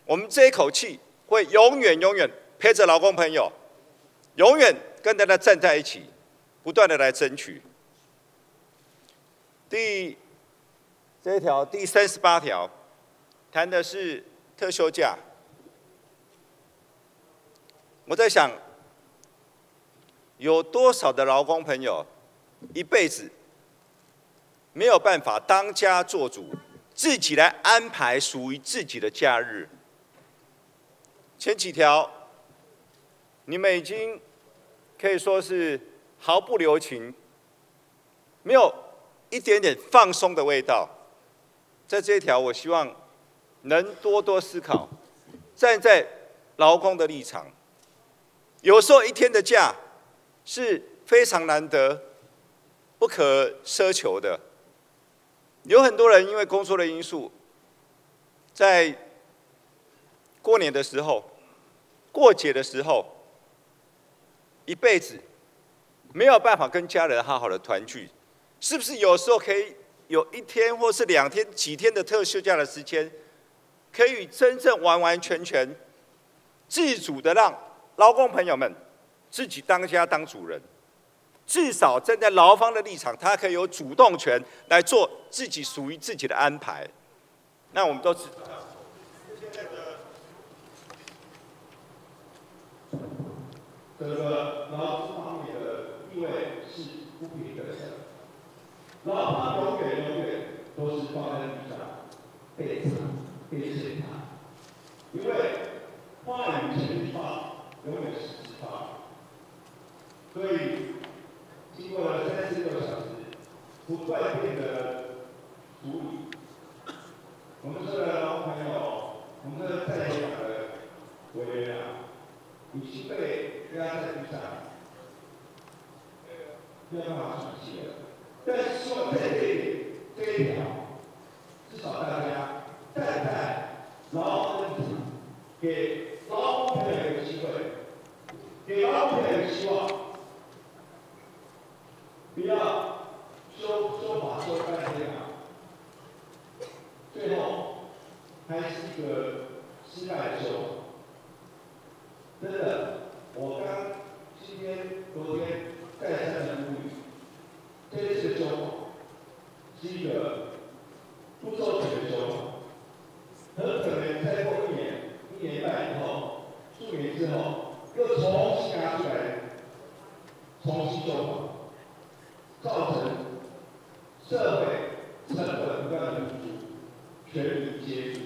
我们这一口气会永远永远陪着劳工朋友，永远跟大家站在一起，不断的来争取。第这一条第三十八条谈的是特休假，我在想，有多少的劳工朋友一辈子没有办法当家做主？自己来安排属于自己的假日。前几条，你们已经可以说是毫不留情，没有一点点放松的味道。在这一条，我希望能多多思考，站在劳工的立场。有时候一天的假是非常难得、不可奢求的。有很多人因为工作的因素，在过年的时候、过节的时候，一辈子没有办法跟家人好好的团聚，是不是有时候可以有一天或是两天、几天的特休假的时间，可以真正完完全全自主的让劳工朋友们自己当家当主人？至少站在劳方的立场，他可以有主动权来做自己属于自己的安排。那我们都知道，这个劳资方面的地位是不平等的，劳方永远永远都是放在地上被踩、被践踏，因为话语权一方永远是资方，所以。经过了三十六小时不断变的处理，我们这个老朋友，我们这在场的委员啊，已经被压在地上，没有办法喘气了。但是希望在这里这一条，至少大家站在劳工立场，给劳工朋友一个机会，给劳工朋友一个希望。不要修修法修半天啊，最后还是一个失败的修。真的，我刚今天、昨天再三的呼吁，这次修法是一个不周全的修，很可能再过一年、一年半以后、数年之后，又重新拿出来，重新修。造成社会成本不断付出，全民皆输，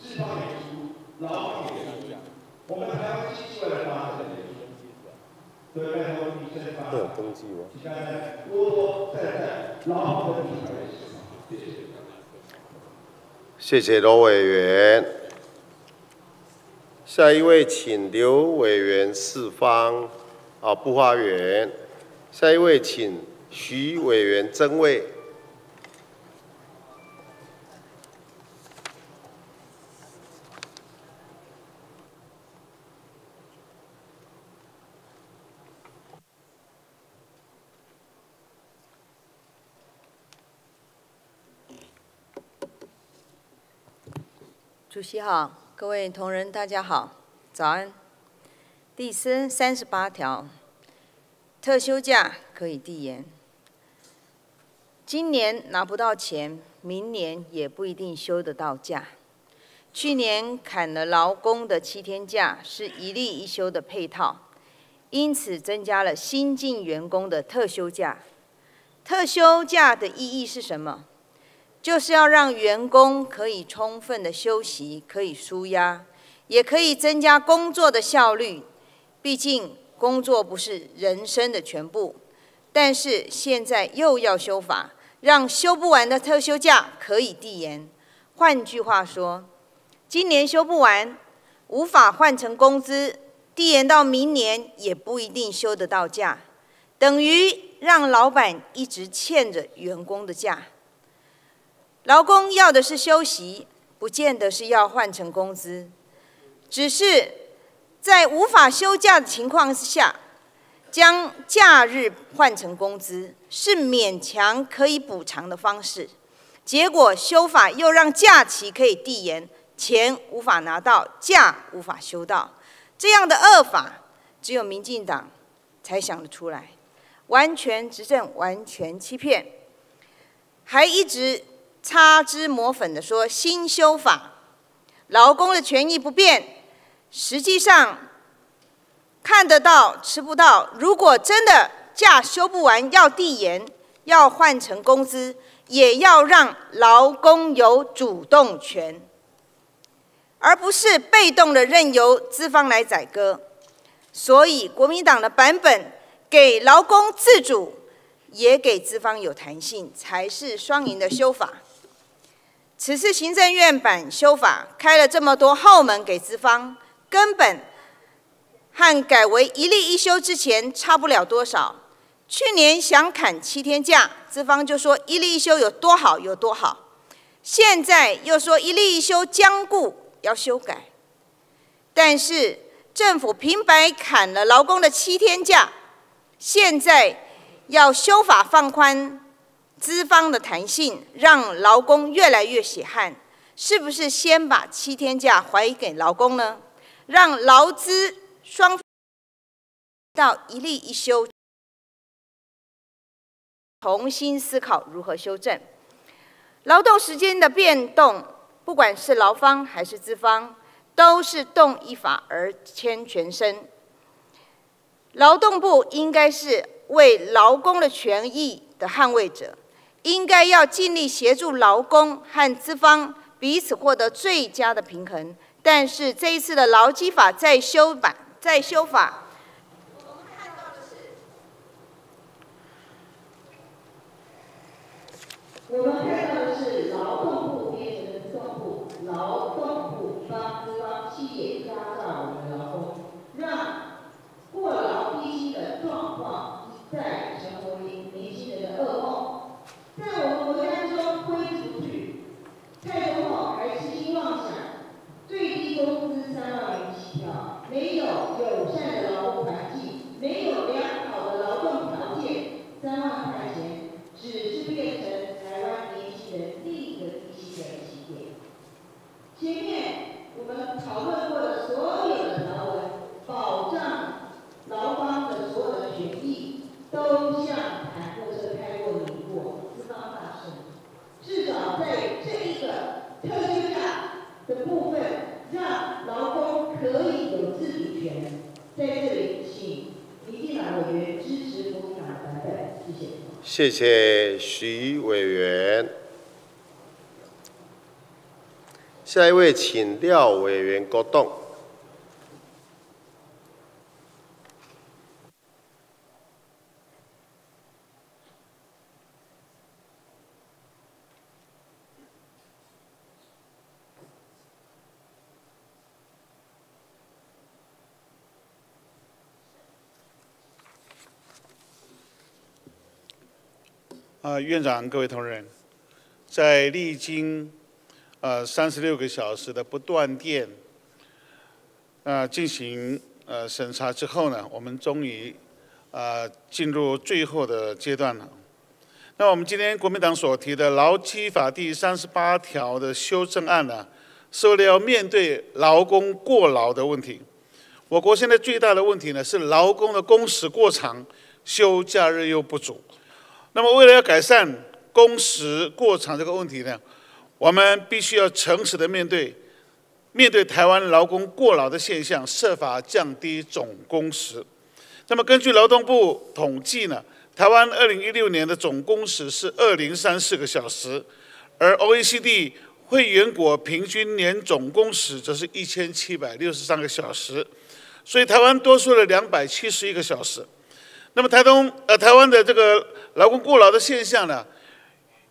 资方也输，劳方也输，我们台湾经济未来发展也输。所以拜托你先发，请大家多多站在劳方的立场，谢谢。谢谢罗委员。下一位，请刘委员四方啊，布花园。下一位，请徐委员增位。主席好，各位同仁大家好，早安。第三三十八条。特休假可以递延，今年拿不到钱，明年也不一定休得到假。去年砍了劳工的七天假，是一例一休的配套，因此增加了新进员工的特休假。特休假的意义是什么？就是要让员工可以充分的休息，可以舒压，也可以增加工作的效率。毕竟。工作不是人生的全部，但是现在又要修法，让休不完的特休假可以递延。换句话说，今年休不完，无法换成工资，递延到明年也不一定休得到假，等于让老板一直欠着员工的假。劳工要的是休息，不见得是要换成工资，只是。在无法休假的情况下，将假日换成工资是勉强可以补偿的方式，结果修法又让假期可以递延，钱无法拿到，假无法休到，这样的恶法，只有民进党才想得出来，完全执政，完全欺骗，还一直擦脂抹粉的说新修法，劳工的权益不变，实际上看得到吃不到。如果真的假休不完，要递延，要换成工资。也要让劳工有主动权，而不是被动的任由资方来宰割。所以，国民党的版本给劳工自主，也给资方有弹性，才是双赢的修法。此次行政院版修法开了这么多后门给资方，根本和改为一例一休之前差不了多少。去年想砍七天假，资方就说一例一休有多好有多好，现在又说一例一休僵固要修改。但是政府平白砍了劳工的七天假，现在要修法放宽资方的弹性，让劳工越来越血汗，是不是先把七天假还给劳工呢？让劳资双到一例一休。重新思考如何修正劳动时间的变动，不管是劳方还是资方，都是动一法而牵全身。劳动部应该是为劳工的权益的捍卫者，应该要尽力协助劳工和资方彼此获得最佳的平衡。但是这一次的劳基法再修版、再修法。我们看到的是我们看到的是劳动部变成了自动部，劳动部帮资方企业压榨我们的劳工，让过劳低薪的状况一再成为年轻人的噩梦。在我们国家中挥之不去，蔡总统还痴心妄想最低工资三万元起跳，没有友善的劳动环境，没有良好的劳动条件，三万块钱只是变成。台湾年轻人另一个低薪的起点。前面我们讨论过的所有的条文，保障劳方的所有的权益，都像坦克车开过你过，资方大胜。至少在这一个特休假的部分，让劳工可以有自主权。在这里，请民进党委员支持国民党的版本，谢谢。谢徐委员。下一位，请廖委员过动。院长，各位同仁，在历经呃三十六个小时的不断电啊进行呃审查之后呢，我们终于啊进入最后的阶段了。那我们今天国民党所提的劳基法第三十八条的修正案呢，是为了要面对劳工过劳的问题。我国现在最大的问题呢，是劳工的工时过长，休假日又不足。那么，为了要改善工时过长这个问题呢，我们必须要诚实的面对，面对台湾劳工过劳的现象，设法降低总工时。那么，根据劳动部统计呢，台湾二零一六年的总工时是二零三四个小时，而 OECD 会员国平均年总工时则是一千七百六十三个小时，所以台湾多出了两百七十一个小时。那么台东呃台湾的这个劳工过劳的现象呢，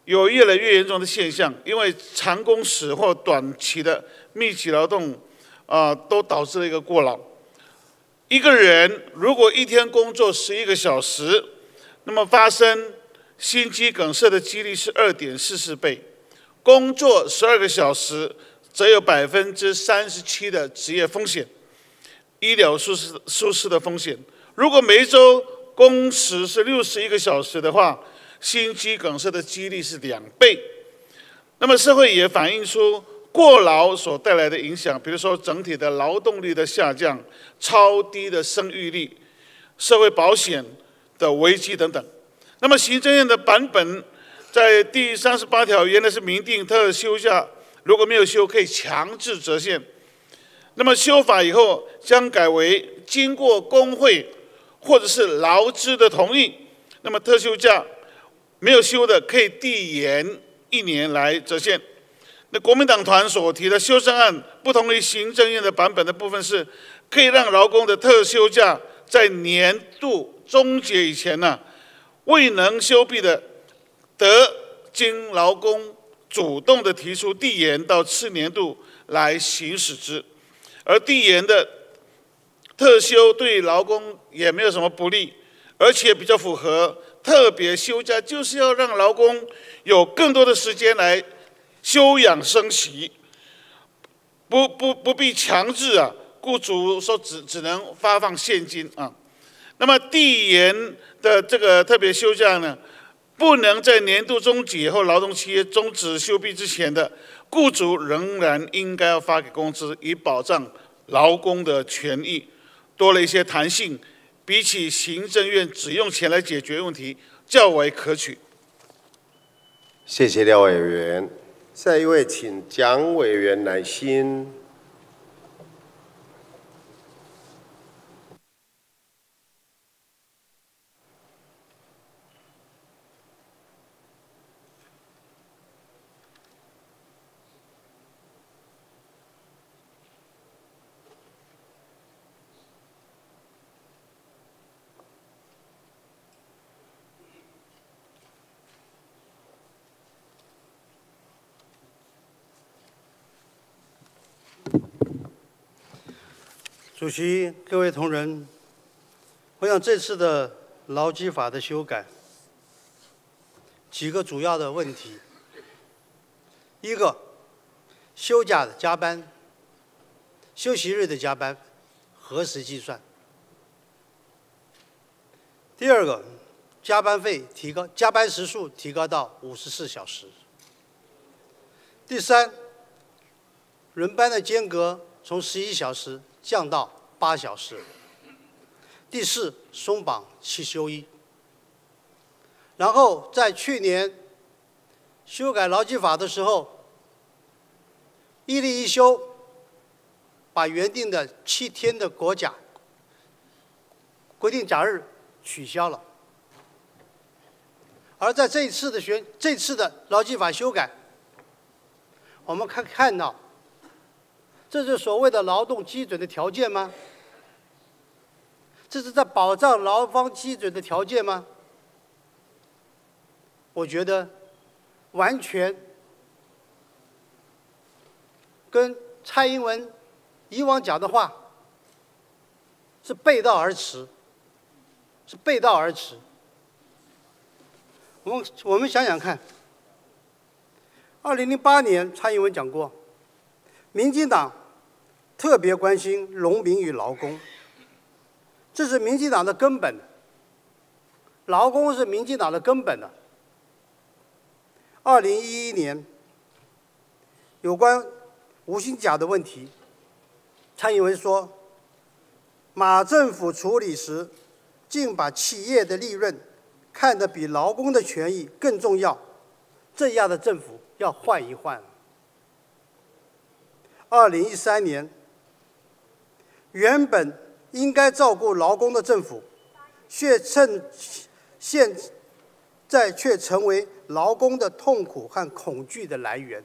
有越来越严重的现象，因为长工时或短期的密集劳动啊，都导致了一个过劳。一个人如果一天工作十一个小时，那么发生心肌梗塞的几率是二点四四倍；工作十二个小时，则有百分之三十七的职业风险、医疗舒适舒适的风险。如果每周工时是六十一个小时的话，心肌梗塞的几率是两倍。那么社会也反映出过劳所带来的影响，比如说整体的劳动力的下降、超低的生育率、社会保险的危机等等。那么行政院的版本在第三十八条原来是明定特休假如果没有休可以强制折现，那么修法以后将改为经过工会或者是劳资的同意，那么特休假没有休的可以递延一年来折现。那国民党团所提的修正案不同于行政院的版本的部分是，可以让劳工的特休假在年度终结以前呢。未能休毕的，得经劳工主动的提出递延到次年度来行使之，而递延的特休对劳工也没有什么不利，而且比较符合特别休假，就是要让劳工有更多的时间来休养生息，不不不必强制啊，雇主说只只能发放现金啊。那么递延的这个特别休假呢，不能在年度终结后劳动契约终止休毕之前的，雇主仍然应该要发给工资，以保障劳工的权益，多了一些弹性，比起行政院只用钱来解决问题，较为可取。谢谢廖委员，下一位请蒋委员来心。主席、各位同仁，我想这次的劳基法的修改，几个主要的问题：一个，休假的加班、休息日的加班何时计算？第二个，加班费提高，加班时数提高到五十四小时。第三，轮班的间隔从十一小时降到。八小时。第四，松绑七休一。然后在去年修改劳基法的时候，一例一休，把原定的七天的国假规定假日取消了。而在这一次的学这次的劳基法修改，我们看看到。这是所谓的劳动基准的条件吗？这是在保障劳方基准的条件吗？我觉得完全跟蔡英文以往讲的话是背道而驰，是背道而驰。我们我们想想看，二零零八年蔡英文讲过，民进党。特别关心农民与劳工，这是民进党的根本。劳工是民进党的根本的。二零一一年，有关无薪假的问题，蔡英文说，马政府处理时，竟把企业的利润看得比劳工的权益更重要，这样的政府要换一换。二零一三年。原本应该照顾劳工的政府，却趁现在却成为劳工的痛苦和恐惧的来源。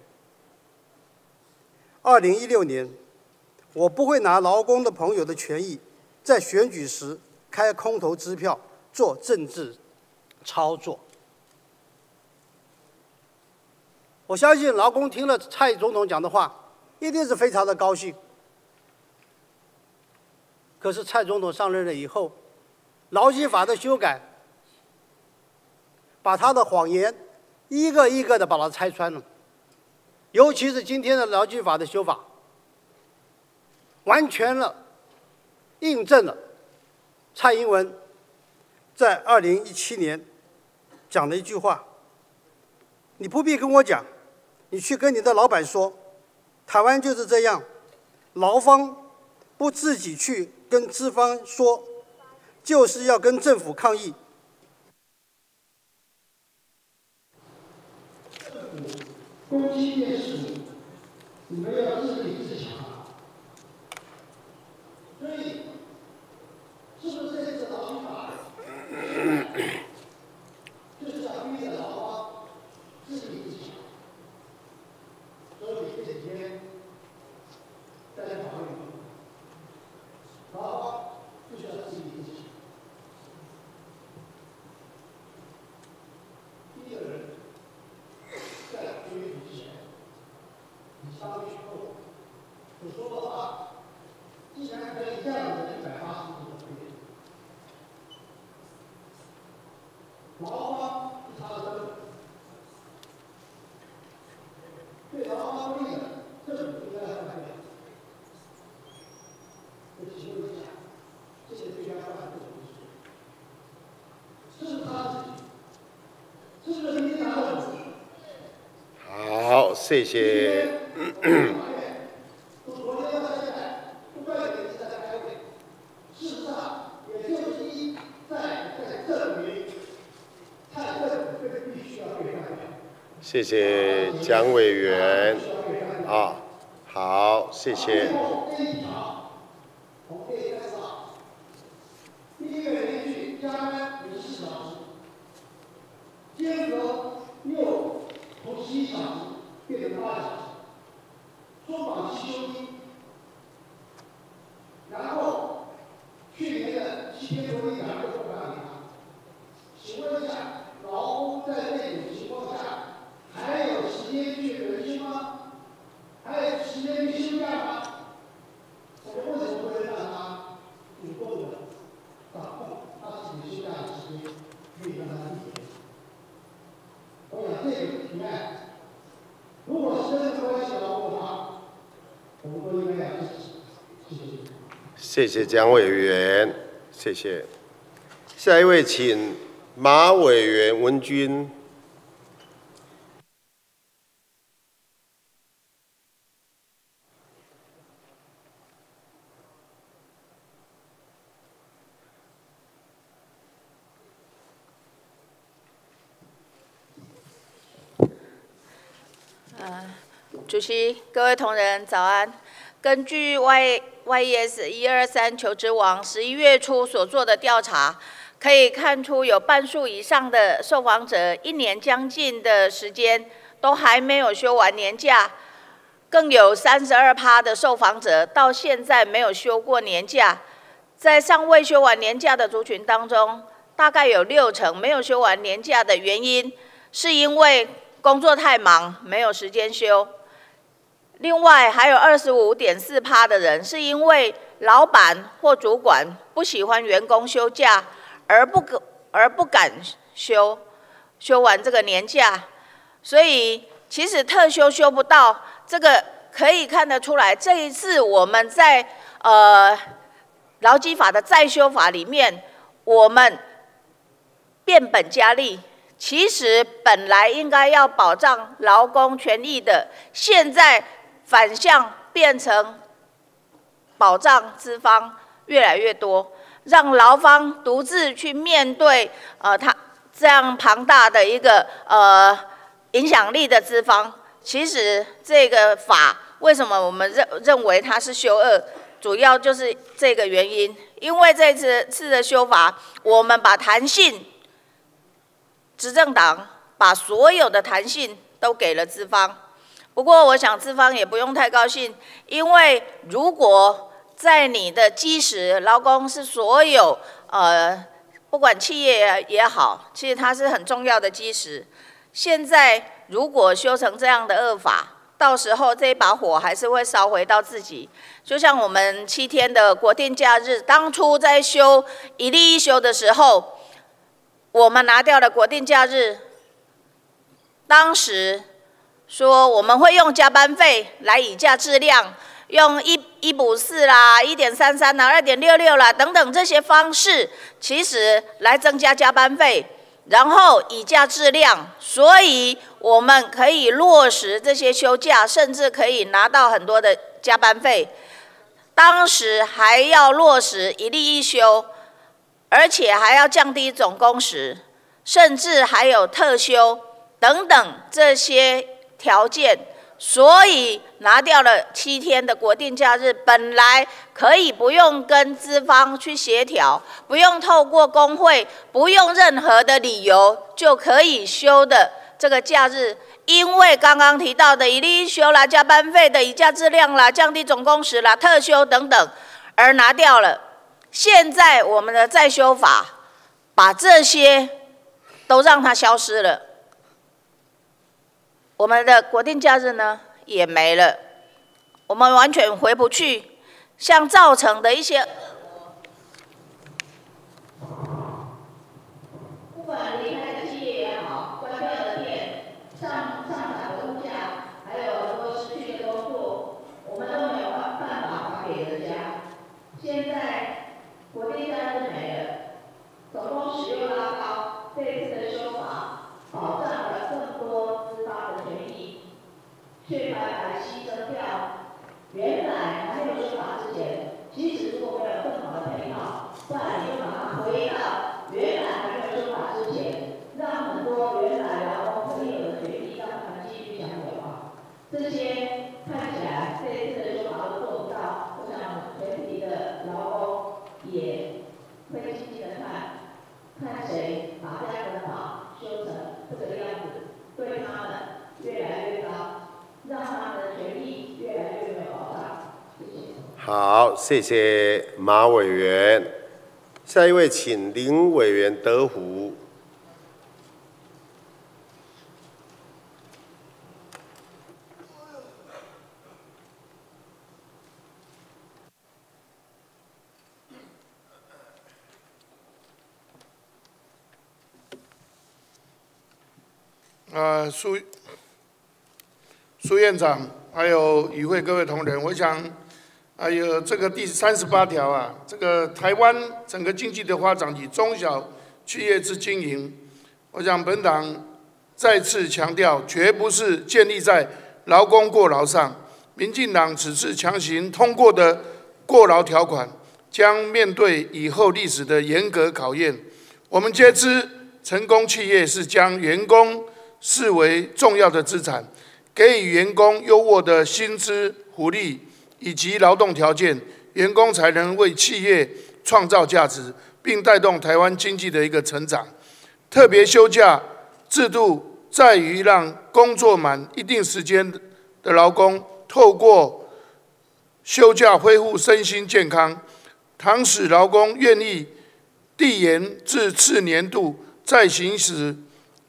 二零一六年，我不会拿劳工的朋友的权益，在选举时开空头支票做政治操作。我相信劳工听了蔡总统讲的话，一定是非常的高兴。可是蔡总统上任了以后，劳基法的修改，把他的谎言一个一个的把它拆穿了。尤其是今天的劳基法的修法，完全了印证了蔡英文在二零一七年讲的一句话：“你不必跟我讲你去跟你的老板说，台湾就是这样，劳方不自己去跟资方说，就是要跟政府抗议。攻击面试，你们要自立自强。所以，是不是这次劳基法就是想逼着劳方自立自强？所以这几天大家讨论，劳方必须要自立自强。第一个人。在追捕之前，你稍微去后，所说的话，既然可以这样的一百八十度的推演，劳方是他的根本，对劳方不利的，政府应该要反对。我请问一下，这些对家办的怎么是？是不是他自己？是不是民进党的问题？谢谢。谢谢蒋委员。啊，好，谢谢。这一条，我们可以看到，第一个连续加班五十四小时，间隔又从十一小时变成八小时，中保期休一，然后去年的七天多一点又不管理他，请问一下，劳工在这种情况下还有时间去轮休吗？还有时间去休假吗？我们为什么会让他主动的掌控他自己休假的时间，可以让他理解？我想这个提案，如果是真正关系劳工的话，我们都应该要支持。谢谢。谢谢蒋委员，谢谢。下一位，请马委员文君。主席、各位同仁，早安。根据外 YES 一二三求职网十一月初所做的调查，可以看出有半数以上的受访者一年将近的时间都还没有休完年假，更有三十二趴的受访者到现在没有休过年假。在尚未休完年假的族群当中，大概有六成没有休完年假的原因，是因为工作太忙，没有时间休。另外还有二十五点四趴的人，是因为老板或主管不喜欢员工休假，而不可而不敢休，休完这个年假，所以其实特休休不到，这个可以看得出来。这一次我们在呃劳基法的再修法里面，我们变本加厉。其实本来应该要保障劳工权益的，现在反向变成保障资方越来越多，让劳方独自去面对呃他这样庞大的一个呃影响力的资方。其实这个法为什么我们认认为它是修恶，主要就是这个原因。因为这次次的修法，我们把弹性。执政党把所有的弹性都给了资方，不过我想资方也不用太高兴，因为如果在你的基石劳工是所有呃不管企业也好，其实它是很重要的基石。现在如果修成这样的恶法，到时候这把火还是会烧回到自己。就像我们七天的国定假日，当初在修一例一休的时候。我们拿掉了国定假日，当时说我们会用加班费来以价质量，用一一补四啦、一点三三啦、二点六六啦等等这些方式，其实来增加加班费，然后以价质量，所以我们可以落实这些休假，甚至可以拿到很多的加班费。当时还要落实一例一休，而且还要降低总工时，甚至还有特休等等这些条件。所以拿掉了七天的国定假日，本来可以不用跟资方去协调，不用透过工会，不用任何的理由就可以休的这个假日，因为刚刚提到的一例一休啦、加班费的以价质量啦、降低总工时啦、特休等等，而拿掉了。现在我们的再修法把这些都让它消失了。我们的国定假日呢也没了，我们完全回不去。像造成的一些，不管离开的企业也好，关掉的店，上上涨的物价，还有很多失去的工作，我们都没有办办法还给人家。现在国定假日没了，总工时又拉高，这次的修法保障了更多资方的权益，却白白牺牲掉原来还没有修法之前，其实如果没有更好的配套，不然你就把它回到原来还没有修法之前，让很多原来劳工可以有的权益让他们继续享有啊。这些看起来这一次的修法都做不到，我想全体的劳工也会细细的看，看谁把这样的法修成这个样子，对他们越来越高，让他们的权益越来越没有保障。谢谢。好，谢谢马委员。下一位，请林委员德福。呃，苏苏院长，还有与会各位同仁，我想，还有这个第三十八条啊，这个台湾整个经济的发展以中小企业之经营，我想本党再次强调，绝不是建立在劳工过劳上。民进党此次强行通过的过劳条款，将面对以后历史的严格考验。我们皆知，成功企业是将员工视为重要的资产，给予员工优渥的薪资、福利以及劳动条件，员工才能为企业创造价值，并带动台湾经济的一个成长。特别休假制度在于让工作满一定时间的劳工，透过休假恢复身心健康，倘使劳工愿意递延至次年度再行使。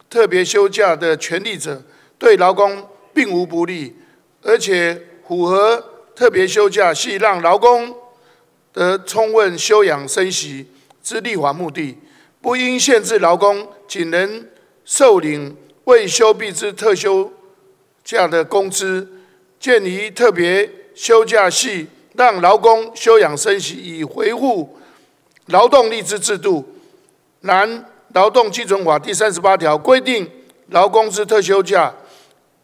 特别休假的权利者对劳工并无不利，而且符合特别休假系让劳工得充分休养生息之立法目的，不应限制劳工仅能受领未休毕之特休假的工资。鉴于特别休假系让劳工休养生息以维护劳动力之制度，然。劳动基准法第三十八条规定，劳工之特休假，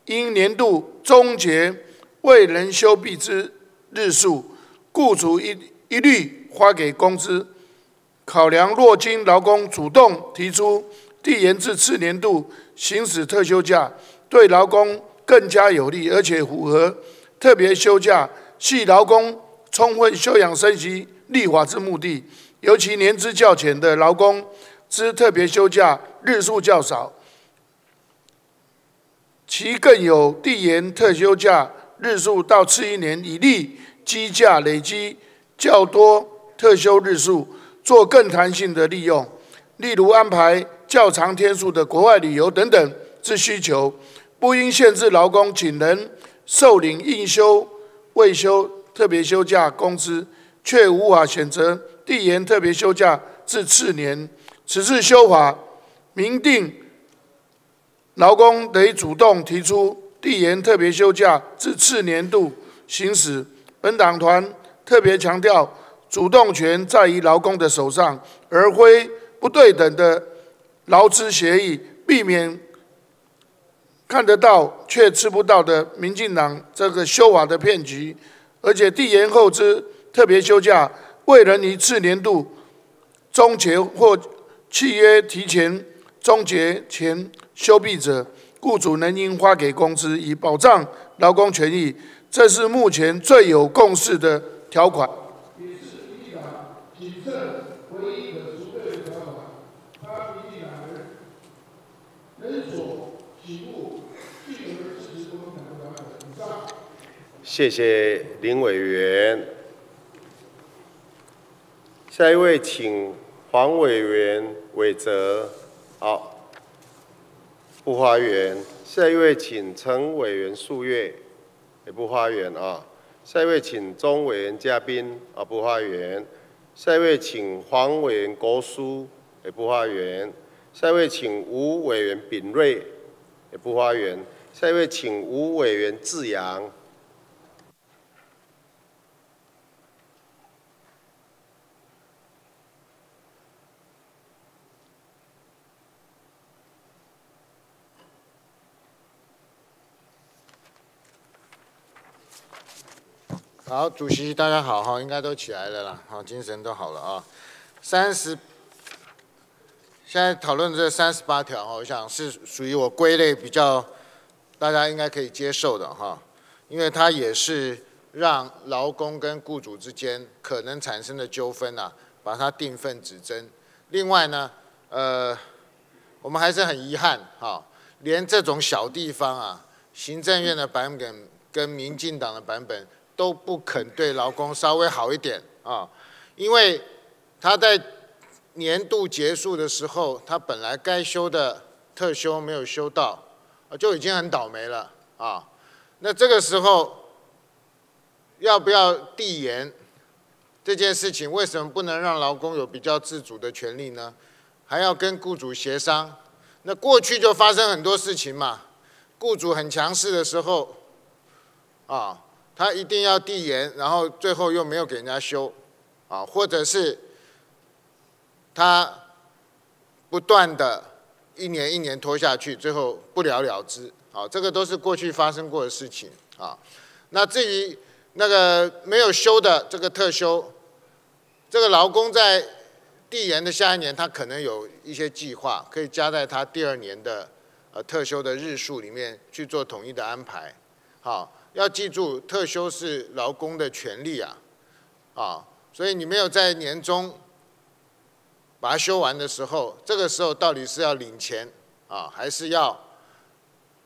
因年度终结未能休毕之日数，雇主一一律发给工资。考量若经劳工主动提出递延至次年度行使特休假，对劳工更加有利，而且符合特别休假系劳工充分休养生息立法之目的，尤其年资较浅的劳工。之特别休假日数较少，其更有递延特休假日数到次一年，以利积假累积较多特休日数，做更弹性的利用。例如安排较长天数的国外旅游等等之需求，不应限制劳工仅能受领应休未休特别休假工资，却无法选择递延特别休假至次年。此次修法明定，劳工得主动提出递延特别休假至次年度行使。本党团特别强调，主动权在于劳工的手上，而非不对等的劳资协议，避免看得到却吃不到的民进党这个修法的骗局，而且递延后之特别休假，未能于次年度终结或契约提前终结前休毕者，雇主能应发给工资，以保障劳工权益。这是目前最有共识的条款。谢谢林委员。下一位，请黄委员韦泽。好，不花园。下一位，请陈委员素月，也不花园啊。下一位，请钟委员嘉宾，啊不花园。下一位，请黄委员国书，也不花园。下一位，请吴委员秉瑞，也不花园。下一位，请吴委员志阳。好，主席大家好哈，应该都起来了啦，好，精神都好了啊。三十，现在讨论这三十八条哈，我想是属于我归类比较大家应该可以接受的哈，因为它也是让劳工跟雇主之间可能产生的纠纷呐，把它定份指针。另外呢，呃，我们还是很遗憾哈，连这种小地方啊，行政院的版本跟民进党的版本。都不肯对劳工稍微好一点啊，因为他在年度结束的时候，他本来该休的特休没有休到，啊就已经很倒霉了啊。那这个时候要不要递延这件事情？为什么不能让劳工有比较自主的权利呢？还要跟雇主协商？那过去就发生很多事情嘛，雇主很强势的时候啊。他一定要递延，然后最后又没有给人家修，啊，或者是他不断的一年一年拖下去，最后不了了之，啊，这个都是过去发生过的事情，啊，那至于那个没有修的这个特休，这个劳工在递延的下一年，他可能有一些计划，可以加在他第二年的呃特休的日数里面去做统一的安排，好。要记住，特休是劳工的权利啊，啊，所以你没有在年终把它休完的时候，这个时候到底是要领钱啊，还是要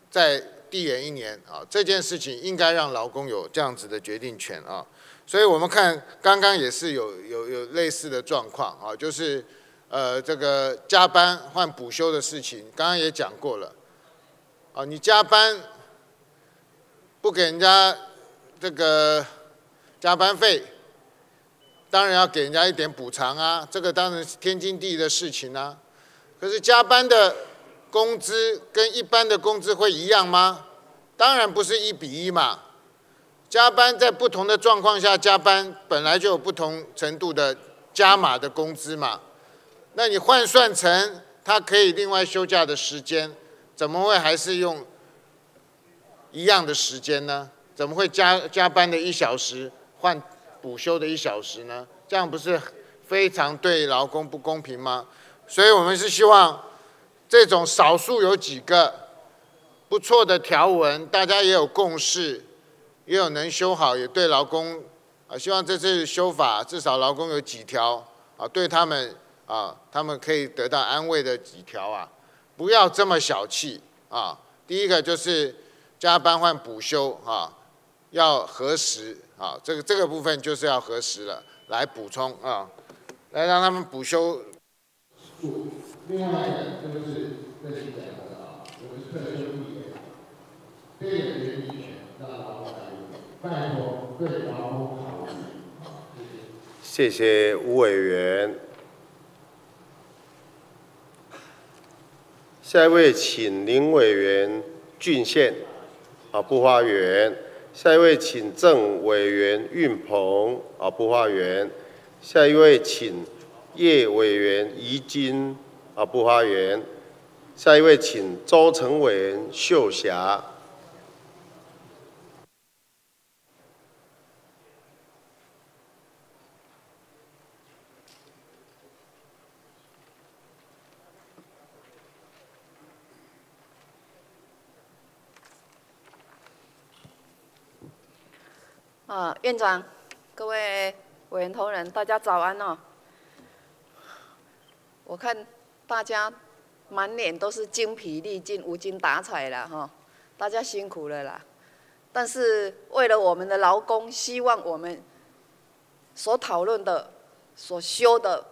再递延一年啊？这件事情应该让劳工有这样子的决定权啊。所以我们看刚刚也是有有有类似的状况啊，就是呃这个加班换补休的事情，刚刚也讲过了啊，你加班。不给人家这个加班费，当然要给人家一点补偿啊，这个当然是天经地义的事情啊。可是加班的工资跟一般的工资会一样吗？当然不是一比一嘛。加班在不同的状况下加班，本来就有不同程度的加码的工资嘛。那你换算成他可以另外休假的时间，怎么会还是用？一样的时间呢？怎么会加加班的一小时换补休的一小时呢？这样不是非常对劳工不公平吗？所以我们是希望这种少数有几个不错的条文，大家也有共识，也有能修好，也对劳工啊，希望这次修法至少劳工有几条啊，对他们啊，他们可以得到安慰的几条啊，不要这么小气啊。第一个就是。加班换补休啊，要核实啊，这个这个部分就是要核实了，来补充啊，来让他们补休。另外一个就是跟你讲的啊，我们特休一年，这个决定权让劳工拜托对劳工好谢谢吴委员。下一位，请林委员郡县。啊，不花园。下一位，请郑委员运鹏。啊，不花园。下一位，请叶委员怡金。啊不花园。下一位，请周成委员秀霞。啊，院长，各位委员同仁，大家早安哦。我看大家满脸都是精疲力尽、无精打采了哈，大家辛苦了啦。但是为了我们的劳工，希望我们所讨论的、所修的，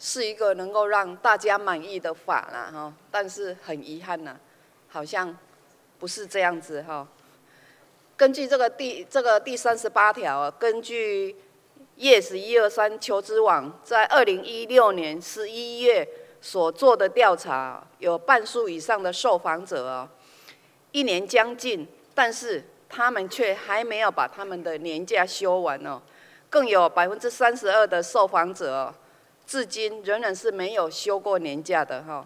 是一个能够让大家满意的法啦哈。但是很遗憾呐，好像不是这样子哈。根据这个第这个第三十八条，根据 Yes 一二三求职网在二零一六年十一月所做的调查，有半数以上的受访者哦，一年将近，但是他们却还没有把他们的年假休完哦，更有百分之三十二的受访者，至今仍然是没有休过年假的哈。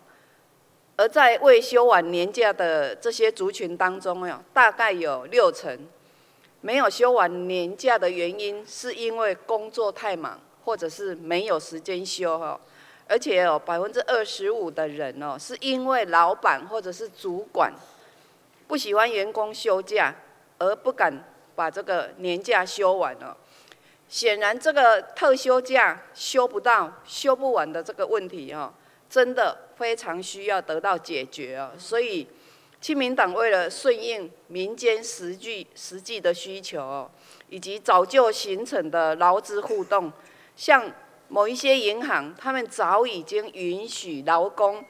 而在未休完年假的这些族群当中，哟，大概有六成没有休完年假的原因，是因为工作太忙，或者是没有时间休哈。而且有百分之二十五的人哦，是因为老板或者是主管不喜欢员工休假，而不敢把这个年假休完了。显然，这个特休假休不到、休不完的这个问题哦。真的非常需要得到解决啊！所以，亲民党为了顺应民间实际实际的需求，以及早就形成的劳资互动，像某一些银行，他们早已经允许劳工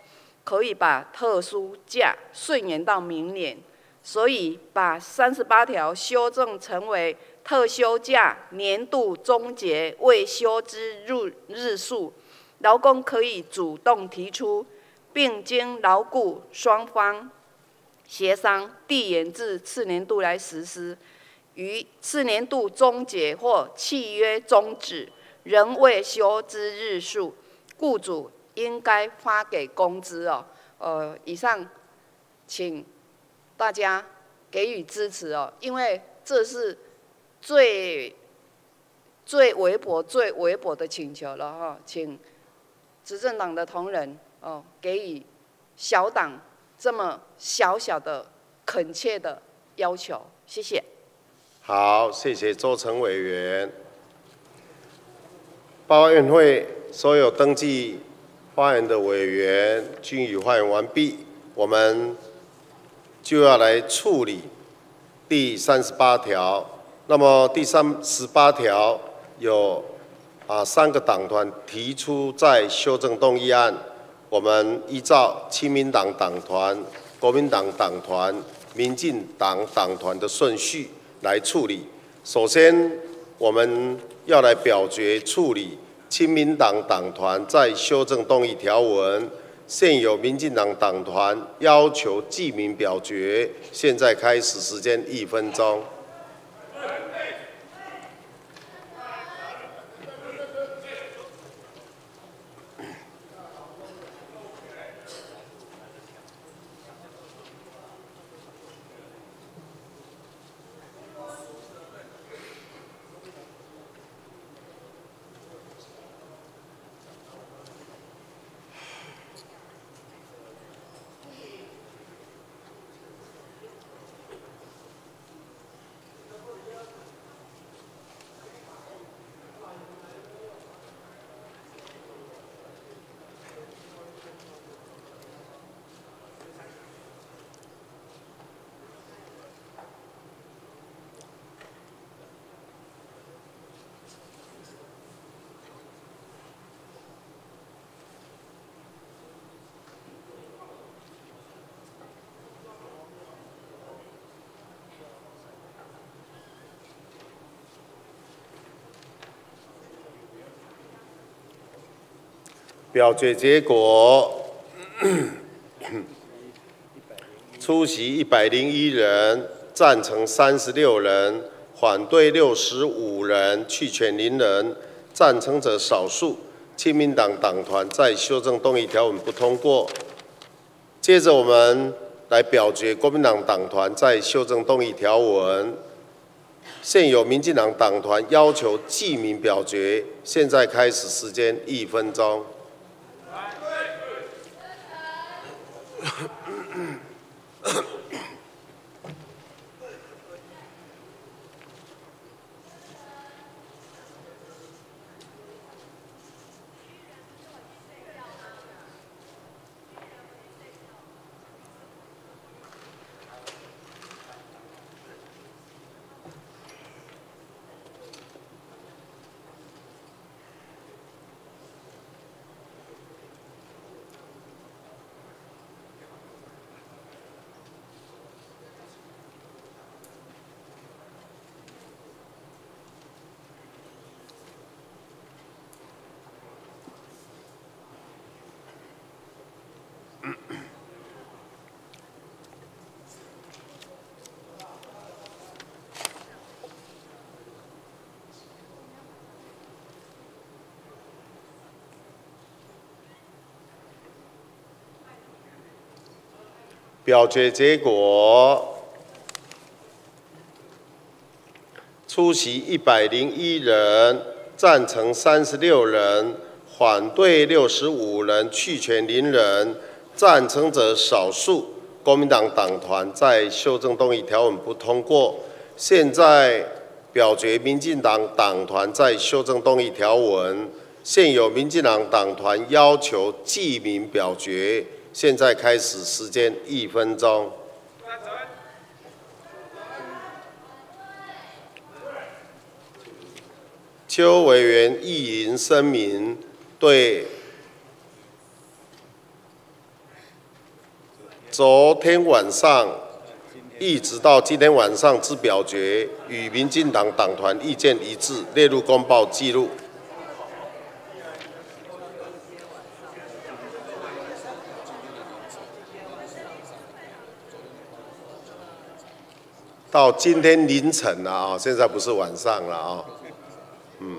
可以把特殊假顺延到明年，所以把三十八条修正成为特休假年度终结未休之日日数。劳工可以主动提出，并经劳雇双方协商递延至次年度来实施。于次年度终结或契约终止仍未休之日数，雇主应该发给工资哦。呃，以上请大家给予支持哦，因为这是最最微薄、最微薄的请求了哈，请。执政党的同仁哦，给予小党这么小小的恳切的要求，谢谢。好，谢谢周成委员。八委员会所有登记发言的委员均已发言完毕，我们就要来处理第三十八条。那么第三十八条有。啊，三个党团提出在修正动议案，我们依照亲民党党团、国民党党团、民进党党团的顺序来处理。首先，我们要来表决处理亲民党党团在修正动议条文。现有民进党党团要求记名表决，现在开始，时间一分钟。表决结果：出席一百零一人，赞成三十六人，反对六十五人，弃权零人。赞成者少数。亲民党党团在修正动议条文不通过。接着我们来表决国民党党团在修正动议条文。现有民进党党团要求记名表决，现在开始，时间一分钟。Ugh. 表决结果：出席一百零一人，赞成三十六人，反对六十五人，弃权零人。赞成者少数。国民党党团在修正动议条文不通过。现在表决民进党党团在修正动议条文。现有民进党党团要求记名表决。现在开始，时间一分钟。邱委员意淫声明，对昨天晚上一直到今天晚上之表决，与民进党党团意见一致，列入公报记录。到今天凌晨了啊，现在不是晚上了啊，嗯。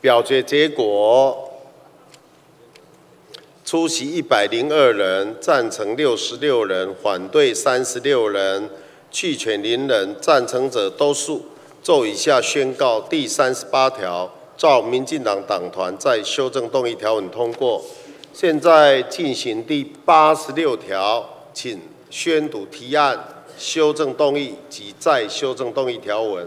表决结果：出席一百零二人，赞成六十六人，反对三十六人，弃权零人。赞成者多数。就以下宣告第三十八条，照民进党党团在修正动议条文通过。现在进行第八十六条，请宣读提案、修正动议及再修正动议条文。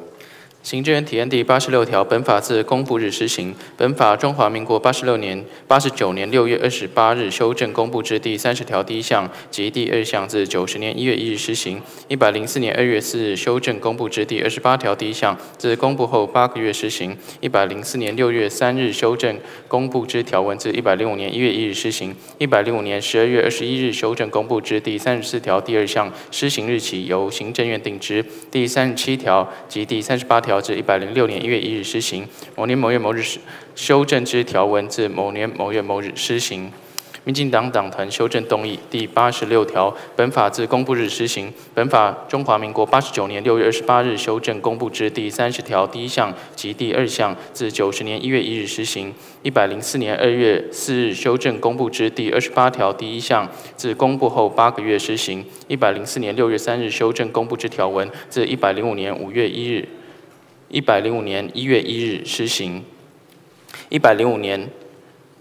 行政院提案第八十六条，本法自公布日施行。本法中华民国八十六年、八十九年六月二十八日修正公布之第三十条第一项及第二项，自九十年一月一日施行。一百零四年二月四日修正公布之第二十八条第一项，自公布后八个月施行。一百零四年六月三日修正公布之条文，自一百零五年一月一日施行。一百零五年十二月二十一日修正公布之第三十四条第二项，施行日起由行政院定之。第三十七条及第三十八条。条至一百零六年一月一日施行，某年某月某日修正之条文自某年某月某日施行。民进党党团修正动议第八十六条，本法自公布日施行。本法中华民国八十九年六月二十八日修正公布之第三十条第一项及第二项，自九十年一月一日施行。一百零四年二月四日修正公布之第二十八条第一项，自公布后八个月施行。一百零四年六月三日修正公布之条文，自一百零五年五月一日。一百零五年一月一日施行。一百零五年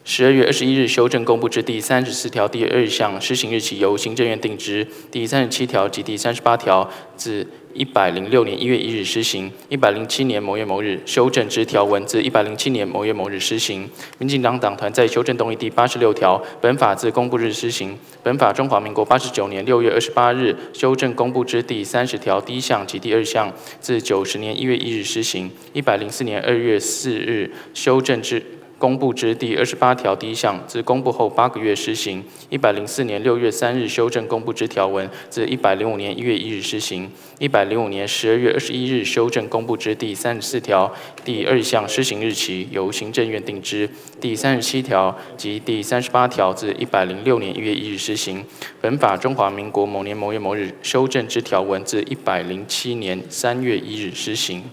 十二月二十一日修正公布之第三十四条第二项施行日期由行政院定之。第三十七条及第三十八条自一百零六年一月一日施行。一百零七年某月某日修正之条文自一百零七年某月某日施行。民进党党团在修正动议第八十六条，本法自公布日施行。本法中华民国八十九年六月二十八日修正公布之第三十条第一项及第二项，自九十年一月一日施行。一百零四年二月四日修正之。公布之第二十八条第一项，自公布后八个月施行；一百零四年六月三日修正公布之条文，自一百零五年一月一日施行；一百零五年十二月二十一日修正公布之第三十四条第二项施行日期，由行政院定之；第三十七条及第三十八条自一百零六年一月一日施行。本法中华民国某年某月某日修正之条文，自一百零七年三月一日施行。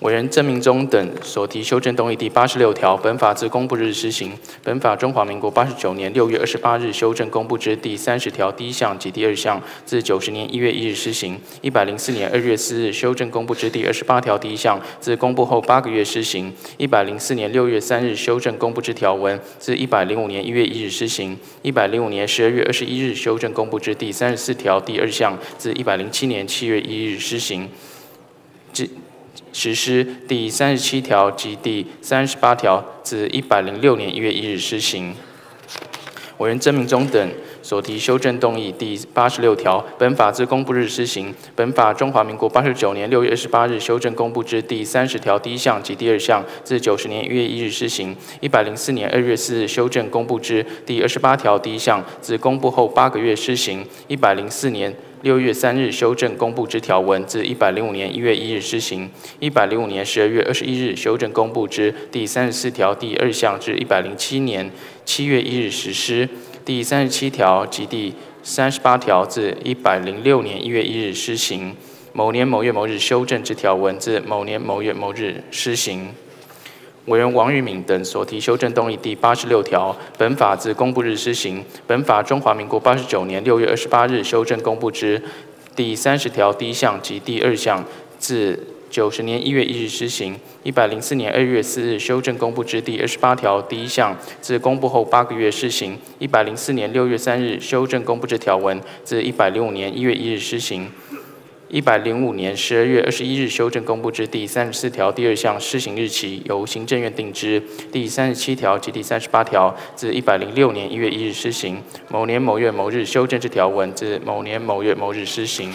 委员郑明忠等所提修正动议第八十六条，本法自公布日施行。本法中华民国八十九年六月二十八日修正公布之第三十条第一项及第二项，自九十年一月一日施行。一百零四年二月四日修正公布之第二十八条第一项，自公布后八个月施行。一百零四年六月三日修正公布之条文，自一百零五年一月一日施行。一百零五年十二月二十一日修正公布之第三十四条第二项，自一百零七年七月一日施行。至实施第三十七条及第三十八条，自一百零六年一月一日施行。委员曾明忠等所提修正动议第八十六条，本法自公布日施行。本法中华民国八十九年六月二十八日修正公布之第三十条第一项及第二项，自九十年一月一日施行。一百零四年二月四日修正公布之第二十八条第一项，自公布后八个月施行。一百零四年。六月三日修正公布之条文，自一百零五年一月一日施行；一百零五年十二月二十一日修正公布之第三十四条第二项，至一百零七年七月一日实施。第三十七条及第三十八条，自一百零六年一月一日施行。某年某月某日修正之条文，自某年某月某日施行。委员王玉敏等所提修正动议第八十六条，本法自公布日施行。本法中华民国八十九年六月二十八日修正公布之第三十条第一项及第二项，自九十年一月一日施行。一百零四年二月四日修正公布之第二十八条第一项，自公布后八个月施行。一百零四年六月三日修正公布之条文，自一百零五年一月一日施行。一百零五年十二月二十一日修正公布之第三十四条第二项施行日期，由行政院定之。第三十七条及第三十八条，自一百零六年一月一日施行。某年某月某日修正之条文，自某年某月某日施行。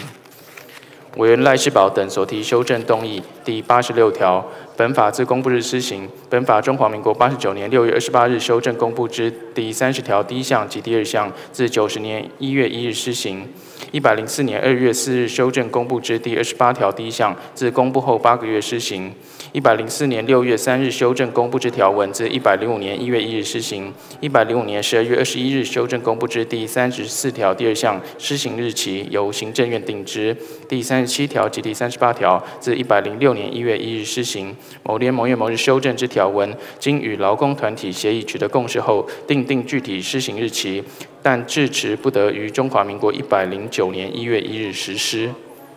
委员赖世宝等所提修正动议第八十六条，本法自公布日施行。本法中华民国八十九年六月二十八日修正公布之第三十条第一项及第二项，自九十年一月一日施行。一百零四年二月四日修正公布之第二十八条第一项，自公布后八个月施行。一百零四年六月三日修正公布之条文，自一百零五年一月一日施行。一百零五年十二月二十一日修正公布之第三十四条第二项施行日期，由行政院定之。第三十七条及第三十八条，自一百零六年一月一日施行。某年某月某日修正之条文，经与劳工团体协议取得共识后，订定具体施行日期。但至迟不得于中华民国一百零九年一月一日实施。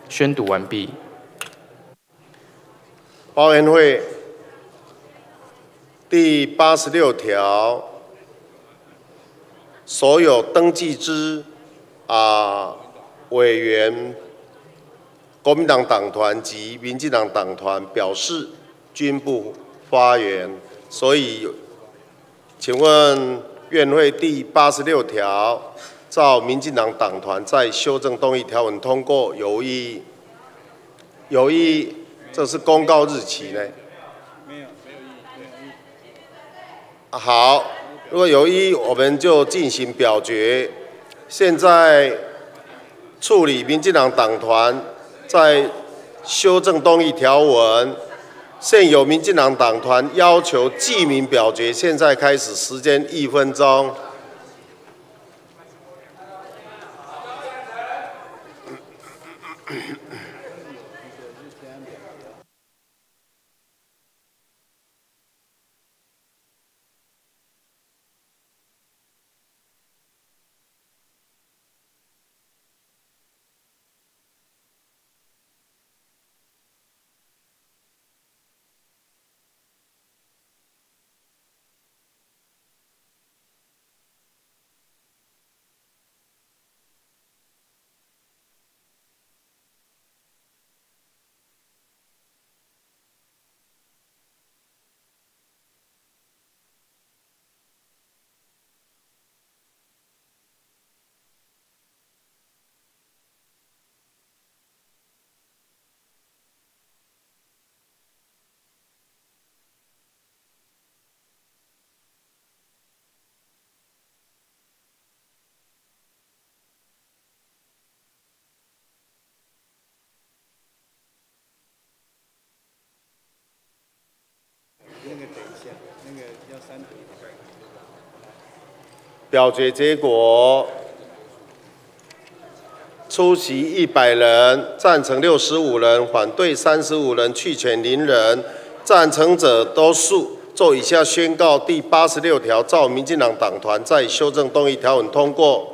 宣读完毕。包委会第八十六条，所有登记之啊委员、国民党党团及民进党党团表示均不发言，所以，请问。院会第八十六条，照民进党党团在修正动议条文通过，有意有意，这是公告日期呢？没有，没有意，没有意。好，如果有意，我们就进行表决。现在处理民进党党团在修正动议条文。现有民进党党团要求记名表决现在开始时间一分钟。表决结果：出席一百人，赞成六十五人，反对三十五人，弃权零人。赞成者多数。做以下宣告：第八十六条，照民进党党团在修正动议条文通过。